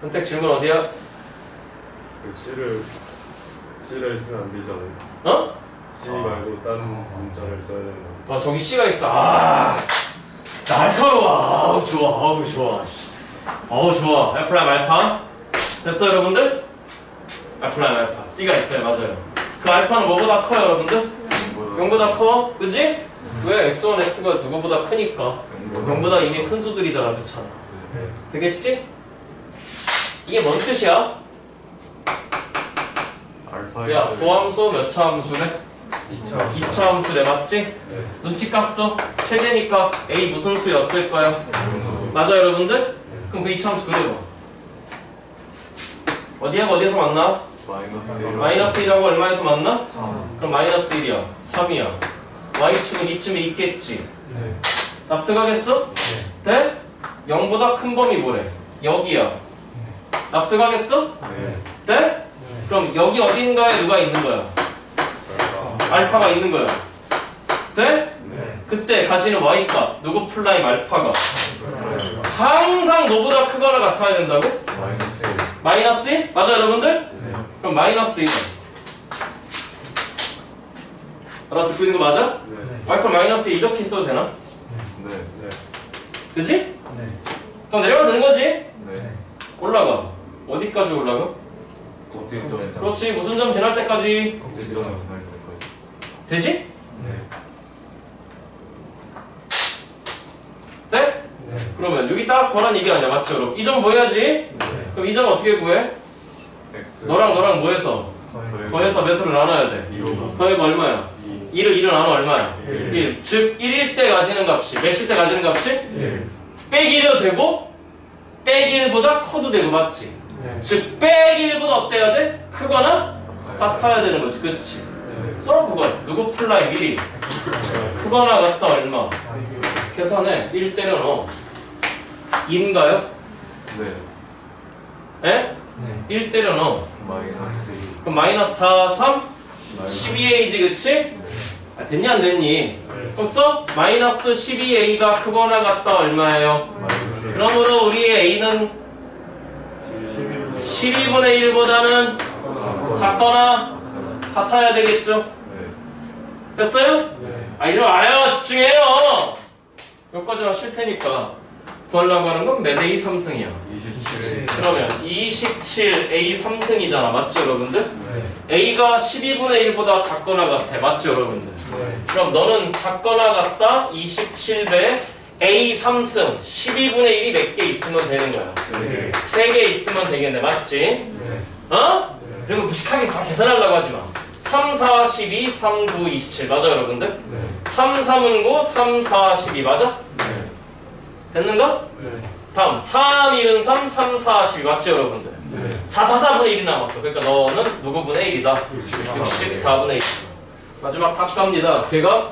A: 선택 질문 어디야?
D: 그 C를 C를 쓰면 안 되지 않아요?
A: 어?
D: C 말고 다른 문자를 써야 되는 거.
A: 아, 저기 C가 있어. 아, 날카로워. 아우, 좋아. 아우, 좋아. 씨. 아우, 좋아. F라임 알파. 됐어, 여러분들? F라임 알파. C가 있어요. 맞아요. 그 알파는 뭐보다 커요, 여러분들? 0보다 커? 그지? 왜? X1, X2가 누구보다 크니까. 0보다 이미 큰 수들이잖아. 그렇잖아.
C: 네.
A: 되겠지? 이게 뭔 뜻이야? 야, 도함수 몇 차 함수래? 2차 함수래, 맞지? 눈치 깠어? 최대니까 A 무슨 수였을까요? 맞아 여러분들? 그럼 그 2차 함수 그려봐 어디하고 어디에서 만나?
B: 마이너스
A: 마이너스 1하고 얼마에서 만나?
B: 3
A: 그럼 마이너스 1이야 3이야 Y축은 이쯤에 있겠지
C: 네.
A: 납득하겠어? 돼? 0보다 큰 범위 뭐래? 여기야 납득하겠어?
B: 네.
A: 돼?
C: 네.
A: 그럼 여기 어딘가에 누가 있는 거야? 알파가 있는 거야 돼?
C: 네.
A: 그때 가지는 Y값 누구 prime 알파가 항상 너보다 크거나 같아야 된다고?
B: 마이너스
A: 마이너스 1? 맞아 여러분들?
C: 네.
A: 그럼 마이너스 1은 알아듣고 있는 거 맞아?
D: 네.
A: 와이프 마이너스 1 이렇게 써도 되나?
B: 네.
D: 네.
A: 그지?
C: 네.
A: 그럼 내려가 되는 거지?
B: 네.
A: 올라가 어디까지 올라가?
B: 꼭지점
A: 그렇지 무슨 점 지날 때까지
B: 꼭지점 지날 때까지
A: 되지?
C: 네.
A: 돼?
C: 네.
A: 그러면 여기 딱 거란 얘기 아니야 맞죠 여러분? 이점뭐 해야지?
C: 네.
A: 그럼 이 점 어떻게 구해?
B: X
A: 너랑 너랑 뭐 해서?
C: 거의.
A: 더해서 매수를 나눠야 돼 더해봐 얼마야?
D: 2
A: 1을 1을 나눠 얼마야?
C: 일.
A: 1. 즉 1일 때 가지는 값이 몇일 때 가지는 값이?
C: 1.
A: 빼기 1도 되고 빼기 1보다 커도 되고 맞지?
C: 네.
A: 즉 빼기 1보다 어때야 돼? 크거나 같아야 되는 거지 그치?
C: 네.
A: 써 그거 누구 플라이 1이 크거나 같다 얼마?
C: 아.
A: 계산해 1 때려 넣어 2인가요?
B: 네.
A: 에?
C: 네.
A: 1 때려 넣어
B: 마이너스
A: 그럼 마이너스 4, 3,
B: 2
A: 12A지 그치? 아, 됐니 안 됐니? 그럼 써? 마이너스 12A가 크거나 같다 얼마예요?
B: 마이너스
A: 그러므로 우리의 A는 12분의 1보다는 작거나 같아야 되겠죠?
B: 네.
A: 됐어요?
C: 네.
A: 아 이리 와요 집중해요 여기까지만 쉴 테니까 구하려고 하는 건몇 A 3승이야
B: 27에
A: 그러면 27 A 3승이잖아 맞죠 여러분들?
C: 네.
A: A가 12분의 1보다 작거나 같아 맞죠 여러분들?
C: 네.
A: 그럼 너는 작거나 같다 27배 A 3승 12분의 1이 몇 개 있으면 되는 거야
B: 네.
A: 3개 있으면 되겠네 맞지?
C: 네.
A: 어?
C: 네.
A: 그리고 무식하게 다 계산하려고 하지 마 3, 4, 12, 3, 9, 27 맞아 여러분들?
C: 네.
A: 3, 3은 9, 3, 4, 12 맞아?
C: 네.
A: 됐는가?
C: 네.
A: 다음 3, 1은 3, 3, 4, 12 맞죠 여러분들?
C: 네.
A: 4, 4, 4분의 1이 남았어 그러니까 너는 누구 분의 1이다? 64분의 1 마지막 탁사입니다 걔가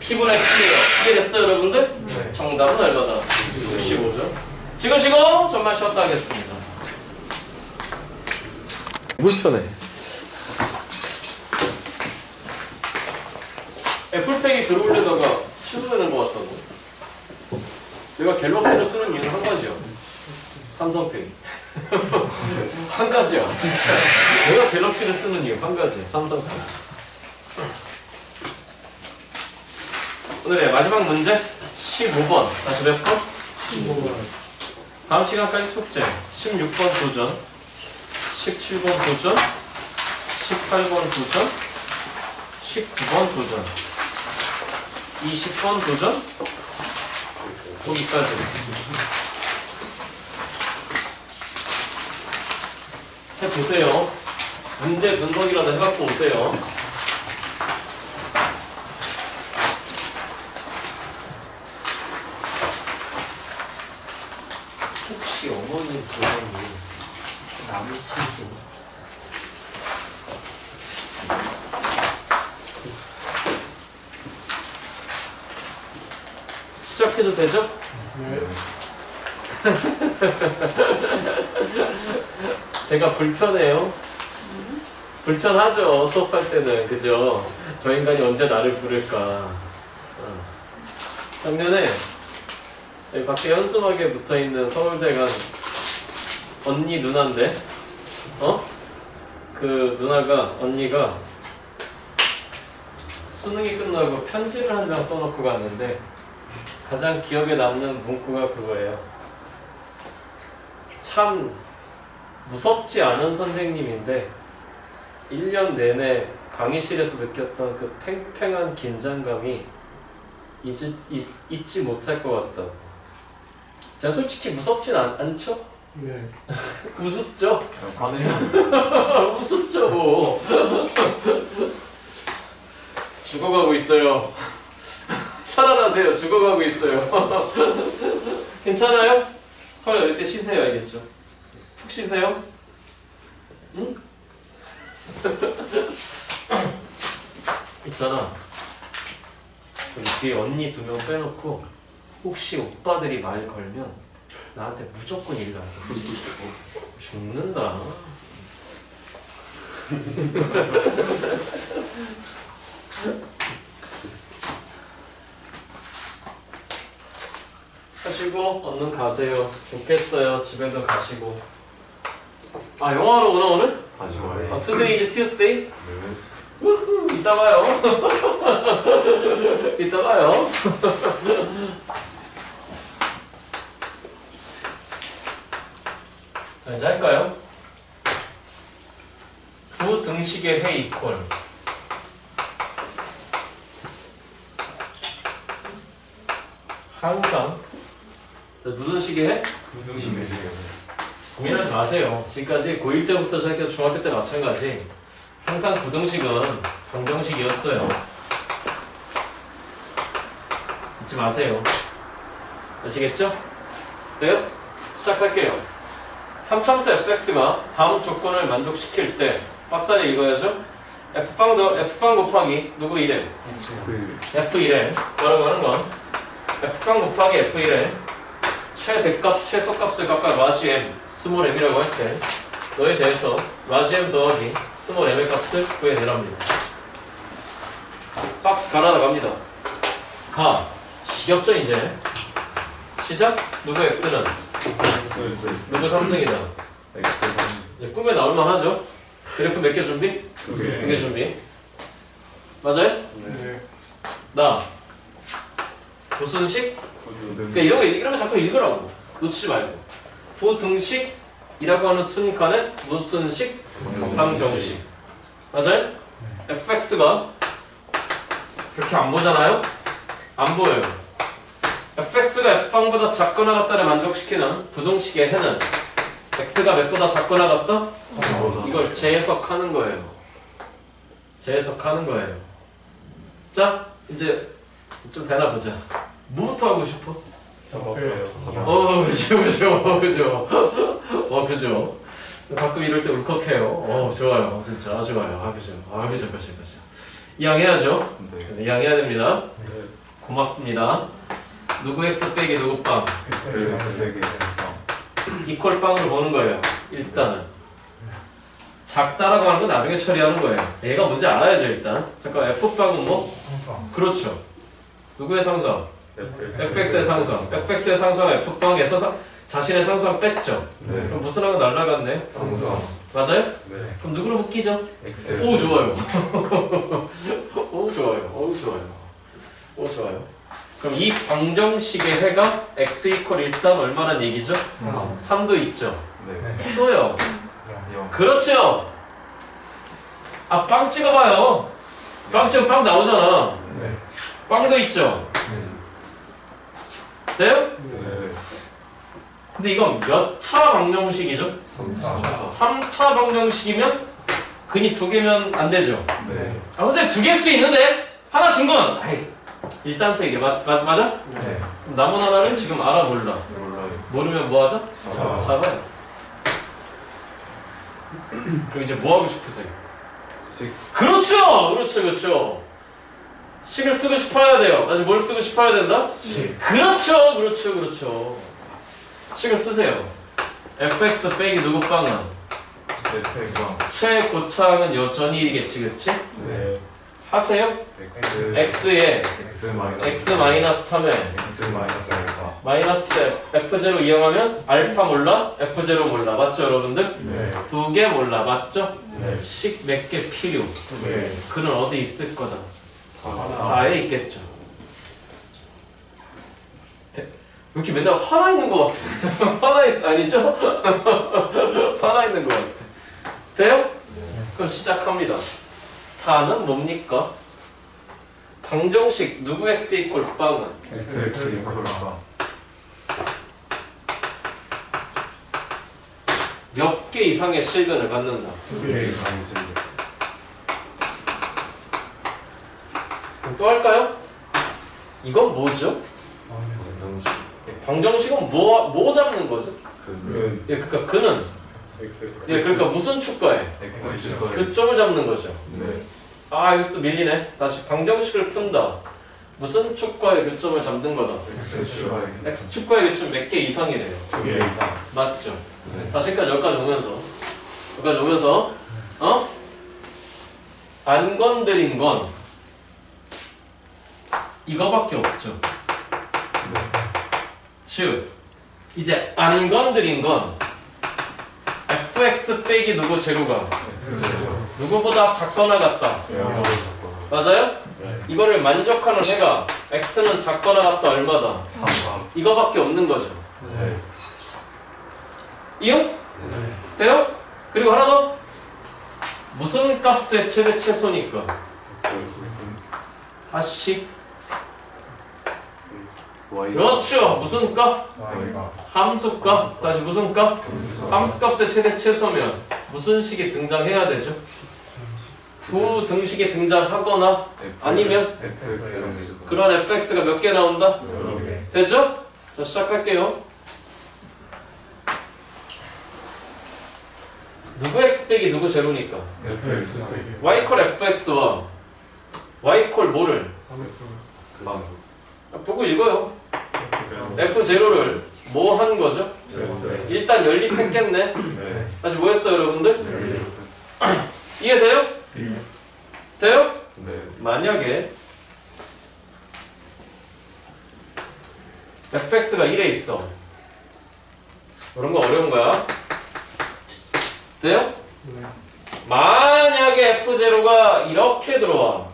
A: P분의 Q예요 이해됐어요 여러분들?
C: 네.
A: 정답은 얼마다? 65죠 찍으시고 정말 쉬었다 하겠습니다 불편해 애플팩이 들어오려다가 취소되는 것 같다고 내가 갤럭시를 쓰는 이유는 한 가지야 삼성페이. 한 가지야 진짜. 내가 갤럭시를 쓰는 이유 한 가지야 삼성페이. 오늘의 마지막 문제 15번. 다시 몇 번?
C: 15번.
A: 다음 시간까지 숙제. 16번 도전. 17번 도전, 18번 도전, 19번 도전, 20번 도전, 여기까지. 해보세요. 문제 분석이라도 해갖고 오세요. 혹시 어머니 도장이 나무 치즈 시작해도 되죠?
C: 네.
A: 제가 불편해요. 불편하죠. 수업할 때는 그죠? 저 인간이 언제 나를 부를까? 어. 작년에 밖에 현수막에 붙어 있는 서울대 간 언니 누나인데, 어? 그 누나가 언니가 수능이 끝나고 편지를 한 장 써놓고 갔는데 가장 기억에 남는 문구가 그거예요. 참 무섭지 않은 선생님인데 1년 내내 강의실에서 느꼈던 그 팽팽한 긴장감이 잊지, 잊, 잊지 못할 것 같다. 제가 솔직히 무섭진 않, 않죠?
C: 네.
A: 우습죠?
B: 반응이
A: 우습죠 뭐. 죽어가고 있어요. 살아나세요. 죽어가고 있어요. 괜찮아요? 서울 이때 쉬세요. 알겠죠? 푹 쉬세요. 응? 있잖아. 여기 뒤에 언니 두 명 빼놓고 혹시 오빠들이 말 걸면 나한테 무조건 일러. 죽는다. 하시고 얼른 가세요. 좋겠어요. 집에도 가시고. 아 영화로 오나 오늘?
B: 다시
A: 아,
B: 말해.
A: today is Tuesday.
B: 네.
A: 우후, 이따 봐요. 이따 봐요. 자, 이제 할까요? 부 등식의 해 이퀄. 항상 자, 무슨 식의 해? 고민하지 마세요. 지금까지 고1 때부터 시작해서 중학교 때 마찬가지. 항상 부등식은 방정식이었어요. 잊지 마세요. 아시겠죠? 네? 시작할게요. 삼참수 fx가 다음 조건을 만족시킬 때 빡사리 읽어야죠. f빵 더 f빵 곱하기 누구 이름?
B: 그
A: f1에 뭐라고 하는 건 f빵 곱하기 f1에 최대값 최소값을 각각 라지 m 스몰 m이라고 할 때 너에 대해서 라지 m 더하기 스몰 m의 값을 구해내랍니다. 박스 갈아 나갑니다. 가 지겹죠 이제 시작 누구 x는 누구 삼성이다. 이제 꿈에 나올만 하죠. 그래프 몇 개 준비? 두 개 준비. 맞아요?
C: 네.
A: 나 무슨 식? 그러니까 이런 거 이런 거 자꾸 읽으라고. 놓치지 말고. 부등식이라고 하는 순간에 무슨 식? 방정식. 맞아요? fx가 그렇게 안 보잖아요? 안 보여요. fx가 f방보다 작거나 같다를 만족시키는 부등식의 해는 x가 몇보다 작거나 같다? 이걸 재해석하는 거예요. 재해석하는 거예요. 자 이제 좀 되나 보자 뭐부터 하고 싶어?
D: 작업해요.
A: 어, 그죠, 그죠, 그죠. 어, 그죠. 가끔 이럴 때 울컥해요. 어, 좋아요. 진짜 아주 좋아요. 아, 그죠. 아, 그죠, 그죠, 그죠. 이양해야죠.
B: 네.
A: 이양해야 됩니다.
D: 네.
A: 고맙습니다. 누구 x 빼기 누구 빵.
B: 그 세계
A: 이퀄 빵으로 보는 거예요. 일단은. 작다라고 하는 건 나중에 처리하는 거예요. 얘가 뭔지 알아야죠, 일단. 잠깐, f빵은 뭐?
C: 항상.
A: 그렇죠. 누구의 상성? Fx의 상성. fx의 상성은 f빵에서 사- 자신의 상성 뺐죠.
B: 네.
A: 그럼 무슨 하고 날라갔네?
B: 상성
A: 맞아요?
D: 네.
A: 그럼 누구로 묶이죠?
B: 엑셀
A: 오 좋아요. 오 좋아요. 오 좋아요. 오 좋아요. 그럼 이 방정식의 해가 x 이퀄 일단 얼마란 얘기죠? 3 도 있죠.
B: 네.
A: 또요.
B: 영.
A: 그렇죠. 아, 빵 찍어봐요. 빵 찍으면 빵 나오잖아.
C: 네.
A: 빵도 있죠. 돼요?
D: 네.
A: 근데 이건 몇 차 방정식이죠? 3차 방정식이면 근이 두 개면 안 되죠.
B: 네.
A: 아, 선생님 두 개일 수도 있는데 하나 준 건 일단 세 개. 맞, 맞, 맞아?
C: 네.
A: 남은 하나를 지금 알아 몰라.
B: 몰라요.
A: 모르면 뭐 하죠?
B: 자,
A: 잡아요. 그럼 이제 뭐 하고 싶으세요?
B: 식.
A: 그렇죠! 그렇죠, 그렇죠. 식을 쓰고 싶어야 돼요. 다시 뭘 쓰고 싶어야 된다?
C: 식.
A: 그렇죠, 그렇죠, 그렇죠. 식을 쓰세요. fx 빼기 누구 빵은? 최고창은 여전히 1이겠지, 그치?
B: 네.
A: 하세요.
B: X.
A: x에
B: X 마이너스.
A: x 마이너스 3에
B: X 마이너스 알파.
A: 마이너스 f0 이용하면 알파 몰라? f0 몰라. 맞죠, 여러분들?
B: 네.
A: 두 개 몰라. 맞죠?
B: 네.
A: 식몇 개 필요.
B: 네.
A: 그는 어디 있을 거다.
B: 아,
A: 다에 있겠죠. 이렇게 맨날 화나 있는 것 같아? 화나 있어 아니죠? 화나 있는 것 같아. 돼요? 그럼 시작합니다. 다는 뭡니까? 방정식 누구 x 이꼴 빵은
B: X 이퀄 바.
A: 몇개 이상의 실근을 갖는다.
B: 네. 방식.
A: 그럼 또 할까요? 이건 뭐죠?
B: 방정식.
A: 방정식은 뭐, 뭐 잡는 거죠?
B: 그.
A: 예, 그러니까 그는
D: X.
A: 예, 그러니까 무슨 축과에. 그 점을 잡는 거죠.
B: 네.
A: 아 여기서 또 밀리네. 다시 방정식을 푼다. 무슨 축과의 교점을 잡는 거다.
B: X
A: 축과의 교점 몇 개 이상이래요.
B: 두개 이상.
A: 맞죠?
B: 네.
A: 다시까지 여기까지 오면서 여기까지 오면서 어? 안 건드린 건 이거밖에 없죠.
B: 네.
A: 즉 이제 안 건드린 건 fx 빼기 누구 제로가. 누구보다 작거나 같다. 맞아요?
D: 네.
A: 이거를 만족하는 해가 x는 작거나 같다 얼마다?
B: 3번.
A: 이거밖에 없는 거죠.
B: 네.
A: 이용? 돼요? 그리고 하나 더 무슨 값의 최대 최소니까 다시 그렇죠 무슨 값?
B: Y가.
A: 함수 값 다시 무슨 값? 함수 값의 최대 최소면 무슨 식이 등장해야 되죠? 부등식이 등장하거나 아니면. 그런 fx가 몇 개 나온다? 되죠? 자 시작할게요 누구 x 빼기 누구 제로니까
B: FX.
A: y 콜 fx와 y 콜 뭐를
B: 방.
A: 아, 보고 읽어요 f0를 뭐한 거죠?
B: 네.
A: 일단 연립했겠네
B: 네.
A: 다시 뭐 했어요 여러분들?
B: X.
A: 이해 돼요? 돼요?
B: 네.
A: 만약에 fx가 1에 있어 그런 거 어려운 거야 돼요?
C: 네.
A: 만약에 f0가 이렇게 들어와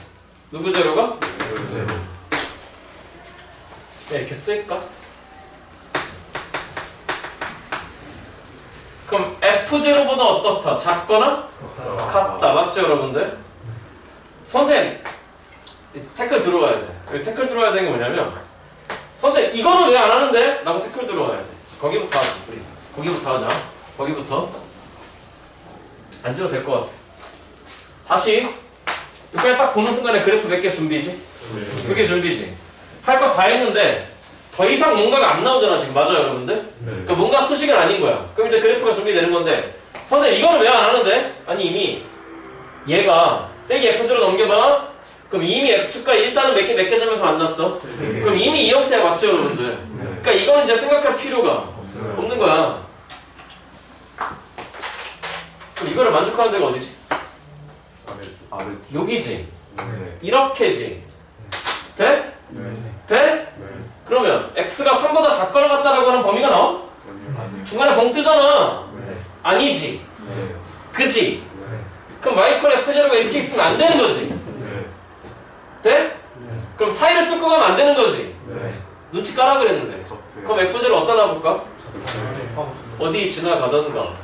A: 누구 제로가? 네, 이렇게 쓸까? 그럼 f0보다 어떻다? 작거나? 같다 맞죠 여러분들? 선생님 이 태클 들어와야 돼 여기 태클 들어와야 되는 게 뭐냐면 선생님 이거는 왜 안 하는데? 라고 태클 들어와야 돼 거기부터 하자 우리 거기부터 하자 거기부터 앉아도 될 것 같아 다시 여기까지 딱 보는 순간에 그래프 몇 개 준비지? 두 개 준비지 할 거 다 했는데 더 이상 뭔가가 안 나오잖아 지금 맞아요 여러분들? 그러니까 뭔가 수식은 아닌 거야. 그럼 이제 그래프가 준비되는 건데 선생님 이거는 왜 안 하는데? 아니 이미 얘가 떼기 F0 넘겨봐. 그럼 이미 X축과 일단은 몇 개 몇 개 점에서 만났어. 그럼 이미 이 형태가 맞죠 여러분들? 그러니까 이거는 이제 생각할 필요가
B: 없어요.
A: 없는 거야. 그럼 이거를 만족하는 데가 어디지?
B: 아래.
A: 여기지.
B: 네.
A: 이렇게지. 돼?
B: 네.
A: 돼? 그러면 X가 3보다 작거나 같다라고 하는 범위가 나와? 중간에 봉 뜨잖아.
B: 네.
A: 아니지.
B: 네.
A: 그지?
B: 네.
A: 그럼 마이클 F0가 이렇게 있으면 안 되는 거지.
B: 네.
A: 돼? 그럼 사이를 뚫고 가면 안 되는 거지.
B: 네.
A: 눈치 까라 그랬는데. 그럼 F0 어디다 놔볼까?
C: 네.
A: 어디 지나가던가.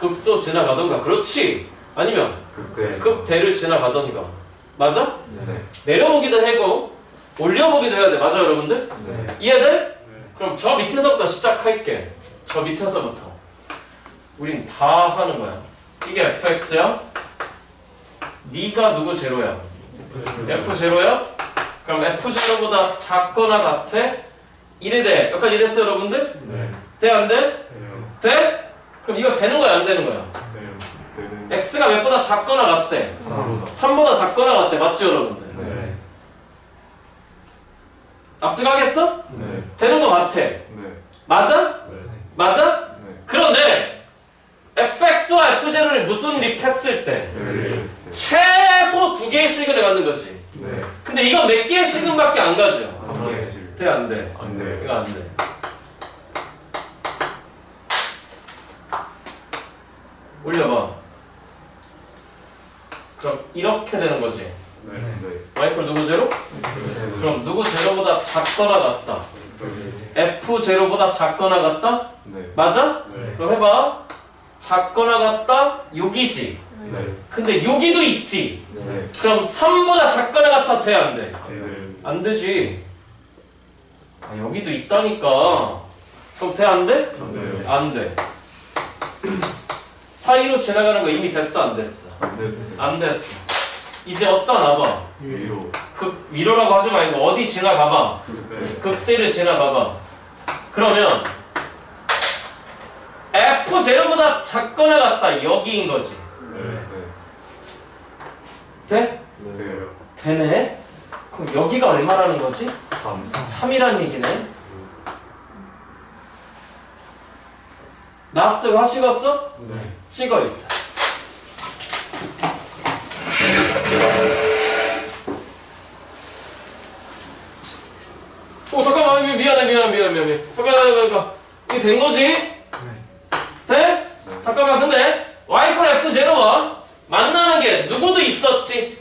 A: 극소 지나가던가 그렇지 아니면 극대를 지나가던가 맞아?
B: 네.
A: 내려보기도 하고 올려보기도 해야 돼 맞아 여러분들?
C: 네.
A: 이해돼?
D: 네.
A: 그럼 저 밑에서부터 시작할게 저 밑에서부터 우린 다 하는 거야 이게 fx야 네가 누구 제로야 f 제로야? 그럼 f 제로보다 작거나 같아? 1에 대 여기까지 됐어 여러분들?
C: 네.
A: 돼 안 돼?
D: 돼요.
A: 돼? 그럼 이거 되는 거야 안 되는 거야?
D: 돼요.
B: 되는
A: x가 몇보다 작거나 같대?
B: 사로다
A: 3보다 작거나 같대 맞지 여러분들?
B: 네.
A: 납득하겠어?
B: 네.
A: 되는 거 같아
B: 네.
A: 맞아?
D: 네.
A: 맞아?
B: 네.
A: 그런데 fx와 f0를 무슨 립했을 때
B: 네. 네.
A: 최소 두 개의 실근에 맞는 거지
B: 네.
A: 근데 이건 몇 개의 실근밖에 안 가죠
B: 한 개의 실.
A: 돼안 돼?
B: 안 돼.
A: 이거 안 돼. 올려봐. 그럼 이렇게 되는 거지.
D: 네.
B: 네.
A: 마이클 누구 제로? 그럼 누구 제로보다 작거나 같다. F 제로보다 작거나 같다?
B: 네.
A: 맞아?
D: 네.
A: 그럼 해봐. 작거나 같다? 여기지.
B: 네.
A: 근데 여기도 있지.
B: 네.
A: 그럼 3보다 작거나 같아 돼? 안 돼?
D: 네.
A: 안 되지. 아, 여기도 있다니까. 그럼 돼? 안 돼?
B: 네.
A: 안 돼. 사이로 지나가는 거 이미 됐어? 안 됐어?
B: 안 됐어.
A: 안 됐어. 이제 어디다 놔봐.
B: 위로.
A: 극 위로라고 하지 말고 어디 지나가봐.
B: 그때.
A: 극대를 지나가봐. 그러면 F 제로보다 작거나 같다 여기인 거지.
B: 네.
A: 돼?
B: 네.
A: 되네. 그럼 여기가 얼마라는 거지?
B: 3.
A: 3이란 얘기네. 납득하시겠어?
D: 네.
A: 찍어 일 단. 오 잠깐만 미- 미안해 미안해 미안해 미안해 잠깐 잠깐 잠깐 이게 된 거지? 돼? 잠깐만 근데 y 콜 f 제로와 만나는 게 누구도 있었지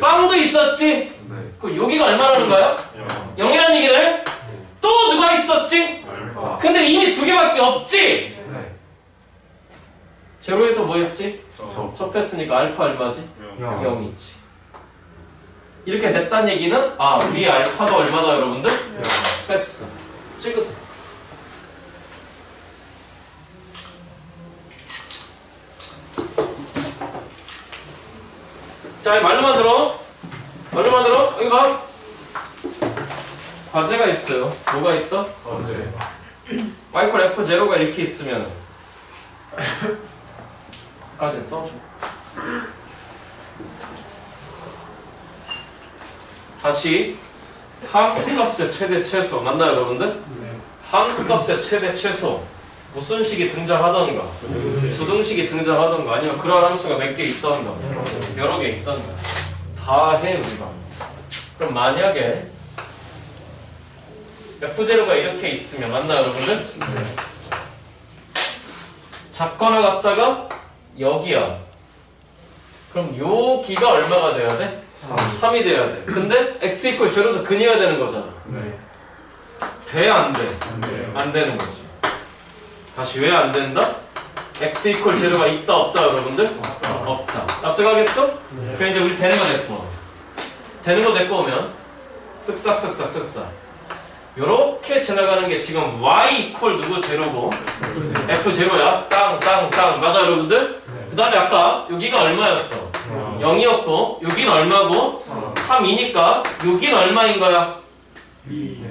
A: 빵도 있었지
B: 네.
A: 그 여기가 얼마라는 거야? 0이라는 얘기네? 또 누가 있었지? 근데 이미 두 개밖에 없지?
B: 네.
A: 제로에서 뭐였지?
B: 저.
A: 접했으니까 알파 얼마지?
B: 영.
A: 0이지. 이렇게 됐다는 얘기는 아 우리 알파가 얼마다 여러분들? 패스 찍으세요 자이 말로만 들어. 말로만 들어. 여기 봐. 과제가 있어요. 뭐가 있다?
B: 어, 네.
A: 마이클 F0가 이렇게 있으면 까지 써줘 다시 함수값의 최대 최소 맞나요 여러분들?
C: 네.
A: 함수값의 최대 최소. 무슨 식이 등장하던가 수등식이 등장하던가 아니면 그런 함수가 몇 개 있던가 여러 개 있던가 다 해 우리가. 그럼 만약에 F0가 이렇게 있으면 맞나요 여러분들? 작거나 같다가 여기야 그럼 요 기가 얼마가 돼야 돼? 3 이 돼야 돼 근데 x 이퀄 제로도 근이어야 되는 거잖아
C: 네.
A: 돼? 안 돼?
C: 안 돼요.
A: 안 되는 거지 다시 왜 안 된다? x 이퀄 제로가 있다 없다 여러분들? 없다 납득하겠어?
C: 네.
A: 그럼 이제 우리 되는 거와 되는 거 데리고 오면 쓱싹쓱싹 쓱싹 요렇게 지나가는 게 지금 y 이퀄 누구 제로고 f 제로야 땅 땅 땅 맞아 여러분들?
C: 네.
A: 그 다음에 아까 여기가 얼마였어? 0이었고 여긴 얼마고? 3 이니까 여긴 얼마인 거야?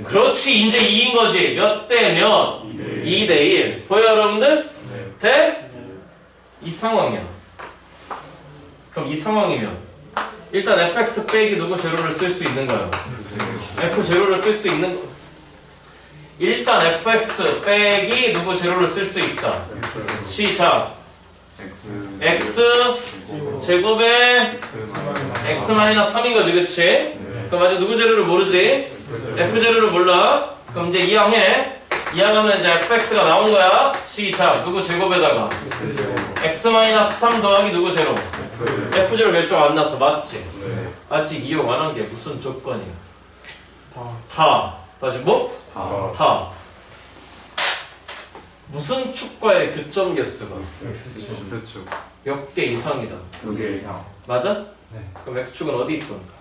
A: 그렇지 이제 2인 거지 몇 대 몇? 2 대 1 보여 여러분들? 돼? 이 상황이야 그럼 이 상황이면 일단 fx 빼기 누구 제로를 쓸 수 있는 거야 f 제로를 쓸 수 있는 거 일단 fx 빼기 누구 제로를 쓸 수 있다 시작
B: X.
A: 제곱에 x 마이너스 3인 거지 그치? 그럼 아직 누구 제로를 모르지? f 제로를 몰라 그럼 이제 이항해 이항하면 이제 fx가 나온 거야 시작 누구 제곱에다가 x 마이너스 3 더하기 누구 제로 f 제로 결정 안 났어 맞지?
B: 네.
A: 아직 이용 안 한 게 무슨 조건이야
C: 다.
A: 다 다시 뭐?
B: 다.
A: 다 무슨 축과의 교점 개수가
B: X축
A: 몇 개 이상이다.
B: 두 개 이상
A: 맞아?
C: 네.
A: 그럼 x축은 어디 있던가?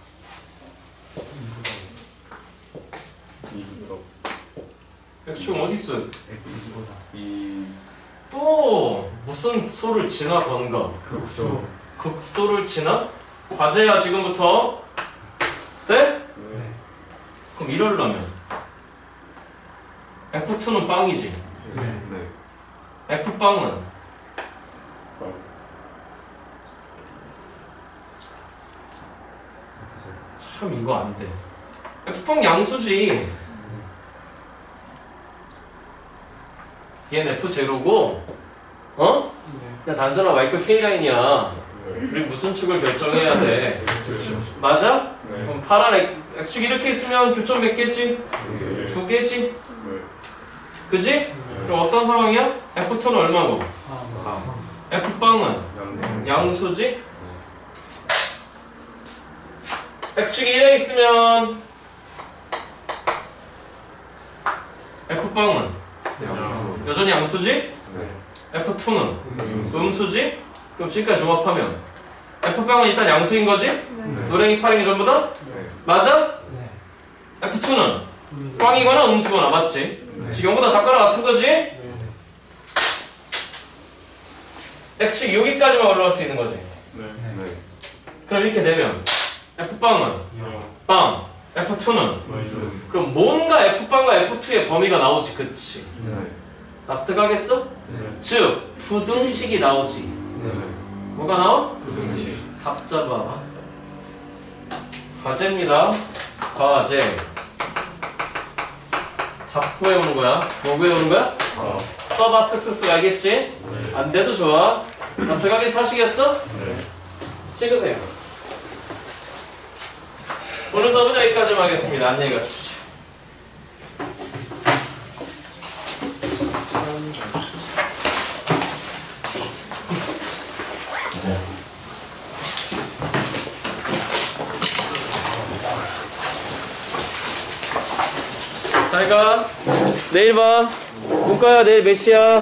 A: x축은 어디 있어요?
B: 이
A: 또 무슨 소를 지나던가
B: 극소
A: 극소를 지나? 과제야 지금부터 네?
D: 네.
A: 그럼 이럴라면 F2는 빵이지
C: 네.
B: 네
A: F빵은
D: 빵.
A: 참 이거 안 돼 F빵 양수지 얘는 F0고 어?
C: 네.
A: 그냥 단순한 마이클 K라인이야
D: 네.
A: 우리 무슨 축을 결정해야 돼 맞아?
D: 네.
A: 그럼 파란 X- X축 이렇게 있으면 교점 몇 개지?
D: 네.
A: 두 개지?
D: 네.
A: 그지?
C: 네.
A: 그럼 어떤 상황이야? F2는 얼마고?
D: 양.
A: 양수지? X축이 1에 있으면
B: 양수
A: 여전히 양수지?
B: 네
A: F2는
C: 음.
A: 음수지? 그럼 지금까지 종합하면 F빵은 일단 양수인 거지?
C: 네.
A: 노랭이 파랭이 전부 다?
B: 네
A: 맞아?
C: 네.
A: F2는
C: 음.
A: 꽝이거나 음수거나 맞지?
B: 네.
A: 지금 전부 다 작거나 같은 거지?
C: 네.
A: X축 여기까지만 올라갈 수 있는 거지
D: 네.
B: 네
A: 그럼 이렇게 되면 F빵은
D: 양.
A: 빵 F2는
D: 마이너스.
A: 그럼 뭔가 F빵과 F2의 범위가 나오지 그치
B: 네
A: 납득하겠어?
C: 네.
A: 즉 부등식이 나오지
B: 네
A: 뭐가 나와?
B: 부등식
A: 답 잡아 과제입니다 과제 답 구해오는 거야 뭐 구해오는 거야?
D: 아.
A: 써봐 쓱쓱쓱 알겠지?
D: 네.
A: 안 돼도 좋아 납득하겠어 하시겠어?
D: 네.
A: 찍으세요 오늘 수업은 여기까지만 하겠습니다 안녕히 가십시오 잘가. 내일 봐. 문과야 내일 몇 시야?